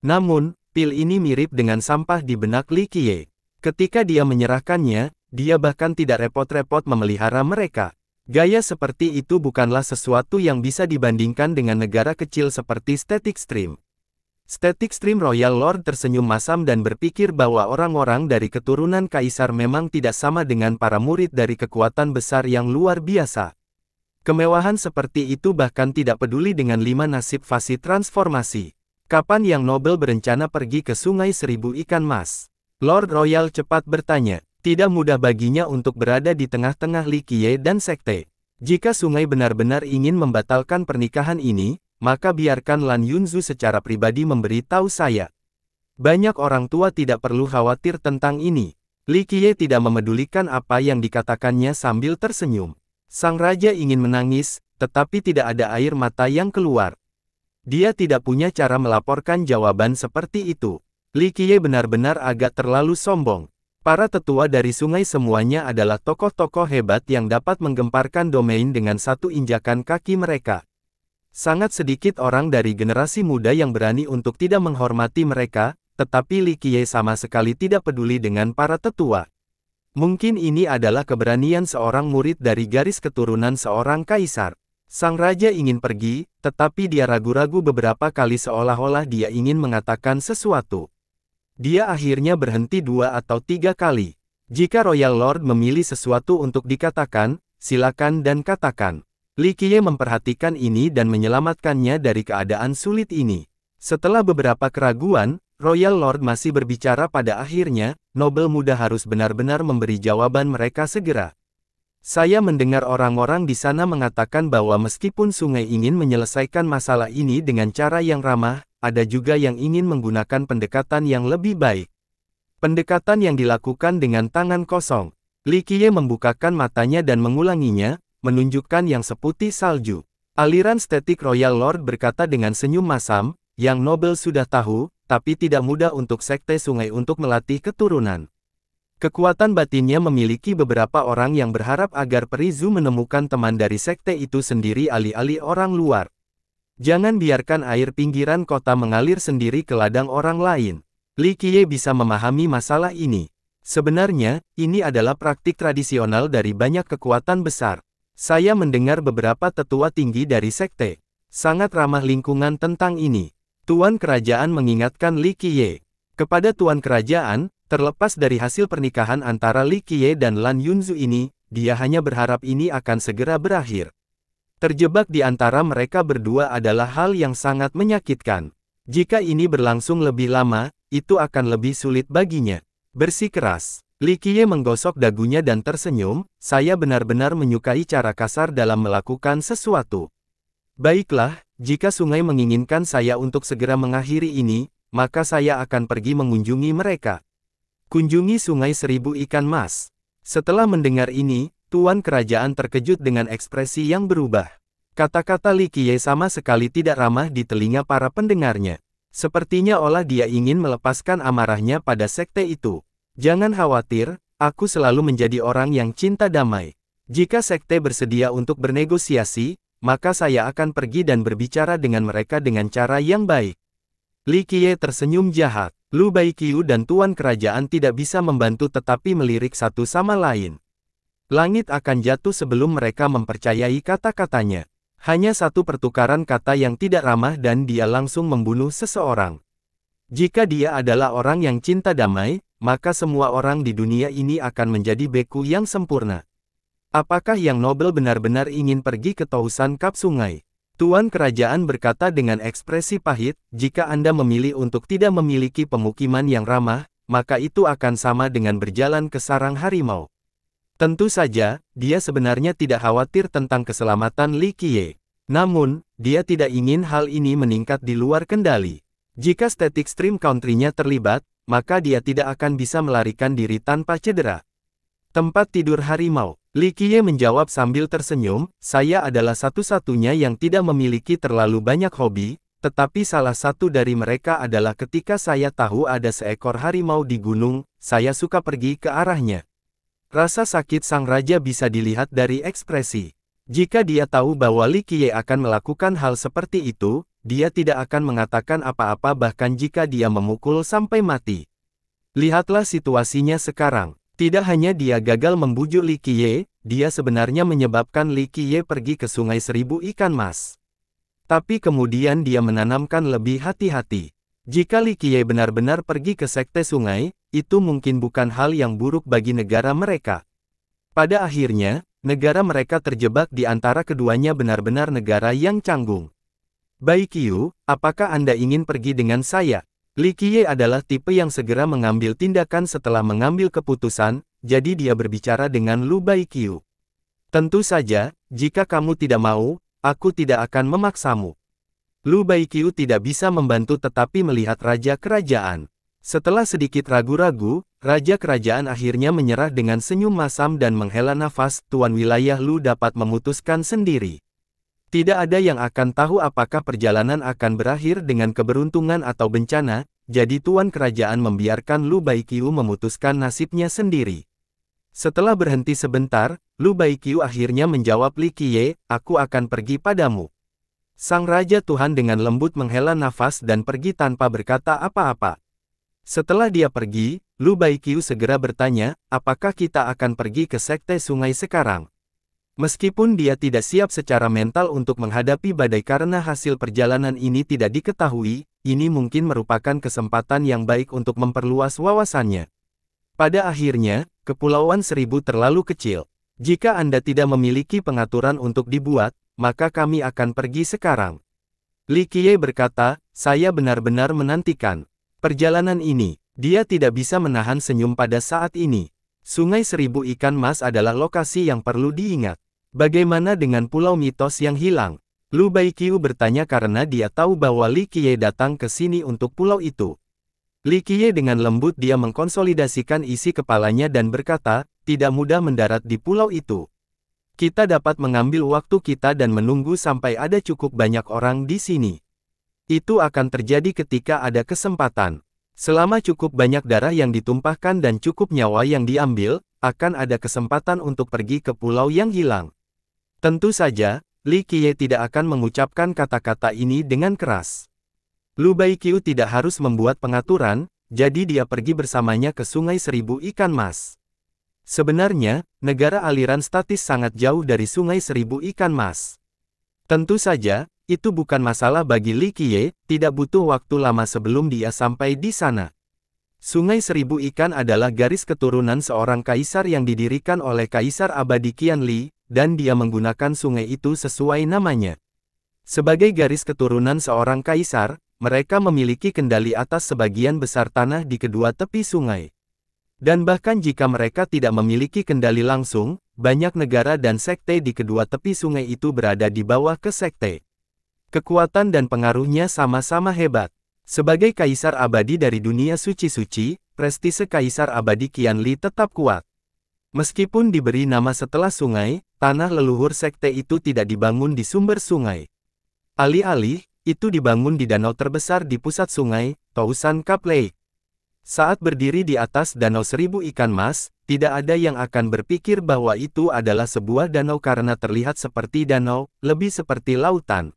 Namun, Pil ini mirip dengan sampah di benak Li Qiye. Ketika dia menyerahkannya, dia bahkan tidak repot-repot memelihara mereka. Gaya seperti itu bukanlah sesuatu yang bisa dibandingkan dengan negara kecil seperti Static Stream. Static Stream Royal Lord tersenyum masam dan berpikir bahwa orang-orang dari keturunan kaisar memang tidak sama dengan para murid dari kekuatan besar yang luar biasa. Kemewahan seperti itu bahkan tidak peduli dengan lima nasib fasi transformasi. Kapan Yang Nobel berencana pergi ke Sungai Seribu Ikan Mas? Lord Royal cepat bertanya. Tidak mudah baginya untuk berada di tengah-tengah Li Qiye dan Sekte. Jika sungai benar-benar ingin membatalkan pernikahan ini, maka biarkan Lan Yunzu secara pribadi memberitahu saya. Banyak orang tua tidak perlu khawatir tentang ini. Li Qiye tidak memedulikan apa yang dikatakannya sambil tersenyum. Sang raja ingin menangis, tetapi tidak ada air mata yang keluar. Dia tidak punya cara melaporkan jawaban seperti itu. Li Qiye benar-benar agak terlalu sombong. Para tetua dari sungai semuanya adalah tokoh-tokoh hebat yang dapat menggemparkan domain dengan satu injakan kaki mereka. Sangat sedikit orang dari generasi muda yang berani untuk tidak menghormati mereka, tetapi Li Qiye sama sekali tidak peduli dengan para tetua. Mungkin ini adalah keberanian seorang murid dari garis keturunan seorang kaisar. Sang raja ingin pergi, tetapi dia ragu-ragu beberapa kali seolah-olah dia ingin mengatakan sesuatu. Dia akhirnya berhenti dua atau tiga kali. Jika Royal Lord memilih sesuatu untuk dikatakan, silakan dan katakan. Li Qiye memperhatikan ini dan menyelamatkannya dari keadaan sulit ini. Setelah beberapa keraguan, Royal Lord masih berbicara pada akhirnya, Nobel muda harus benar-benar memberi jawaban mereka segera. Saya mendengar orang-orang di sana mengatakan bahwa meskipun sungai ingin menyelesaikan masalah ini dengan cara yang ramah, ada juga yang ingin menggunakan pendekatan yang lebih baik. Pendekatan yang dilakukan dengan tangan kosong. Li Qiye membukakan matanya dan mengulanginya, menunjukkan yang seputih salju. Aliran stetik Royal Lord berkata dengan senyum masam, yang Nobel sudah tahu, tapi tidak mudah untuk sekte sungai untuk melatih keturunan. Kekuatan batinnya memiliki beberapa orang yang berharap agar Perizu menemukan teman dari sekte itu sendiri alih-alih orang luar. Jangan biarkan air pinggiran kota mengalir sendiri ke ladang orang lain. Li Qiye bisa memahami masalah ini. Sebenarnya, ini adalah praktik tradisional dari banyak kekuatan besar. Saya mendengar beberapa tetua tinggi dari sekte. Sangat ramah lingkungan tentang ini. Tuan Kerajaan mengingatkan Li Qiye. Kepada Tuan Kerajaan, terlepas dari hasil pernikahan antara Li Qiye dan Lan Yunzu ini, dia hanya berharap ini akan segera berakhir. Terjebak di antara mereka berdua adalah hal yang sangat menyakitkan. Jika ini berlangsung lebih lama, itu akan lebih sulit baginya. Bersikeras. Li Qiye menggosok dagunya dan tersenyum, saya benar-benar menyukai cara kasar dalam melakukan sesuatu. Baiklah, jika sungai menginginkan saya untuk segera mengakhiri ini, maka saya akan pergi mengunjungi mereka. Kunjungi sungai seribu ikan mas. Setelah mendengar ini, Tuan Kerajaan terkejut dengan ekspresi yang berubah. Kata-kata Li Qiye sama sekali tidak ramah di telinga para pendengarnya. Sepertinya olah dia ingin melepaskan amarahnya pada sekte itu. Jangan khawatir, aku selalu menjadi orang yang cinta damai. Jika sekte bersedia untuk bernegosiasi, maka saya akan pergi dan berbicara dengan mereka dengan cara yang baik. Li Qiye tersenyum jahat. Lu Baiqiu dan Tuan Kerajaan tidak bisa membantu tetapi melirik satu sama lain. Langit akan jatuh sebelum mereka mempercayai kata-katanya. Hanya satu pertukaran kata yang tidak ramah dan dia langsung membunuh seseorang. Jika dia adalah orang yang cinta damai, maka semua orang di dunia ini akan menjadi beku yang sempurna. Apakah yang Nobel benar-benar ingin pergi ke Tausan Kap Sungai? Tuan Kerajaan berkata dengan ekspresi pahit, jika Anda memilih untuk tidak memiliki pemukiman yang ramah, maka itu akan sama dengan berjalan ke sarang harimau. Tentu saja, dia sebenarnya tidak khawatir tentang keselamatan Li Qiye. Namun, dia tidak ingin hal ini meningkat di luar kendali. Jika static stream country-nya terlibat, maka dia tidak akan bisa melarikan diri tanpa cedera. Tempat tidur harimau. Li Qiye menjawab sambil tersenyum, saya adalah satu-satunya yang tidak memiliki terlalu banyak hobi, tetapi salah satu dari mereka adalah ketika saya tahu ada seekor harimau di gunung, saya suka pergi ke arahnya. Rasa sakit sang raja bisa dilihat dari ekspresi. Jika dia tahu bahwa Li Qiye akan melakukan hal seperti itu, dia tidak akan mengatakan apa-apa bahkan jika dia memukul sampai mati. Lihatlah situasinya sekarang. Tidak hanya dia gagal membujuk Li Qiye, dia sebenarnya menyebabkan Li Qiye pergi ke sungai seribu ikan mas. Tapi kemudian dia menanamkan lebih hati-hati. Jika Li Qiye benar-benar pergi ke sekte sungai, itu mungkin bukan hal yang buruk bagi negara mereka. Pada akhirnya, negara mereka terjebak di antara keduanya benar-benar negara yang canggung. Baik Yu, apakah Anda ingin pergi dengan saya? Li Qiye adalah tipe yang segera mengambil tindakan setelah mengambil keputusan, jadi dia berbicara dengan Lu Baiqiu. Tentu saja, jika kamu tidak mau, aku tidak akan memaksamu. Lu Baiqiu tidak bisa membantu tetapi melihat Raja Kerajaan. Setelah sedikit ragu-ragu, Raja Kerajaan akhirnya menyerah dengan senyum masam dan menghela nafas, Tuan Wilayah Lu dapat memutuskan sendiri. Tidak ada yang akan tahu apakah perjalanan akan berakhir dengan keberuntungan atau bencana, jadi tuan kerajaan membiarkan Lu Baiqiu memutuskan nasibnya sendiri. Setelah berhenti sebentar, Lu Baiqiu akhirnya menjawab Li Qiye, aku akan pergi padamu. Sang Raja Tuhan dengan lembut menghela nafas dan pergi tanpa berkata apa-apa. Setelah dia pergi, Lu Baiqiu segera bertanya, apakah kita akan pergi ke Sekte Sungai sekarang? Meskipun dia tidak siap secara mental untuk menghadapi badai karena hasil perjalanan ini tidak diketahui, ini mungkin merupakan kesempatan yang baik untuk memperluas wawasannya. Pada akhirnya, Kepulauan Seribu terlalu kecil. Jika Anda tidak memiliki pengaturan untuk dibuat, maka kami akan pergi sekarang. Li Qiye berkata, saya benar-benar menantikan perjalanan ini. Dia tidak bisa menahan senyum pada saat ini. Sungai Seribu Ikan Mas adalah lokasi yang perlu diingat. Bagaimana dengan pulau mitos yang hilang? Lu Baiqiu bertanya karena dia tahu bahwa Li Qiye datang ke sini untuk pulau itu. Li Qiye dengan lembut dia mengkonsolidasikan isi kepalanya dan berkata, tidak mudah mendarat di pulau itu. Kita dapat mengambil waktu kita dan menunggu sampai ada cukup banyak orang di sini. Itu akan terjadi ketika ada kesempatan. Selama cukup banyak darah yang ditumpahkan dan cukup nyawa yang diambil, akan ada kesempatan untuk pergi ke pulau yang hilang. Tentu saja, Li Qiye tidak akan mengucapkan kata-kata ini dengan keras. Lu Baiqiu tidak harus membuat pengaturan, jadi dia pergi bersamanya ke Sungai Seribu Ikan Mas. Sebenarnya, negara aliran statis sangat jauh dari Sungai Seribu Ikan Mas. Tentu saja, itu bukan masalah bagi Li Qiye, tidak butuh waktu lama sebelum dia sampai di sana. Sungai Seribu Ikan adalah garis keturunan seorang kaisar yang didirikan oleh Kaisar Abadi Qianli, dan dia menggunakan sungai itu sesuai namanya. Sebagai garis keturunan seorang kaisar, mereka memiliki kendali atas sebagian besar tanah di kedua tepi sungai. Dan bahkan jika mereka tidak memiliki kendali langsung, banyak negara dan sekte di kedua tepi sungai itu berada di bawah ke sekte. Kekuatan dan pengaruhnya sama-sama hebat. Sebagai kaisar abadi dari dunia suci-suci, prestise kaisar abadi Qianli tetap kuat. Meskipun diberi nama setelah sungai, tanah leluhur sekte itu tidak dibangun di sumber sungai. Alih-alih, itu dibangun di danau terbesar di pusat sungai, Tousan Cup Lake. Saat berdiri di atas danau seribu ikan mas, tidak ada yang akan berpikir bahwa itu adalah sebuah danau karena terlihat seperti danau, lebih seperti lautan.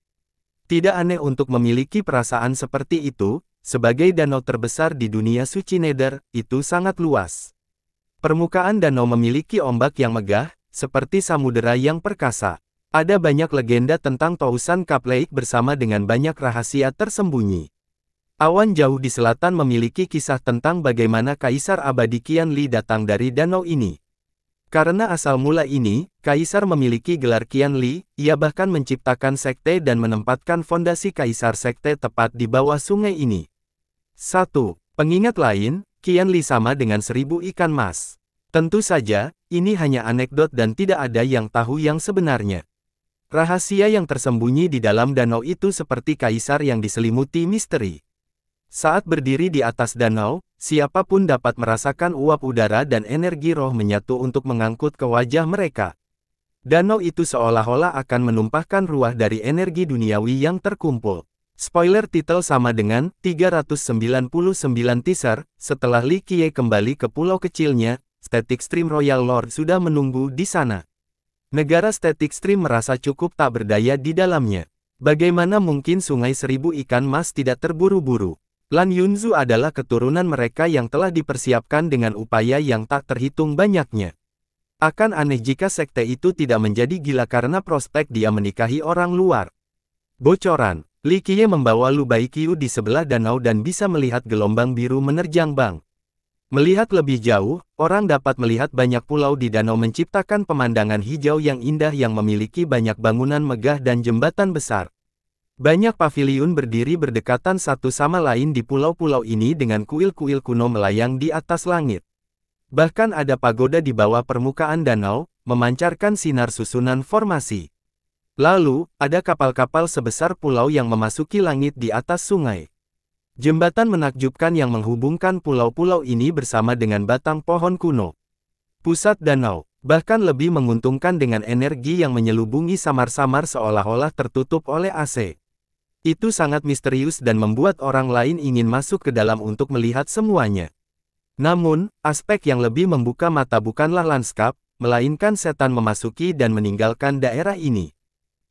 Tidak aneh untuk memiliki perasaan seperti itu, sebagai danau terbesar di dunia suci Nether, itu sangat luas. Permukaan danau memiliki ombak yang megah, seperti samudera yang perkasa. Ada banyak legenda tentang Tousan Cup Lake bersama dengan banyak rahasia tersembunyi. Awan jauh di selatan memiliki kisah tentang bagaimana Kaisar Abadi Qian Li datang dari danau ini. Karena asal mula ini, Kaisar memiliki gelar Qian Li, ia bahkan menciptakan sekte dan menempatkan fondasi Kaisar Sekte tepat di bawah sungai ini. 1. Pengingat lain, Qian Li sama dengan seribu ikan mas. Tentu saja, ini hanya anekdot dan tidak ada yang tahu yang sebenarnya. Rahasia yang tersembunyi di dalam danau itu seperti kaisar yang diselimuti misteri. Saat berdiri di atas danau, siapa pun dapat merasakan uap udara dan energi roh menyatu untuk mengangkut ke wajah mereka. Danau itu seolah-olah akan menumpahkan ruah dari energi duniawi yang terkumpul. Spoiler titel sama dengan 399 teaser, setelah Li Qiye kembali ke pulau kecilnya, Static Stream Royal Lord sudah menunggu di sana. Negara Static Stream merasa cukup tak berdaya di dalamnya. Bagaimana mungkin sungai seribu ikan mas tidak terburu-buru? Lan Yunzu adalah keturunan mereka yang telah dipersiapkan dengan upaya yang tak terhitung banyaknya. Akan aneh jika sekte itu tidak menjadi gila karena prospek dia menikahi orang luar. Bocoran, Li Qiye membawa Lu Baiqiu di sebelah danau dan bisa melihat gelombang biru menerjang bang. Melihat lebih jauh, orang dapat melihat banyak pulau di danau menciptakan pemandangan hijau yang indah yang memiliki banyak bangunan megah dan jembatan besar. Banyak paviliun berdiri berdekatan satu sama lain di pulau-pulau ini dengan kuil-kuil kuno melayang di atas langit. Bahkan ada pagoda di bawah permukaan danau, memancarkan sinar susunan formasi. Lalu, ada kapal-kapal sebesar pulau yang memasuki langit di atas sungai. Jembatan menakjubkan yang menghubungkan pulau-pulau ini bersama dengan batang pohon kuno. Pusat danau. Bahkan lebih menguntungkan dengan energi yang menyelubungi samar-samar seolah-olah tertutup oleh AC. Itu sangat misterius dan membuat orang lain ingin masuk ke dalam untuk melihat semuanya. Namun, aspek yang lebih membuka mata bukanlah lanskap, melainkan setan memasuki dan meninggalkan daerah ini.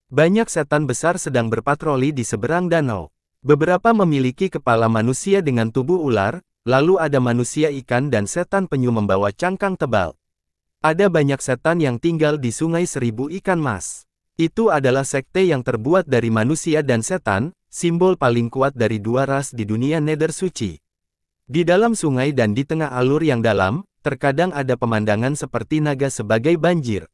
Banyak setan besar sedang berpatroli di seberang danau. Beberapa memiliki kepala manusia dengan tubuh ular, lalu ada manusia ikan dan setan penyu membawa cangkang tebal. Ada banyak setan yang tinggal di sungai seribu ikan mas. Itu adalah sekte yang terbuat dari manusia dan setan, simbol paling kuat dari dua ras di dunia nether suci. Di dalam sungai dan di tengah alur yang dalam, terkadang ada pemandangan seperti naga sebagai banjir.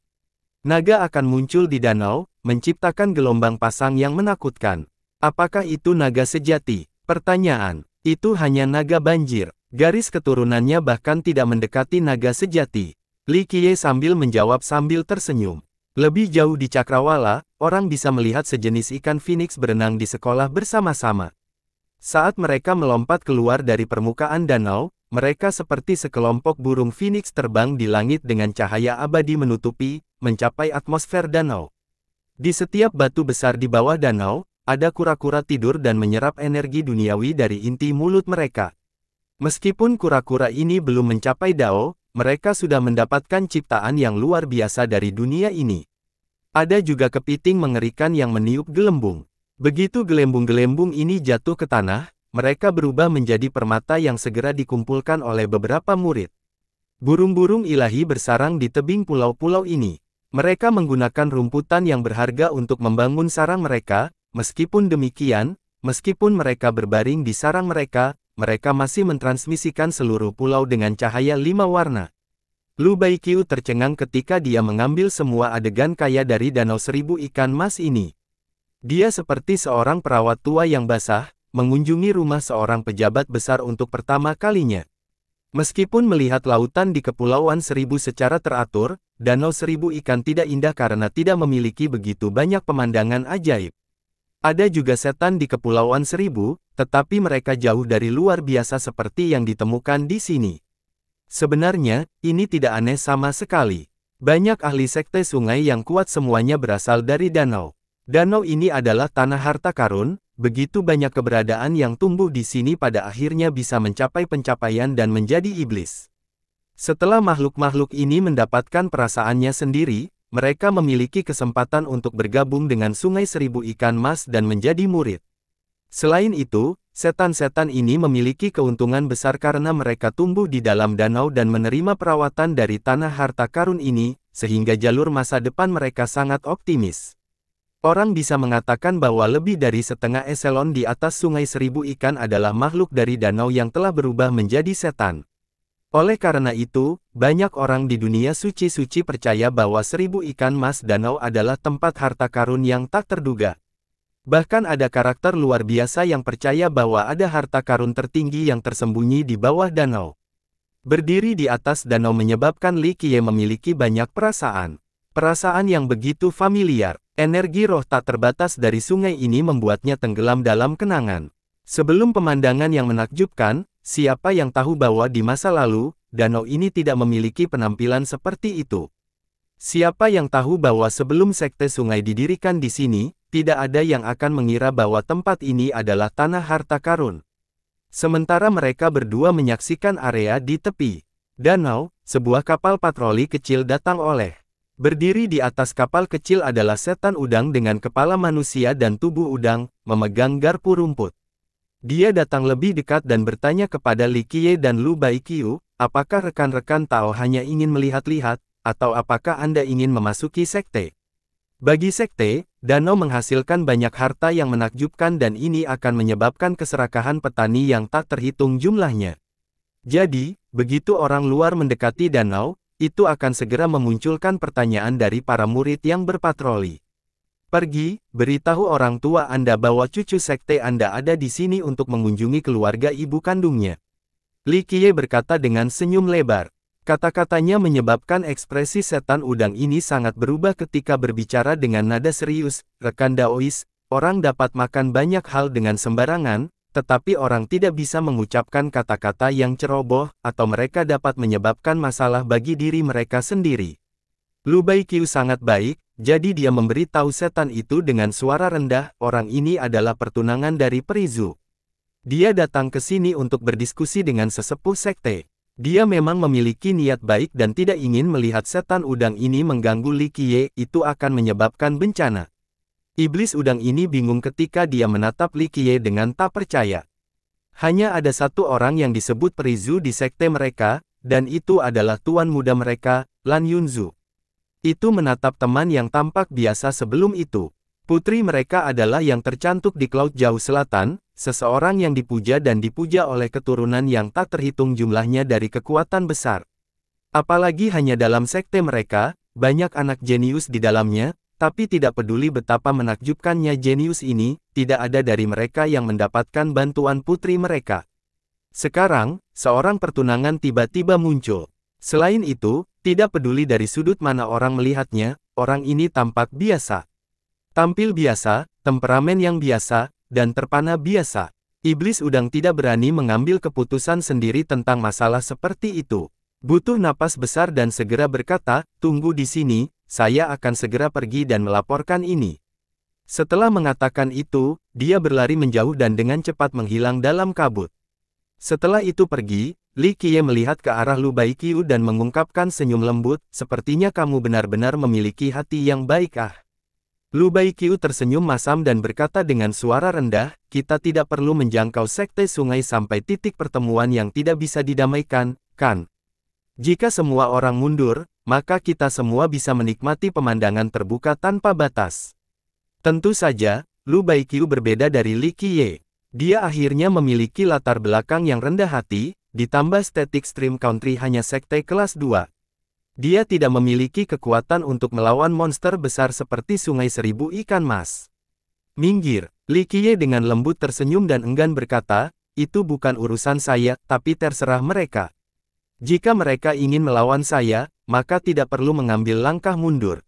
Naga akan muncul di danau, menciptakan gelombang pasang yang menakutkan. Apakah itu naga sejati? Pertanyaan. Itu hanya naga banjir. Garis keturunannya bahkan tidak mendekati naga sejati. Li Qiye sambil menjawab sambil tersenyum. Lebih jauh di Cakrawala, orang bisa melihat sejenis ikan phoenix berenang di sekolah bersama-sama. Saat mereka melompat keluar dari permukaan danau, mereka seperti sekelompok burung phoenix terbang di langit dengan cahaya abadi menutupi, mencapai atmosfer danau. Di setiap batu besar di bawah danau, ada kura-kura tidur dan menyerap energi duniawi dari inti mulut mereka. Meskipun kura-kura ini belum mencapai Dao, mereka sudah mendapatkan ciptaan yang luar biasa dari dunia ini. Ada juga kepiting mengerikan yang meniup gelembung. Begitu gelembung-gelembung ini jatuh ke tanah, mereka berubah menjadi permata yang segera dikumpulkan oleh beberapa murid. Burung-burung ilahi bersarang di tebing pulau-pulau ini. Mereka menggunakan rumputan yang berharga untuk membangun sarang mereka, meskipun demikian, meskipun mereka berbaring di sarang mereka, mereka masih mentransmisikan seluruh pulau dengan cahaya lima warna. Lu Baiqiu tercengang ketika dia mengambil semua adegan kaya dari danau seribu ikan mas ini. Dia seperti seorang perawat tua yang basah, mengunjungi rumah seorang pejabat besar untuk pertama kalinya. Meskipun melihat lautan di Kepulauan Seribu secara teratur, Danau Seribu Ikan tidak indah karena tidak memiliki begitu banyak pemandangan ajaib. Ada juga setan di Kepulauan Seribu, tetapi mereka jauh dari luar biasa seperti yang ditemukan di sini. Sebenarnya, ini tidak aneh sama sekali. Banyak ahli sekte sungai yang kuat semuanya berasal dari danau. Danau ini adalah tanah harta karun, begitu banyak keberadaan yang tumbuh di sini pada akhirnya bisa mencapai pencapaian dan menjadi iblis. Setelah makhluk-makhluk ini mendapatkan perasaannya sendiri, mereka memiliki kesempatan untuk bergabung dengan Sungai Seribu Ikan Mas dan menjadi murid. Selain itu, setan-setan ini memiliki keuntungan besar karena mereka tumbuh di dalam danau dan menerima perawatan dari tanah harta karun ini, sehingga jalur masa depan mereka sangat optimis. Orang bisa mengatakan bahwa lebih dari setengah eselon di atas Sungai Seribu Ikan adalah makhluk dari danau yang telah berubah menjadi setan. Oleh karena itu, banyak orang di dunia suci-suci percaya bahwa seribu ikan mas danau adalah tempat harta karun yang tak terduga. Bahkan ada karakter luar biasa yang percaya bahwa ada harta karun tertinggi yang tersembunyi di bawah danau. Berdiri di atas danau menyebabkan Li Qiye memiliki banyak perasaan. Perasaan yang begitu familiar, energi roh tak terbatas dari sungai ini membuatnya tenggelam dalam kenangan. Sebelum pemandangan yang menakjubkan, Siapa yang tahu bahwa di masa lalu, danau ini tidak memiliki penampilan seperti itu? Siapa yang tahu bahwa sebelum sekte sungai didirikan di sini, tidak ada yang akan mengira bahwa tempat ini adalah tanah harta karun? Sementara mereka berdua menyaksikan area di tepi danau, sebuah kapal patroli kecil datang oleh. Berdiri di atas kapal kecil adalah setan udang dengan kepala manusia dan tubuh udang, memegang garpu rumput. Dia datang lebih dekat dan bertanya kepada Li Qiye dan Lu Baiqiu, apakah rekan-rekan Tao hanya ingin melihat-lihat, atau apakah Anda ingin memasuki sekte? Bagi sekte, danau menghasilkan banyak harta yang menakjubkan dan ini akan menyebabkan keserakahan petani yang tak terhitung jumlahnya. Jadi, begitu orang luar mendekati danau, itu akan segera memunculkan pertanyaan dari para murid yang berpatroli. Pergi, beritahu orang tua Anda bahwa cucu sekte Anda ada di sini untuk mengunjungi keluarga ibu kandungnya. Li Qiye berkata dengan senyum lebar. Kata-katanya menyebabkan ekspresi setan udang ini sangat berubah ketika berbicara dengan nada serius, rekan Daois, orang dapat makan banyak hal dengan sembarangan, tetapi orang tidak bisa mengucapkan kata-kata yang ceroboh, atau mereka dapat menyebabkan masalah bagi diri mereka sendiri. Lu Baiqiu sangat baik, jadi dia memberi tahu setan itu dengan suara rendah, orang ini adalah pertunangan dari Perizu. Dia datang ke sini untuk berdiskusi dengan sesepuh sekte. Dia memang memiliki niat baik dan tidak ingin melihat setan udang ini mengganggu Li Qiye, itu akan menyebabkan bencana. Iblis udang ini bingung ketika dia menatap Li Qiye dengan tak percaya. Hanya ada satu orang yang disebut Perizu di sekte mereka, dan itu adalah tuan muda mereka, Lan Yunzu. Itu menatap teman yang tampak biasa sebelum itu. Putri mereka adalah yang tercantuk di Cloud Jauh Selatan, seseorang yang dipuja dan dipuja oleh keturunan yang tak terhitung jumlahnya dari kekuatan besar. Apalagi hanya dalam sekte mereka, banyak anak jenius di dalamnya, tapi tidak peduli betapa menakjubkannya jenius ini, tidak ada dari mereka yang mendapatkan bantuan putri mereka. Sekarang, seorang pertunangan tiba-tiba muncul. Selain itu, tidak peduli dari sudut mana orang melihatnya, orang ini tampak biasa. Tampil biasa, temperamen yang biasa, dan terpana biasa. Iblis udang tidak berani mengambil keputusan sendiri tentang masalah seperti itu. Butuh napas besar dan segera berkata, tunggu di sini, saya akan segera pergi dan melaporkan ini. Setelah mengatakan itu, dia berlari menjauh dan dengan cepat menghilang dalam kabut. Setelah itu pergi, Li Qiye melihat ke arah Lu Baiqiu dan mengungkapkan senyum lembut, sepertinya kamu benar-benar memiliki hati yang baik ah. Lu Baiqiu tersenyum masam dan berkata dengan suara rendah, kita tidak perlu menjangkau sekte sungai sampai titik pertemuan yang tidak bisa didamaikan, kan? Jika semua orang mundur, maka kita semua bisa menikmati pemandangan terbuka tanpa batas. Tentu saja, Lu Baiqiu berbeda dari Li Qiye. Dia akhirnya memiliki latar belakang yang rendah hati, ditambah static stream country hanya sekte kelas 2. Dia tidak memiliki kekuatan untuk melawan monster besar seperti sungai seribu ikan mas. Minggir, Li Qiye dengan lembut tersenyum dan enggan berkata, itu bukan urusan saya, tapi terserah mereka. Jika mereka ingin melawan saya, maka tidak perlu mengambil langkah mundur.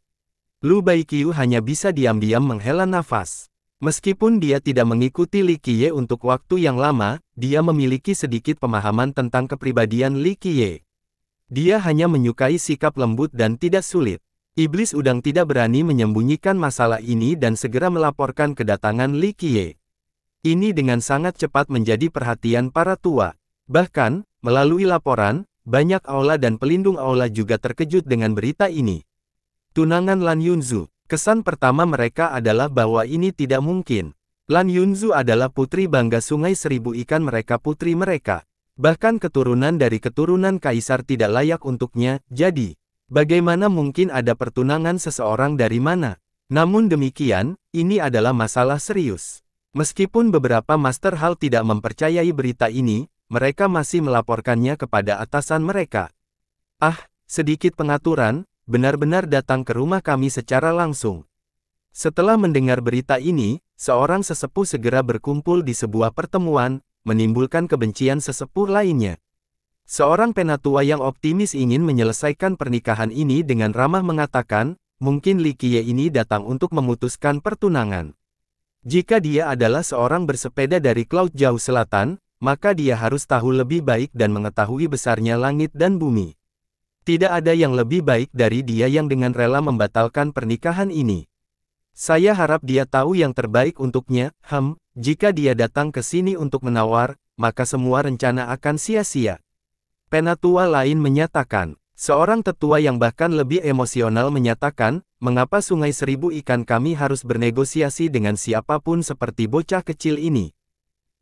Lu Baiqiu hanya bisa diam-diam menghela nafas. Meskipun dia tidak mengikuti Li Qiye untuk waktu yang lama, dia memiliki sedikit pemahaman tentang kepribadian Li Qiye. Dia hanya menyukai sikap lembut dan tidak sulit. Iblis udang tidak berani menyembunyikan masalah ini dan segera melaporkan kedatangan Li Qiye. Ini dengan sangat cepat menjadi perhatian para tua. Bahkan, melalui laporan, banyak aula dan pelindung aula juga terkejut dengan berita ini. Tunangan Lan Yunzu, Kesan pertama mereka adalah bahwa ini tidak mungkin. Lan Yunzu adalah putri bangga sungai seribu ikan mereka putri mereka. Bahkan keturunan dari keturunan kaisar tidak layak untuknya, jadi, bagaimana mungkin ada pertunangan seseorang dari mana? Namun demikian, ini adalah masalah serius. Meskipun beberapa Master Hal tidak mempercayai berita ini, mereka masih melaporkannya kepada atasan mereka. Ah, sedikit pengaturan, benar-benar datang ke rumah kami secara langsung. Setelah mendengar berita ini, seorang sesepuh segera berkumpul di sebuah pertemuan, menimbulkan kebencian sesepuh lainnya. Seorang penatua yang optimis ingin menyelesaikan pernikahan ini dengan ramah mengatakan, mungkin Li Qiye ini datang untuk memutuskan pertunangan. Jika dia adalah seorang bersepeda dari Cloud Jauh Selatan, maka dia harus tahu lebih baik dan mengetahui besarnya langit dan bumi. Tidak ada yang lebih baik dari dia yang dengan rela membatalkan pernikahan ini. Saya harap dia tahu yang terbaik untuknya, hem, jika dia datang ke sini untuk menawar, maka semua rencana akan sia-sia. Penatua lain menyatakan, seorang tetua yang bahkan lebih emosional menyatakan, mengapa sungai seribu ikan kami harus bernegosiasi dengan siapa pun seperti bocah kecil ini.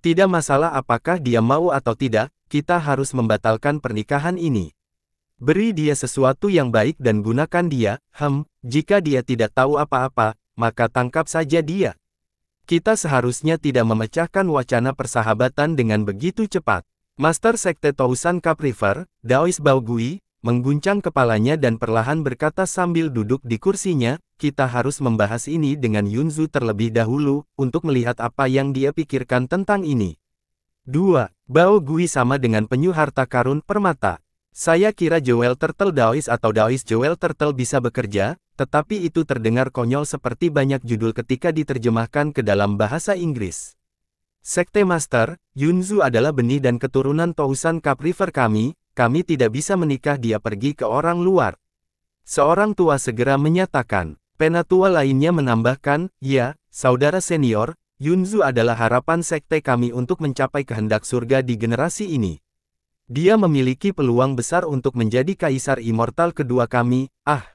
Tidak masalah apakah dia mau atau tidak, kita harus membatalkan pernikahan ini. Beri dia sesuatu yang baik dan gunakan dia, hem, jika dia tidak tahu apa-apa, maka tangkap saja dia. Kita seharusnya tidak memecahkan wacana persahabatan dengan begitu cepat. Master Sekte Tousan Cup River, Daois Baogui, mengguncang kepalanya dan perlahan berkata sambil duduk di kursinya, kita harus membahas ini dengan Yunzu terlebih dahulu, untuk melihat apa yang dia pikirkan tentang ini. 2. Bao Gui sama dengan penyu harta karun permata. Saya kira Joel Turtle Daois atau Daois Joel Turtle bisa bekerja, tetapi itu terdengar konyol seperti banyak judul ketika diterjemahkan ke dalam bahasa Inggris. Sekte Master, Yunzu adalah benih dan keturunan Tousan Cup River kami, kami tidak bisa menikah dia pergi ke orang luar. Seorang tua segera menyatakan. Penatua lainnya menambahkan, ya, saudara senior, Yunzu adalah harapan sekte kami untuk mencapai kehendak surga di generasi ini. Dia memiliki peluang besar untuk menjadi kaisar immortal kedua kami, ah.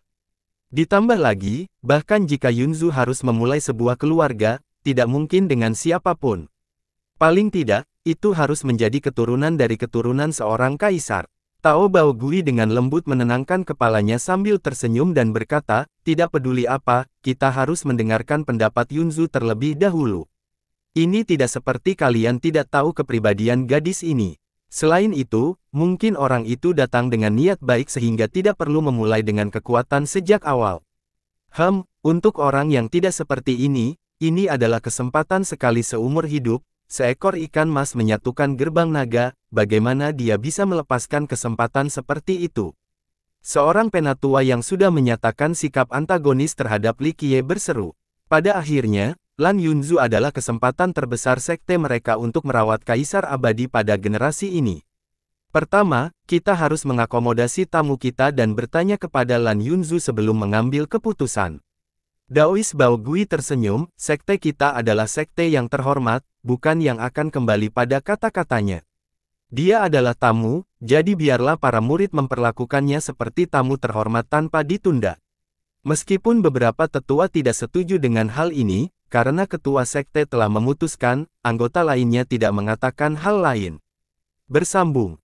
Ditambah lagi, bahkan jika Yunzu harus memulai sebuah keluarga, tidak mungkin dengan siapa pun. Paling tidak, itu harus menjadi keturunan dari keturunan seorang kaisar. Tao Bao Gui dengan lembut menenangkan kepalanya sambil tersenyum dan berkata, tidak peduli apa, kita harus mendengarkan pendapat Yunzu terlebih dahulu. Ini tidak seperti kalian tidak tahu kepribadian gadis ini. Selain itu, mungkin orang itu datang dengan niat baik sehingga tidak perlu memulai dengan kekuatan sejak awal. Hem, untuk orang yang tidak seperti ini, ini adalah kesempatan sekali seumur hidup, Seekor ikan mas menyatukan gerbang naga, bagaimana dia bisa melepaskan kesempatan seperti itu? Seorang penatua yang sudah menyatakan sikap antagonis terhadap Li Qiye berseru. Pada akhirnya, Lan Yunzu adalah kesempatan terbesar sekte mereka untuk merawat kaisar abadi pada generasi ini. Pertama, kita harus mengakomodasi tamu kita dan bertanya kepada Lan Yunzu sebelum mengambil keputusan. Daois Baogui tersenyum, sekte kita adalah sekte yang terhormat, bukan yang akan kembali pada kata-katanya. Dia adalah tamu, jadi biarlah para murid memperlakukannya seperti tamu terhormat tanpa ditunda. Meskipun beberapa tetua tidak setuju dengan hal ini, karena ketua sekte telah memutuskan, anggota lainnya tidak mengatakan hal lain. Bersambung